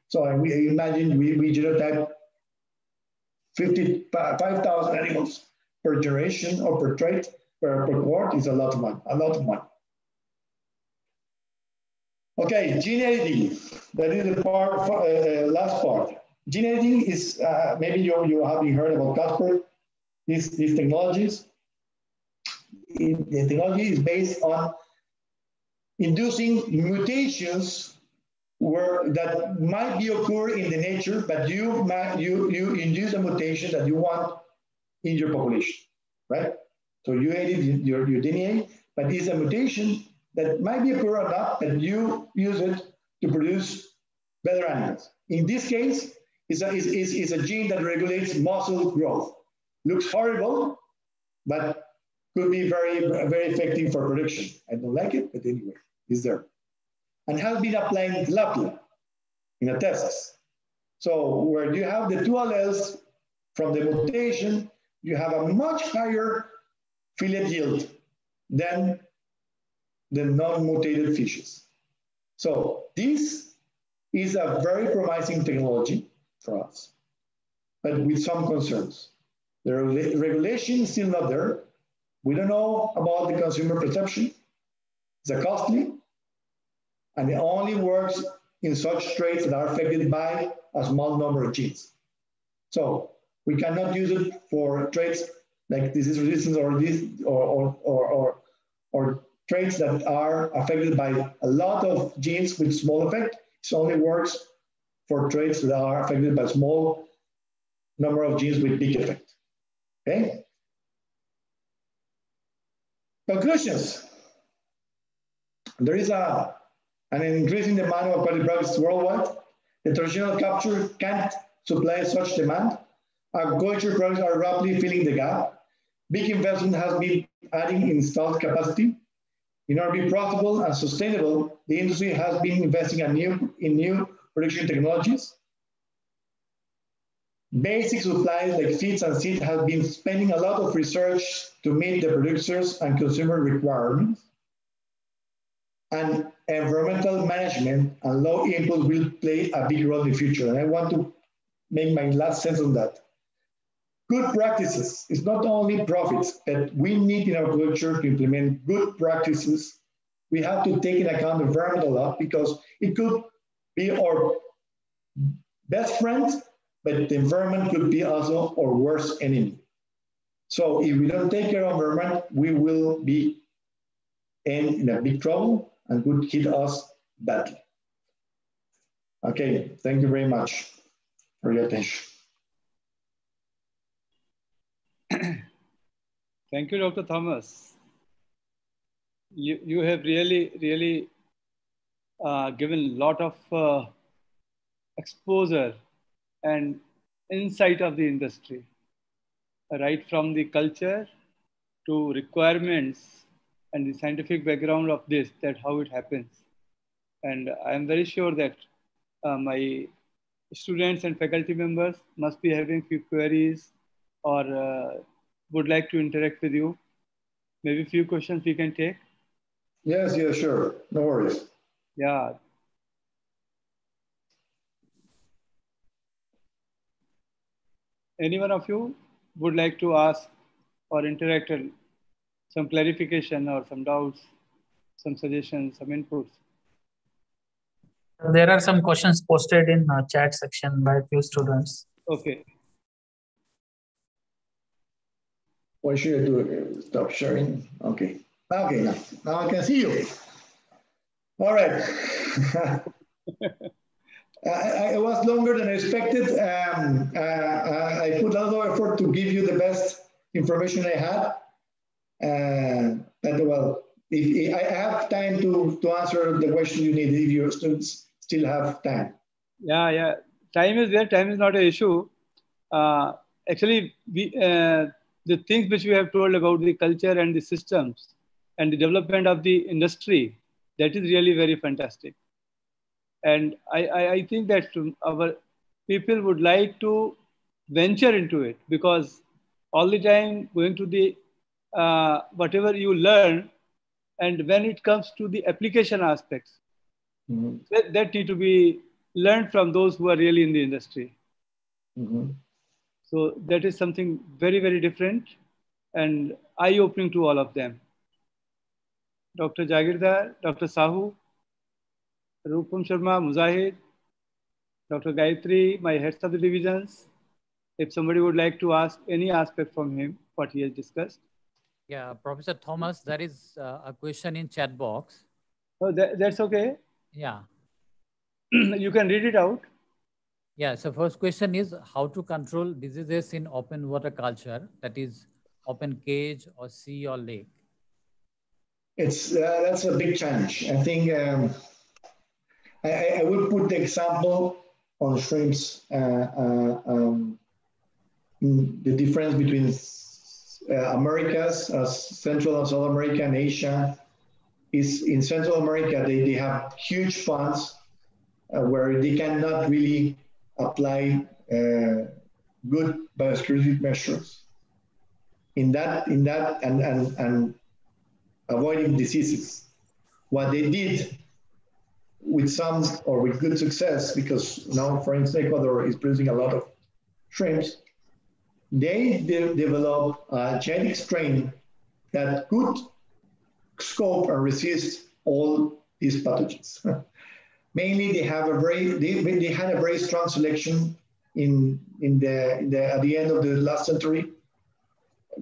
So we imagine we, we genotype 5,000 animals per generation or per trait per, per cohort is a lot of money, a lot of money. Okay, gene editing. That is the part, uh, uh, last part. Gene editing is, uh, maybe you, you have heard about CRISPR, these, these technologies. The technology is based on inducing mutations where that might be occur in the nature, but you might, you you induce a mutation that you want in your population, right? So you edit your, your DNA, but it's a mutation that might be a not, but you use it to produce better animals. In this case, it's a, it's, it's a gene that regulates muscle growth. Looks horrible, but could be very, very effective for production. I don't like it, but anyway, it's there and has been applied in in a test. So where you have the two alleles from the mutation, you have a much higher fillet yield than the non-mutated fishes. So this is a very promising technology for us, but with some concerns. The regulation is still not there. We don't know about the consumer perception. It's costly, and it only works in such traits that are affected by a small number of genes. So we cannot use it for traits like disease resistance or, this, or, or, or, or, or traits that are affected by a lot of genes with small effect. It only works for traits that are affected by small number of genes with big effect. Okay? Conclusions. There is a an increasing demand of quality products worldwide. The traditional capture can't supply such demand. Aquaculture products are rapidly filling the gap. Big investment has been adding installed capacity. In order to be profitable and sustainable, the industry has been investing in new, in new production technologies. Basic supplies like feeds and seed have been spending a lot of research to meet the producers and consumer requirements. And environmental management and low input will play a big role in the future. And I want to make my last sense on that. Good practices is not only profits, but we need in our culture to implement good practices. We have to take into account environmental law because it could be our best friend, but the environment could be also our worst enemy. So if we don't take care of environment, we will be in, in a big trouble and could hit us badly. Okay, thank you very much for your attention. *clears throat* Thank you, Dr. Thomas. You, you have really, really uh, given a lot of uh, exposure and insight of the industry, right from the culture to requirements and the scientific background of this, that how it happens. And I am very sure that uh, my students and faculty members must be having few queries or uh, would like to interact with you. Maybe a few questions we can take. Yes, yes, sure. No worries. Yeah. Any one of you would like to ask or interact some clarification or some doubts, some suggestions, some inputs? There are some questions posted in uh, chat section by a few students. Okay. What should I do? Stop sharing? Okay. Okay, now, now I can see you. All right. *laughs* I, it was longer than I expected. Um, uh, I put a lot of effort to give you the best information I had. Uh, but well, if, if, I have time to, to answer the question you need if your students still have time. Yeah, yeah. Time is there. Time is not an issue. Uh, actually, we, uh, the things which we have told about the culture and the systems and the development of the industry, that is really very fantastic. And I, I, I think that our people would like to venture into it because all the time going to the uh, whatever you learn and when it comes to the application aspects mm-hmm. that, that, need to be learned from those who are really in the industry mm-hmm. So that is something very very different and eye opening to all of them dr Jahageerdar dr sahu Rupam Sharma, Muzahid, Dr. Gayatri, my heads of the divisions. If somebody would like to ask any aspect from him, what he has discussed. Yeah, Professor Thomas, there is uh, a question in chat box. Oh, that, that's okay. Yeah. *clears throat* you can read it out. Yeah, so first question is how to control diseases in open water culture, that is open cage or sea or lake? It's, uh, that's a big challenge. I think um, I, I will put the example on shrimps, uh, uh, um, the difference between uh, Americas, uh, Central and South America and Asia, is in Central America, they, they have huge funds uh, where they cannot really apply uh, good biosecurity measures. In that, in that, and, and, and avoiding diseases. What they did with some or with good success, because now, for instance, Ecuador is producing a lot of shrimps, they de develop a genetic strain that could scope and resist all these pathogens. *laughs* Mainly, they have a very they, they had a very strong selection in in the, in the at the end of the last century,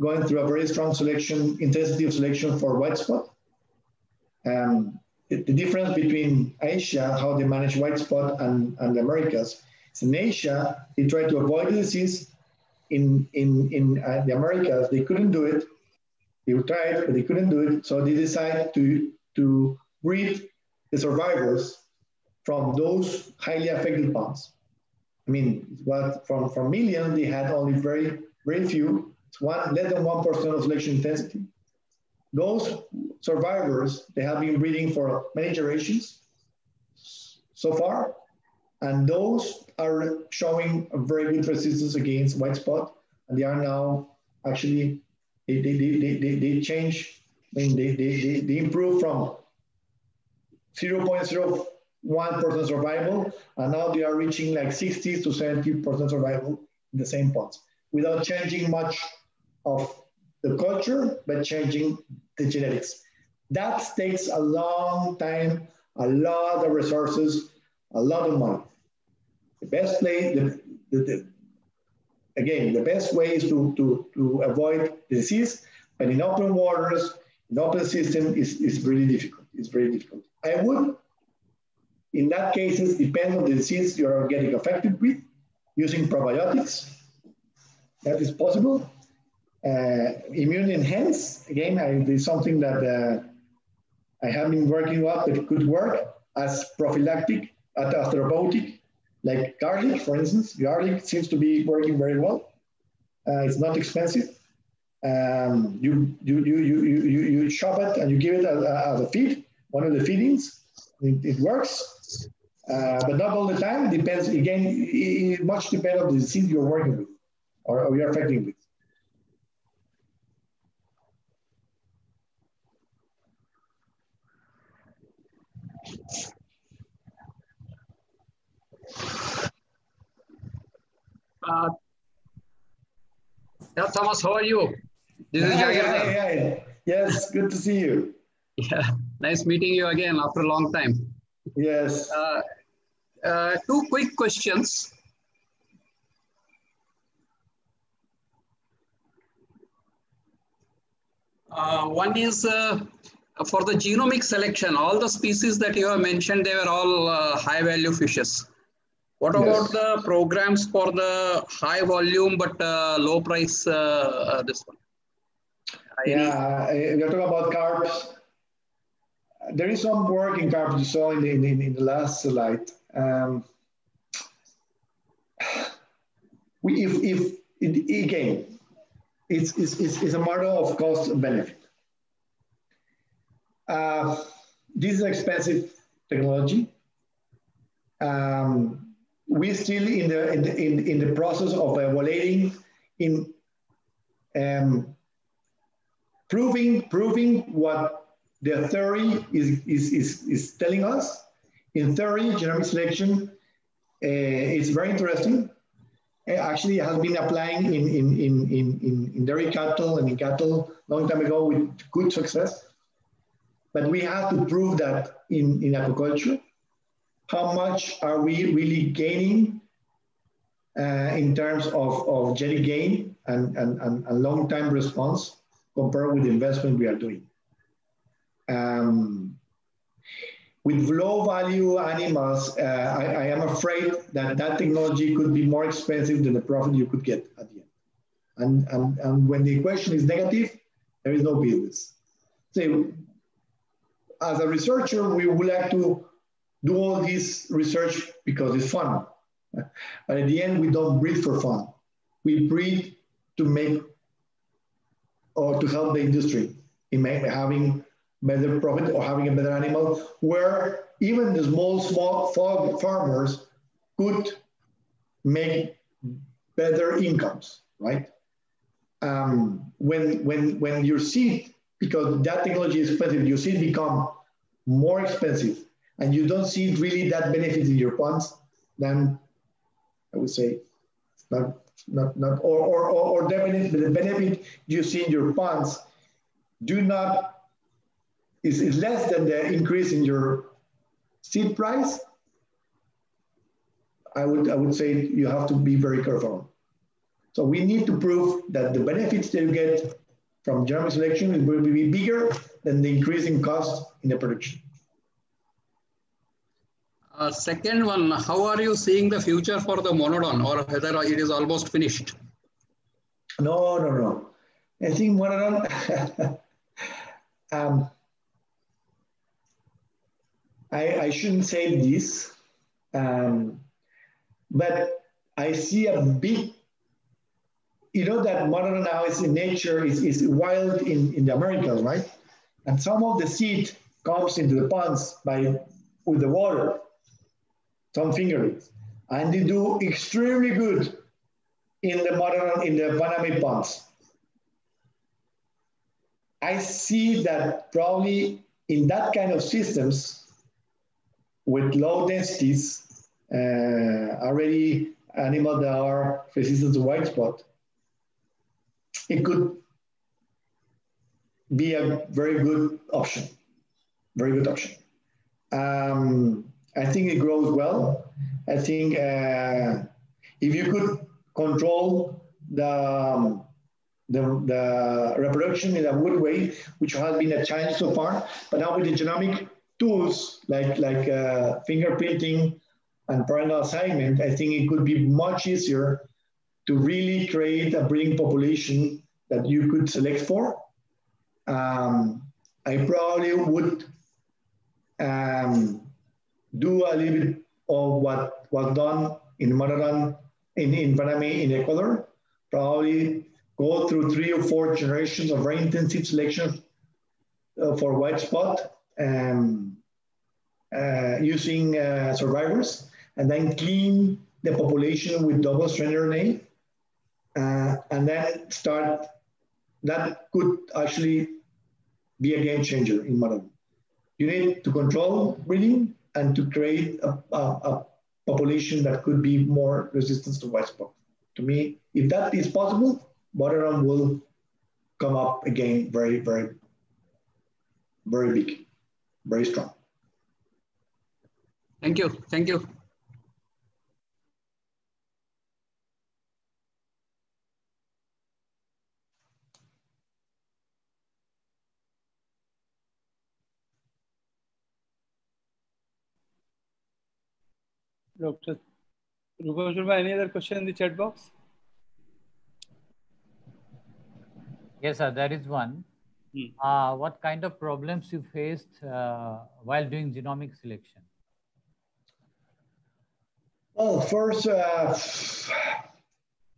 going through a very strong selection intensity of selection for white spot. Um, the, difference between Asia, how they manage white spot, and, and the Americas. in Asia, they try to avoid the disease. In, in, in uh, the Americas, they couldn't do it. They tried, but they couldn't do it. So they decided to, to breed the survivors from those highly affected ponds. I mean, what from, from millions, they had only very, very few. One, less than 1% of selection intensity. Those survivors, they have been breeding for many generations so far, and those are showing a very good resistance against white spot, and they are now actually, they, they, they, they, they change, I mean, they, they, they, they improve from 0.01% survival, and now they are reaching like 60 to 70% survival in the same ponds without changing much of the culture, but changing the genetics. That takes a long time, a lot of resources, a lot of money. The best way, the, the, the, again, the best way is to, to, to avoid disease, but in open waters, in open system is, is really difficult. It's very difficult. I would, in that cases, depends on the disease you are getting affected with, using probiotics. That is possible. Uh, immune enhance, again, I, is something that uh, I have been working on that could work as prophylactic, as therapeutic, like garlic, for instance. Garlic seems to be working very well. Uh, it's not expensive. Um, you, you, you, you, you, you chop it and you give it as, as a feed, one of the feedings. It, it works, uh, but not all the time. Depends, again, it, it much depends on the disease you're working with or, or you're affecting with. Uh, yeah, Thomas, how are you? This is hi, hi, hi. Yes, good to see you. *laughs* Yeah, nice meeting you again after a long time. Yes. Uh, uh, two quick questions. Uh, one is uh, for the genomic selection, all the species that you have mentioned, they were all uh, high value fishes. What yes. about the programs for the high volume but uh, low price, uh, this one? Yeah, you're talking about carps. There is some work in carbon saw in the, in, in the last slide. Um, we, if, if it, again, it's, it's, it's, it's a matter of cost and benefit. Uh, this is expensive technology. Um, we're still in the, in the, in, in the process of evaluating in um, proving, proving what the theory is, is, is, is telling us. In theory, genomic selection uh, is very interesting actually has been applying in, in, in, in, in dairy cattle and in cattle long time ago with good success. But we have to prove that in, in aquaculture. How much are we really gaining uh, in terms of, of genetic gain and, and, and, and long-time response compared with the investment we are doing? Um, with low value animals, uh, I, I, am afraid that that technology could be more expensive than the profit you could get at the end. And, and, and when the equation is negative, there is no business. So as a researcher, we would like to do all this research because it's fun. But at the end, we don't breed for fun. We breed to make or to help the industry in having better profit or having a better animal where even the small, small farmers could make better incomes, right? Um, when, when, when your seed, because that technology is expensive, your seed become more expensive and you don't see really that benefit in your ponds, then I would say not, not, not, or, or, or, or the benefit you see in your ponds do not is, is less than the increase in your seed price, I would, I would say you have to be very careful. So we need to prove that the benefits that you get from genomic selection will be bigger than the increasing cost in the production. Uh, second one, how are you seeing the future for the monodon or whether it is almost finished? No, no, no. I think monodon, *laughs* um, I, I shouldn't say this, um, but I see a big, you know that monodon now is in nature is, is wild in, in the Americas, right? And some of the seed comes into the ponds by with the water, some fingerlings. And they do extremely good in the monodon in the Panama ponds. I see that probably in that kind of systems, with low densities, uh, already animals that are resistant to white spot, it could be a very good option, very good option. Um, I think it grows well. I think uh, if you could control the, um, the, the reproduction in a good way, which has been a challenge so far, but now with the genomic tools like, like uh, fingerprinting and parental assignment, I think it could be much easier to really create a breeding population that you could select for. Um, I probably would um, do a little bit of what was done in Marathon in, in Panama in Ecuador, probably go through three or four generations of very intensive selection uh, for white spot um, uh, using uh, survivors, and then clean the population with double stranded RNA, uh, and then start. That could actually be a game changer in monodon. You need to control breeding and to create a, a, a population that could be more resistant to white spot. To me, if that is possible, monodon will come up again very, very, very big, very strong. Thank you. Thank you. Dr. Rupam Sharma, any other question in the chat box? Yes, sir, there is one. Hmm. Uh, what kind of problems you faced uh, while doing genomic selection? Well, first, uh,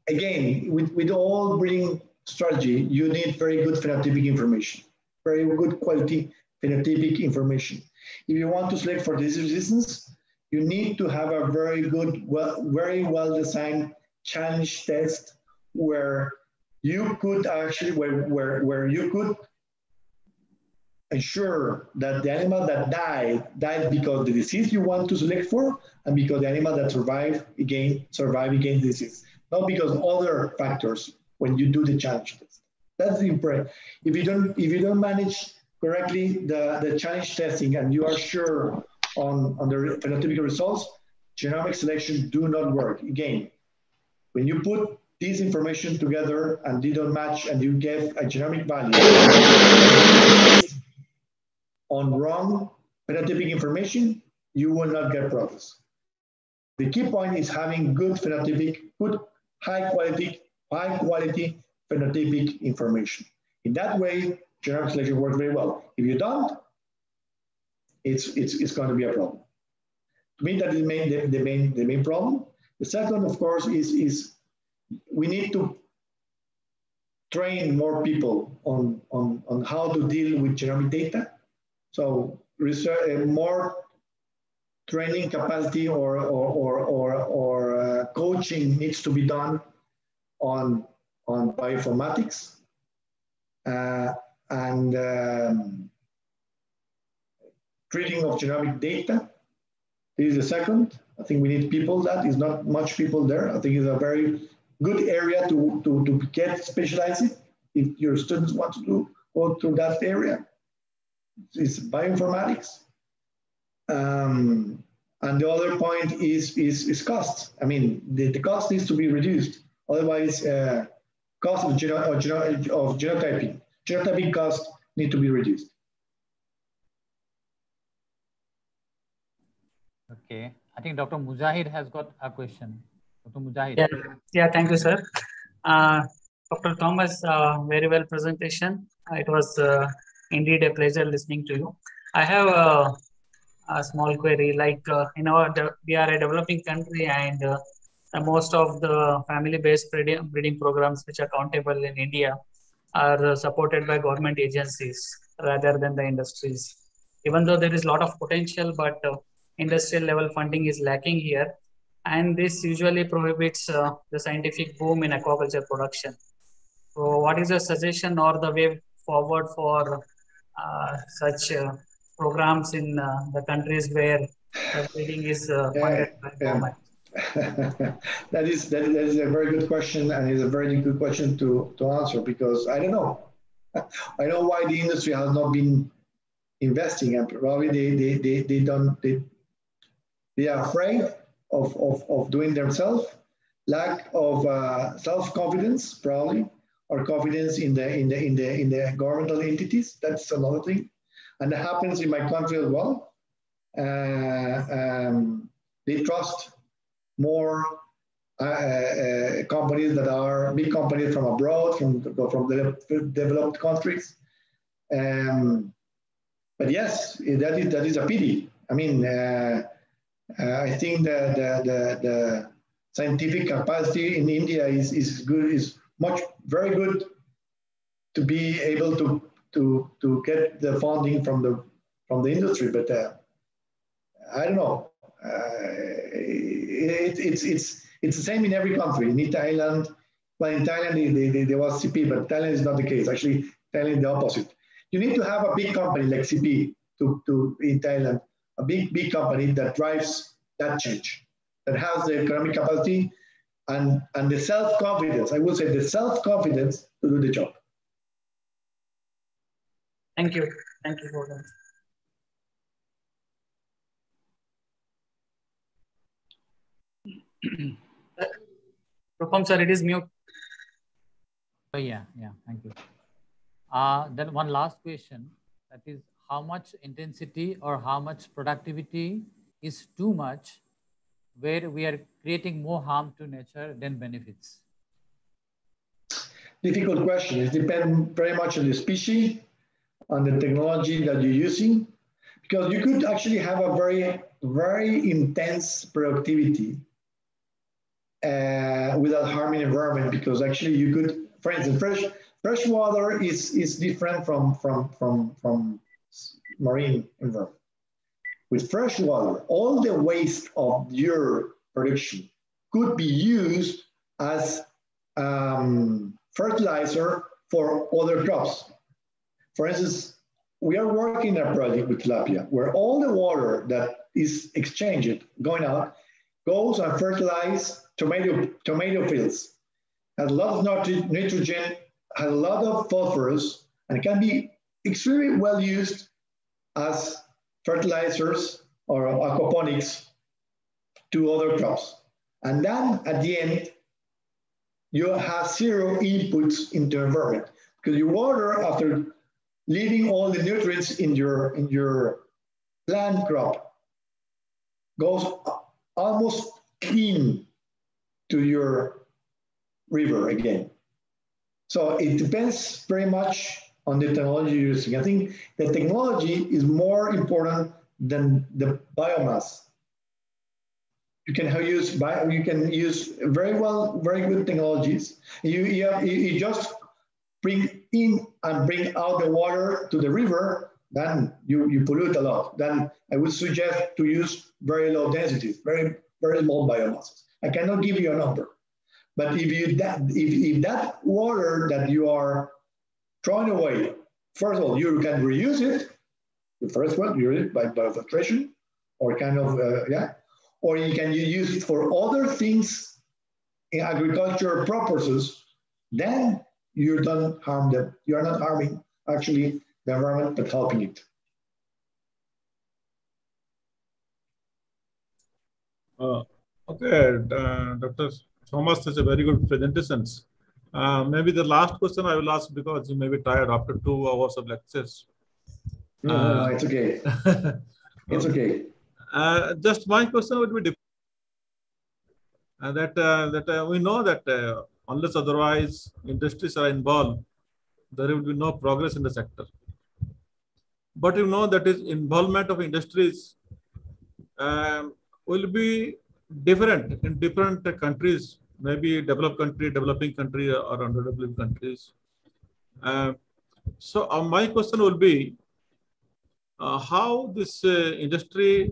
again, with, with all breeding strategy, you need very good phenotypic information, very good quality phenotypic information. If you want to select for disease resistance, you need to have a very good, well, very well designed challenge test where you could actually, where, where, where you could ensure that the animal that died, died because the disease you want to select for, and because the animal that survived again, survived against disease. Not because other factors when you do the challenge test. That's the important. If you don't, if you don't manage correctly the, the challenge testing and you are sure on, on the phenotypic results, genomic selection do not work. Again, when you put this information together and they don't match and you get a genomic value on wrong phenotypic information, you will not get progress. The key point is having good phenotypic, good high quality, high quality phenotypic information. In that way, genomic selection works very well. If you don't, it's, it's, it's going to be a problem. To me, that is main, the, the, main, the main problem. The second, of course, is, is we need to train more people on, on, on how to deal with genomic data. So research, uh, more training capacity or, or, or, or, or uh, coaching needs to be done on, on bioinformatics. Uh, and um, treating of genomic data. This is the second. I think we need people. That is not much people there. I think it's a very good area to, to, to get specialized if your students want to do, go through that area. It's bioinformatics. Um, and the other point is, is, is cost. I mean, the, the cost needs to be reduced. Otherwise, uh, cost of, geno, of, geno, of genotyping, genotyping cost need to be reduced. Okay. I think Dr. Mujahid has got a question. Dr. Mujahid. Yeah, yeah thank you, sir. Uh, Dr. Thomas, uh, very well presentation. It was uh, indeed a pleasure listening to you. I have a, a small query. Like uh, in our, we are a developing country, and uh, most of the family-based breeding, breeding programs which are countable in India are supported by government agencies rather than the industries. Even though there is a lot of potential, but uh, industrial level funding is lacking here and this usually prohibits uh, the scientific boom in aquaculture production so what is your suggestion or the way forward for uh, such uh, programs in uh, the countries where breeding is uh, funded by government. *laughs* That is that, that is a very good question and is a very good question to, to answer because I don't know. *laughs* I know why the industry has not been investing and probably they, they, they, they don't they, they are afraid of, of, of doing themselves, lack of uh, self-confidence, probably, or confidence in the, in, the, in, the, in the governmental entities. That's another thing. And that happens in my country as well. Uh, um, they trust more uh, uh, companies that are big companies from abroad, from, from the developed countries. Um, but yes, that is, that is a pity. I mean, uh, uh, I think that the, the, the, scientific capacity in India is, is good, is much very good to be able to to to get the funding from the from the industry, but uh, I don't know. Uh, it, it's it's it's the same in every country. In Thailand, well, in Thailand they, they, there was CP, but Thailand is not the case. Actually, Thailand the opposite. You need to have a big company like CP to, to in Thailand, a big big company that drives that change, that has the economic capacity and and the self confidence. I would say the self confidence to do the job. Thank you. Thank you for that. Rupam sir, it is mute. Oh, yeah, yeah, thank you. Uh, then one last question, that is how much intensity or how much productivity is too much where we are creating more harm to nature than benefits? Difficult question. It depends very much on the species, on the technology that you're using, because you could actually have a very, very intense productivity uh, without harming environment because actually you could, for instance, fresh fresh water is, is different from, from, from, from marine environment. With fresh water, all the waste of your production could be used as um, fertilizer for other crops. For instance, we are working a project with tilapia where all the water that is exchanged going out goes and fertilize tomato, tomato fields. Has a lot of nitrogen, has a lot of phosphorus, and can be extremely well used as fertilizers or aquaponics to other crops. And then at the end, you have zero inputs into environment because your water, after leaving all the nutrients in your, in your plant crop, goes almost clean to your river again. So it depends very much on the technology you're using. I think the technology is more important than the biomass. You can use you can use very well, very good technologies. You, you, have, you just bring in and bring out the water to the river, then you, you pollute a lot. Then I would suggest to use very low densities, very, very small biomasses. I cannot give you a number. But if you that if, if that water that you are throwing away, first of all, you can reuse it. The first one, you use it by biofiltration, or kind of uh, yeah, or you can use it for other things in agriculture purposes. Then you don't harm them. You are not harming actually the environment, but helping it. Uh, okay, uh, Dr. Thomas, such a very good presentations. Uh, maybe the last question I will ask because you may be tired after two hours of lectures. No, uh, no, it's okay. *laughs* it's okay. Uh, just my question would be. Uh, that uh, that uh, we know that uh, unless otherwise industries are involved, there will be no progress in the sector. But you know that is involvement of industries um, will be different in different countries, maybe developed country, developing country, or underdeveloped countries. Uh, so uh, my question will be, uh, how this uh, industry,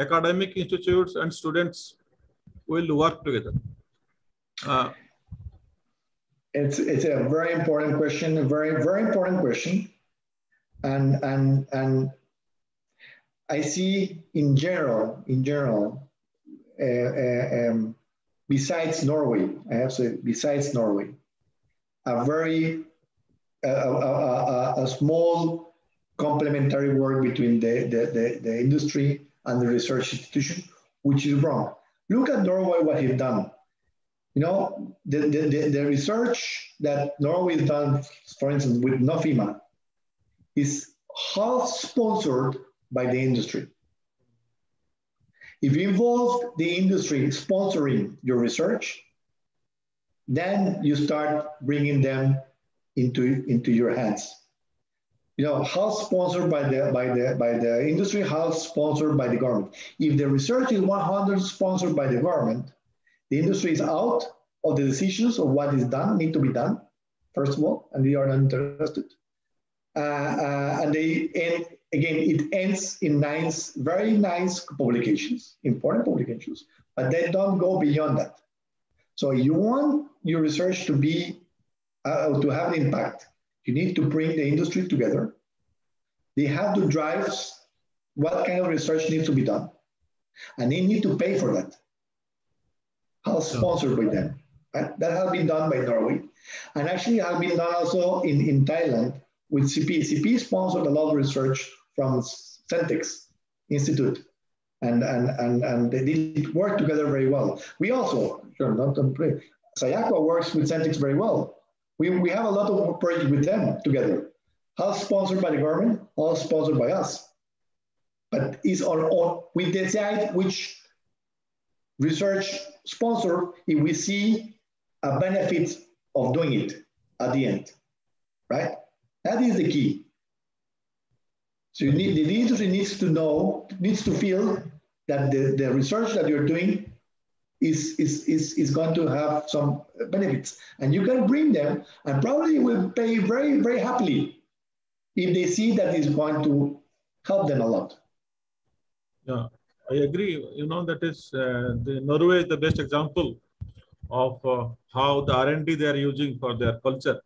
academic institutes and students will work together? Uh, it's, it's a very important question, a very, very important question. And, and, and I see in general, in general, uh, um, besides Norway, I have to say, besides Norway, a very a, a, a, small complementary work between the, the, the, the, industry and the research institution, which is wrong. Look at Norway, what he's done. You know, the, the, the, research that Norway has done, for instance, with Nofima, is half sponsored by the industry. If you involve the industry sponsoring your research, then you start bringing them into, into your hands. You know, how sponsored by the, by, the, by the industry, how sponsored by the government. If the research is 100 sponsored by the government, the industry is out of the decisions of what is done need to be done, first of all, and we are not interested. Uh, uh, and they end, again, it ends in nice, very nice publications, important publications, but they don't go beyond that. So you want your research to be, uh, to have an impact, you need to bring the industry together. They have to drive what kind of research needs to be done. And they need to pay for that. How sponsored by them. Right? That has been done by Norway. And actually has been done also in, in Thailand with CP. CP sponsored a lot of research from Centex Institute. And, and, and, and they did work together very well. We also, sure, not SyAqua works with Centex very well. We, we have a lot of projects with them together. All sponsored by the government, all sponsored by us. But it's our own, we decide which research sponsor if we see a benefit of doing it at the end, right? That is the key. So you need, the industry needs to know, needs to feel that the, the research that you're doing is, is, is, is going to have some benefits. And you can bring them and probably will pay very, very happily if they see that it's going to help them a lot. Yeah, I agree. You know, that is, uh, the Norway is the best example of uh, how the R&D they are using for their culture.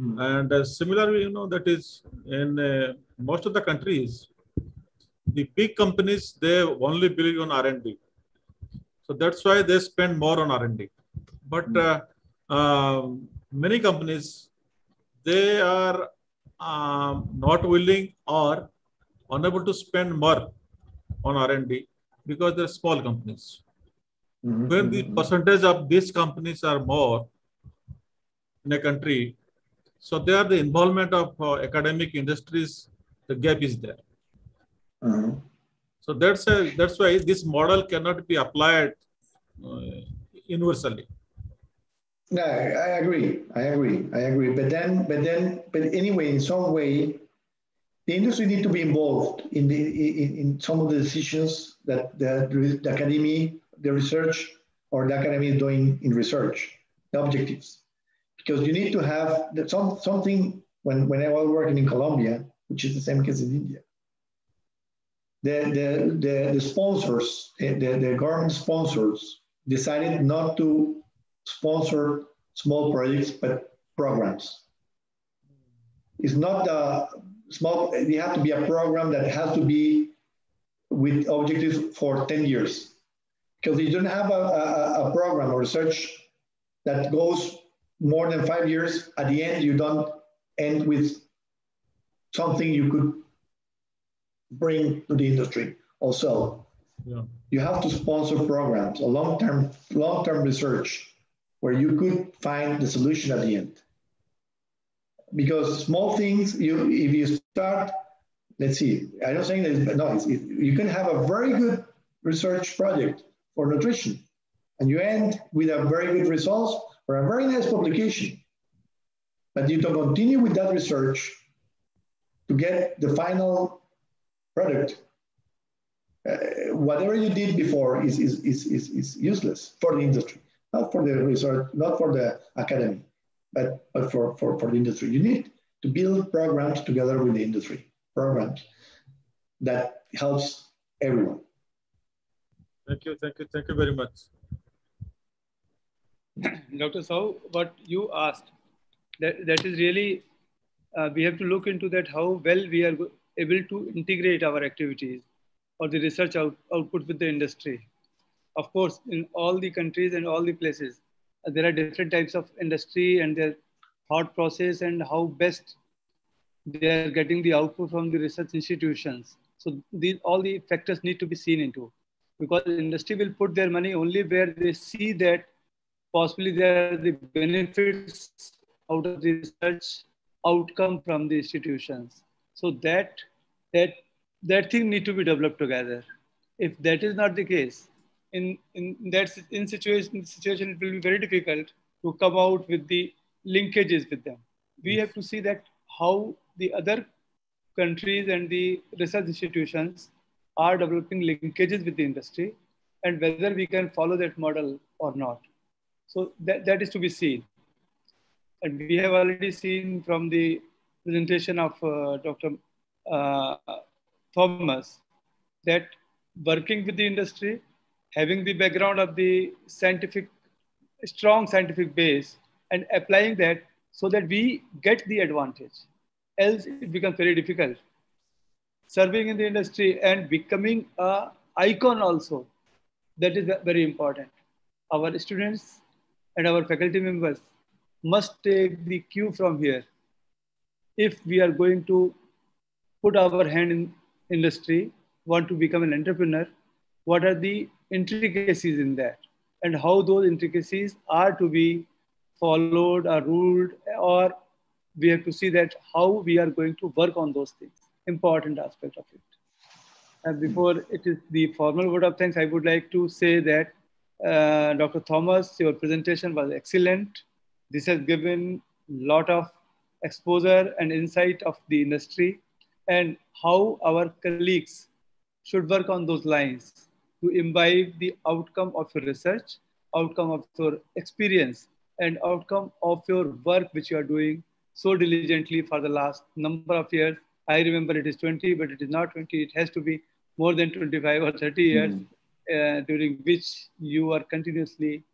Mm. And uh, similarly, you know, that is in uh, most of the countries, the big companies, they only believe on R&D. So that's why they spend more on R&D. But uh, um, many companies, they are um, not willing or unable to spend more on R&D because they're small companies. Mm-hmm. When the percentage of these companies are more in a country, so there the involvement of uh, academic industries, the gap is there. Mm-hmm. So that's a, that's why this model cannot be applied uh, universally. No, I agree. I agree. I agree. But then, but then, but anyway, in some way, the industry need to be involved in, the, in, in some of the decisions that the, the academy, the research, or the academy is doing in research, the objectives. Because you need to have some, something, when, when I was working in Colombia, which is the same case in India, the, the, the, the sponsors, the, the government sponsors decided not to sponsor small projects, but programs. It's not the small, it have to be a program that has to be with objectives for 10 years. Because you don't have a, a, a program or research that goes more than five years, at the end, you don't end with something you could bring to the industry also. Yeah. You have to sponsor programs, a long-term long-term research where you could find the solution at the end because small things, you if you start, let's see, I don't think that, no, it's, it, you can have a very good research project for nutrition, and you end with a very good results or a very nice publication, but you don't continue with that research to get the final product. Uh, whatever you did before is, is, is, is, is useless for the industry, not for the research, not for the academy but, but for, for, for the industry. You need to build programs together with the industry, programs that helps everyone. Thank you, thank you, thank you very much. *clears throat* Dr. Sao, what you asked, that, that is really, uh, we have to look into that how well we are able to integrate our activities or the research out, output with the industry. Of course, in all the countries and all the places, there are different types of industry and their thought process and how best they are getting the output from the research institutions. So these, all the factors need to be seen into because industry will put their money only where they see that possibly there are the benefits out of the research outcome from the institutions. So that that that thing need to be developed together. If that is not the case, in, in that in situation, situation, it will be very difficult to come out with the linkages with them. We have to see that how the other countries and the research institutions are developing linkages with the industry and whether we can follow that model or not. So that, that is to be seen. And we have already seen from the presentation of uh, Dr. Uh, Thomas that working with the industry, having the background of the scientific, strong scientific base, and applying that so that we get the advantage. Else it becomes very difficult. Serving in the industry and becoming a icon also, that is very important. Our students and our faculty members must take the cue from here. If we are going to put our hand in industry, want to become an entrepreneur, what are the intricacies in that? And how those intricacies are to be followed or ruled or we have to see that how we are going to work on those things. Important aspect of it. And before it is the formal word of thanks i would like to say that uh, dr thomas your presentation was excellent this has given a lot of exposure and insight of the industry and how our colleagues should work on those lines to imbibe the outcome of your research outcome of your experience and outcome of your work which you are doing so diligently for the last number of years. I remember it is 20, but it is not 20. It has to be more than 25 or 30 years mm. Uh, during which you are continuously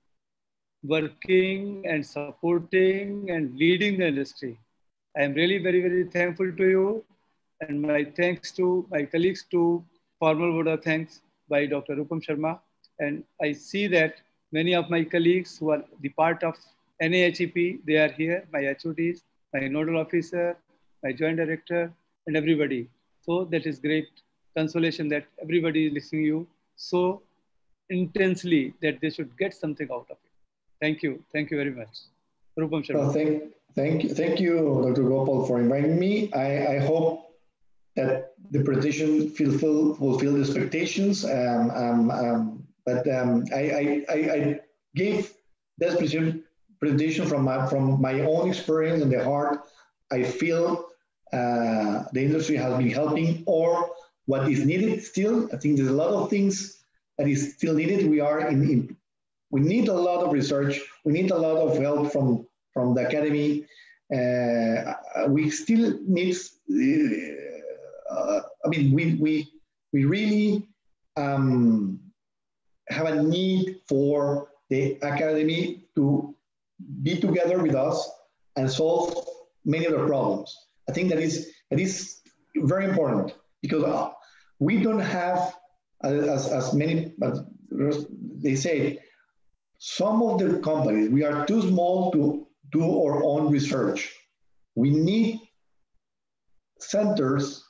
working and supporting and leading the industry. I am really very, very thankful to you. And my thanks to my colleagues to formal word of thanks by Dr. Rupam Sharma. And I see that many of my colleagues who are the part of NAHEP, they are here, my HODs, my nodal officer, my joint director, and everybody. So that is great consolation that everybody is listening to you so intensely that they should get something out of it. Thank you. Thank you very much. Rupam Sharma. Well, thank, thank you. Thank you, Dr. Gopal, for inviting me. I, I hope that the presentation fulfill, fulfill the expectations. Um, um, um, but um, I, I, I, gave this presentation from my, from my own experience and the heart, I feel uh, the industry has been helping or what is needed still. I think there's a lot of things that is still needed. We are in, in we need a lot of research. We need a lot of help from, from the academy. Uh, we still need, uh, I mean, we, we, we really um, have a need for the academy to be together with us and solve many of the problems. I think that is that is very important because uh, we don't have as, as many as they say some of the companies we are too small to do our own research. We need centers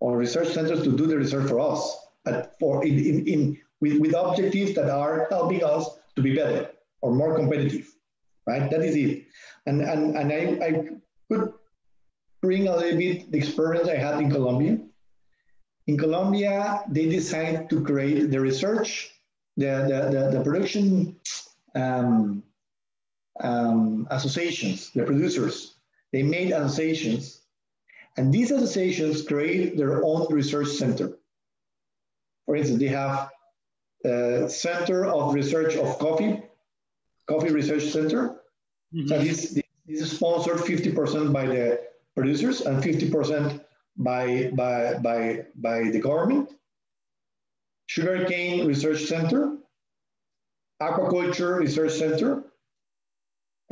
or research centers to do the research for us, but for in, in, in with, with objectives that are helping us to be better or more competitive right? That is it. And, and, and I, I could bring a little bit the experience I had in Colombia. In Colombia, they decided to create the research, the, the, the, the production um, um, associations, the producers. They made associations, and these associations create their own research center. For instance, they have a Center of Research of Coffee, Coffee Research Center. Mm-hmm. So this, this is sponsored 50% by the producers and 50% by, by, by, by the government. Sugarcane Research Center, Aquaculture Research Center,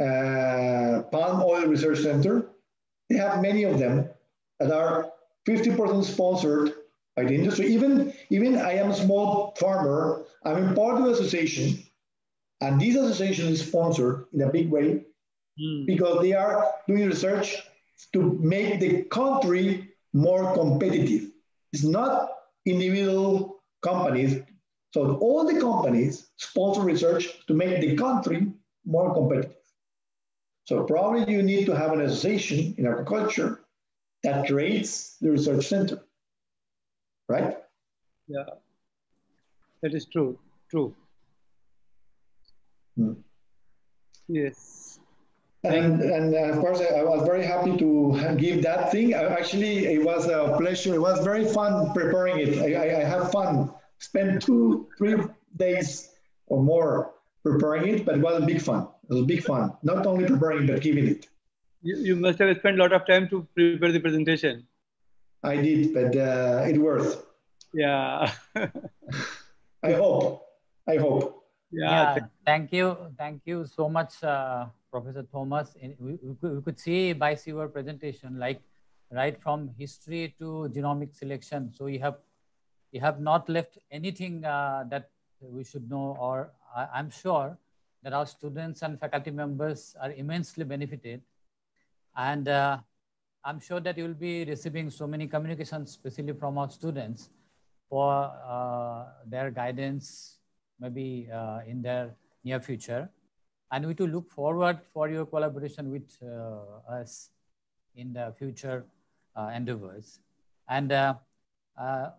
uh, Palm Oil Research Center. They have many of them that are 50% sponsored by the industry. Even, even I am a small farmer, I'm part of the association and this association is sponsored in a big way mm. because they are doing research to make the country more competitive. It's not individual companies. So all the companies sponsor research to make the country more competitive. So probably you need to have an association in agriculture that creates the research center, right? Yeah, that is true, true. Hmm. Yes. And, and uh, of course, I, I, was very happy to give that thing. I, actually, it was a pleasure. It was very fun preparing it. I, I, I have fun. Spent two, three days or more preparing it, but it was a big fun. It was big fun. Not only preparing, but giving it. You, you must have spent a lot of time to prepare the presentation. I did, but uh, it worth. Yeah. *laughs* I hope. I hope. yeah. Yeah, thank you. Thank you so much, uh, Professor Thomas. In- We, we, could, see by your presentation, like right from history to genomic selection. So you have you have not left anything uh, that we should know, or I, I'm sure that our students and faculty members are immensely benefited. And uh, I'm sure that you will be receiving so many communications, especially from our students, for uh, their guidance, maybe uh, in their near future. And we to look forward for your collaboration with uh, us in the future uh, endeavors. And uh, uh,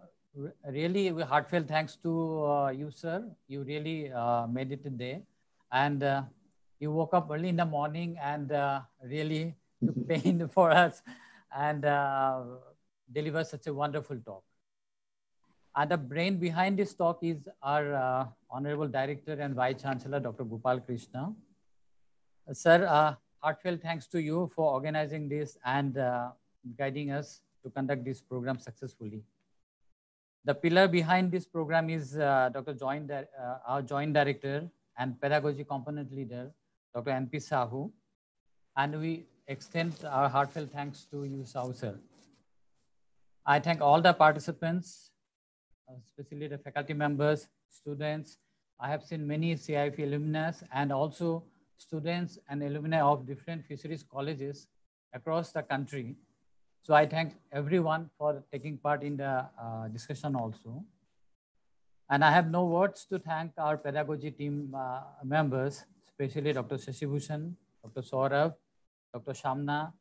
really, we heartfelt thanks to uh, you, sir. You really uh, made it today. And uh, you woke up early in the morning and uh, really took *laughs* pain for us and uh, deliver such a wonderful talk. And the brain behind this talk is our uh, Honorable Director and Vice Chancellor, Dr. Gopal Krishna. Uh, sir, uh, heartfelt thanks to you for organizing this and guiding us to conduct this program successfully. The pillar behind this program is uh, Dr. Joint, uh, our Joint Director and Pedagogy Component Leader, Dr. N.P. Sahu. And we extend our heartfelt thanks to you, Sahu, sir. I thank all the participants, especially the faculty members, students. I have seen many CIFE alumni and also students and alumni of different fisheries colleges across the country. So I thank everyone for taking part in the uh, discussion also. And I have no words to thank our pedagogy team uh, members, especially Dr. Shashibhushan, Dr. Saurav, Dr. Shamna,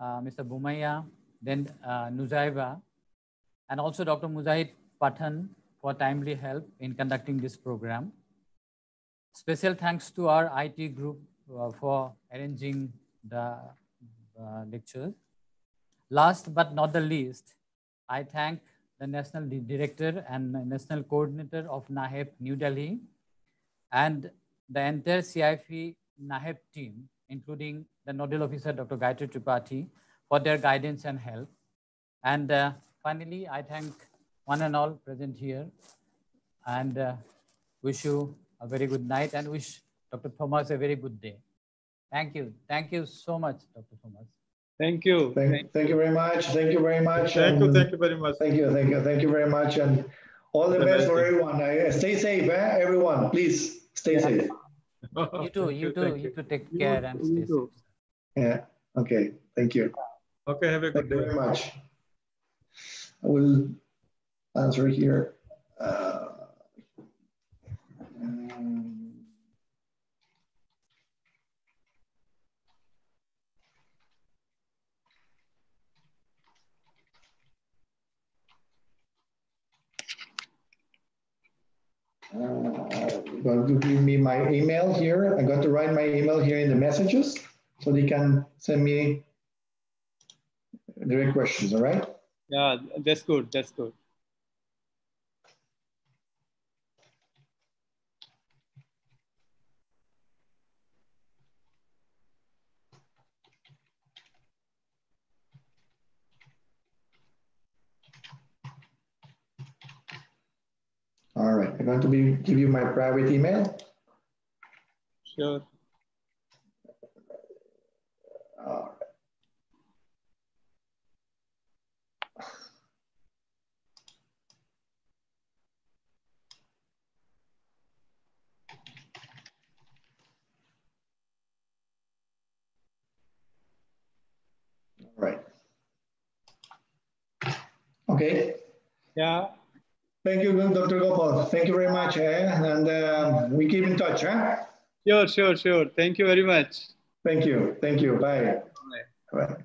uh, Mr. Bumaya, then uh, and also Dr. Mujahid Pathan for timely help in conducting this program. Special thanks to our IT group uh, for arranging the uh, lectures. Last but not the least, I thank the National Director and National Coordinator of NAHEP New Delhi and the entire CIFE NAHEP team, including the Nodal Officer, Dr. Gayatri Tripathi, for their guidance and help. And uh, finally, I thank one and all present here and uh, wish you a very good night and wish Dr. Thomas a very good day. Thank you. Thank you so much, Dr. Thomas. Thank you. Thank, thank you very much. Thank you very much. Thank you, thank you very much. Thank you, thank you, thank you very much. And all the Have a best for everyone. I- Stay safe, eh? everyone. Please stay safe. *laughs* You too, Thank you too, thank you too take You- care and you stay safe. Yeah. Okay. Thank you. Okay, have a good Thank good you day. very much. I will answer here. Uh, uh, Going to give me my email here. I got to write my email here in the messages so they can send me direct questions, all right? Yeah, that's good. That's good. All right, I'm going to be, give you my private email. Sure. All right. All right. Okay, Yeah. Thank you, Dr. Gopal. Thank you very much, eh? and um, we keep in touch, huh? Sure, sure, sure. Thank you very much. Thank you, thank you, Bye. bye. Bye.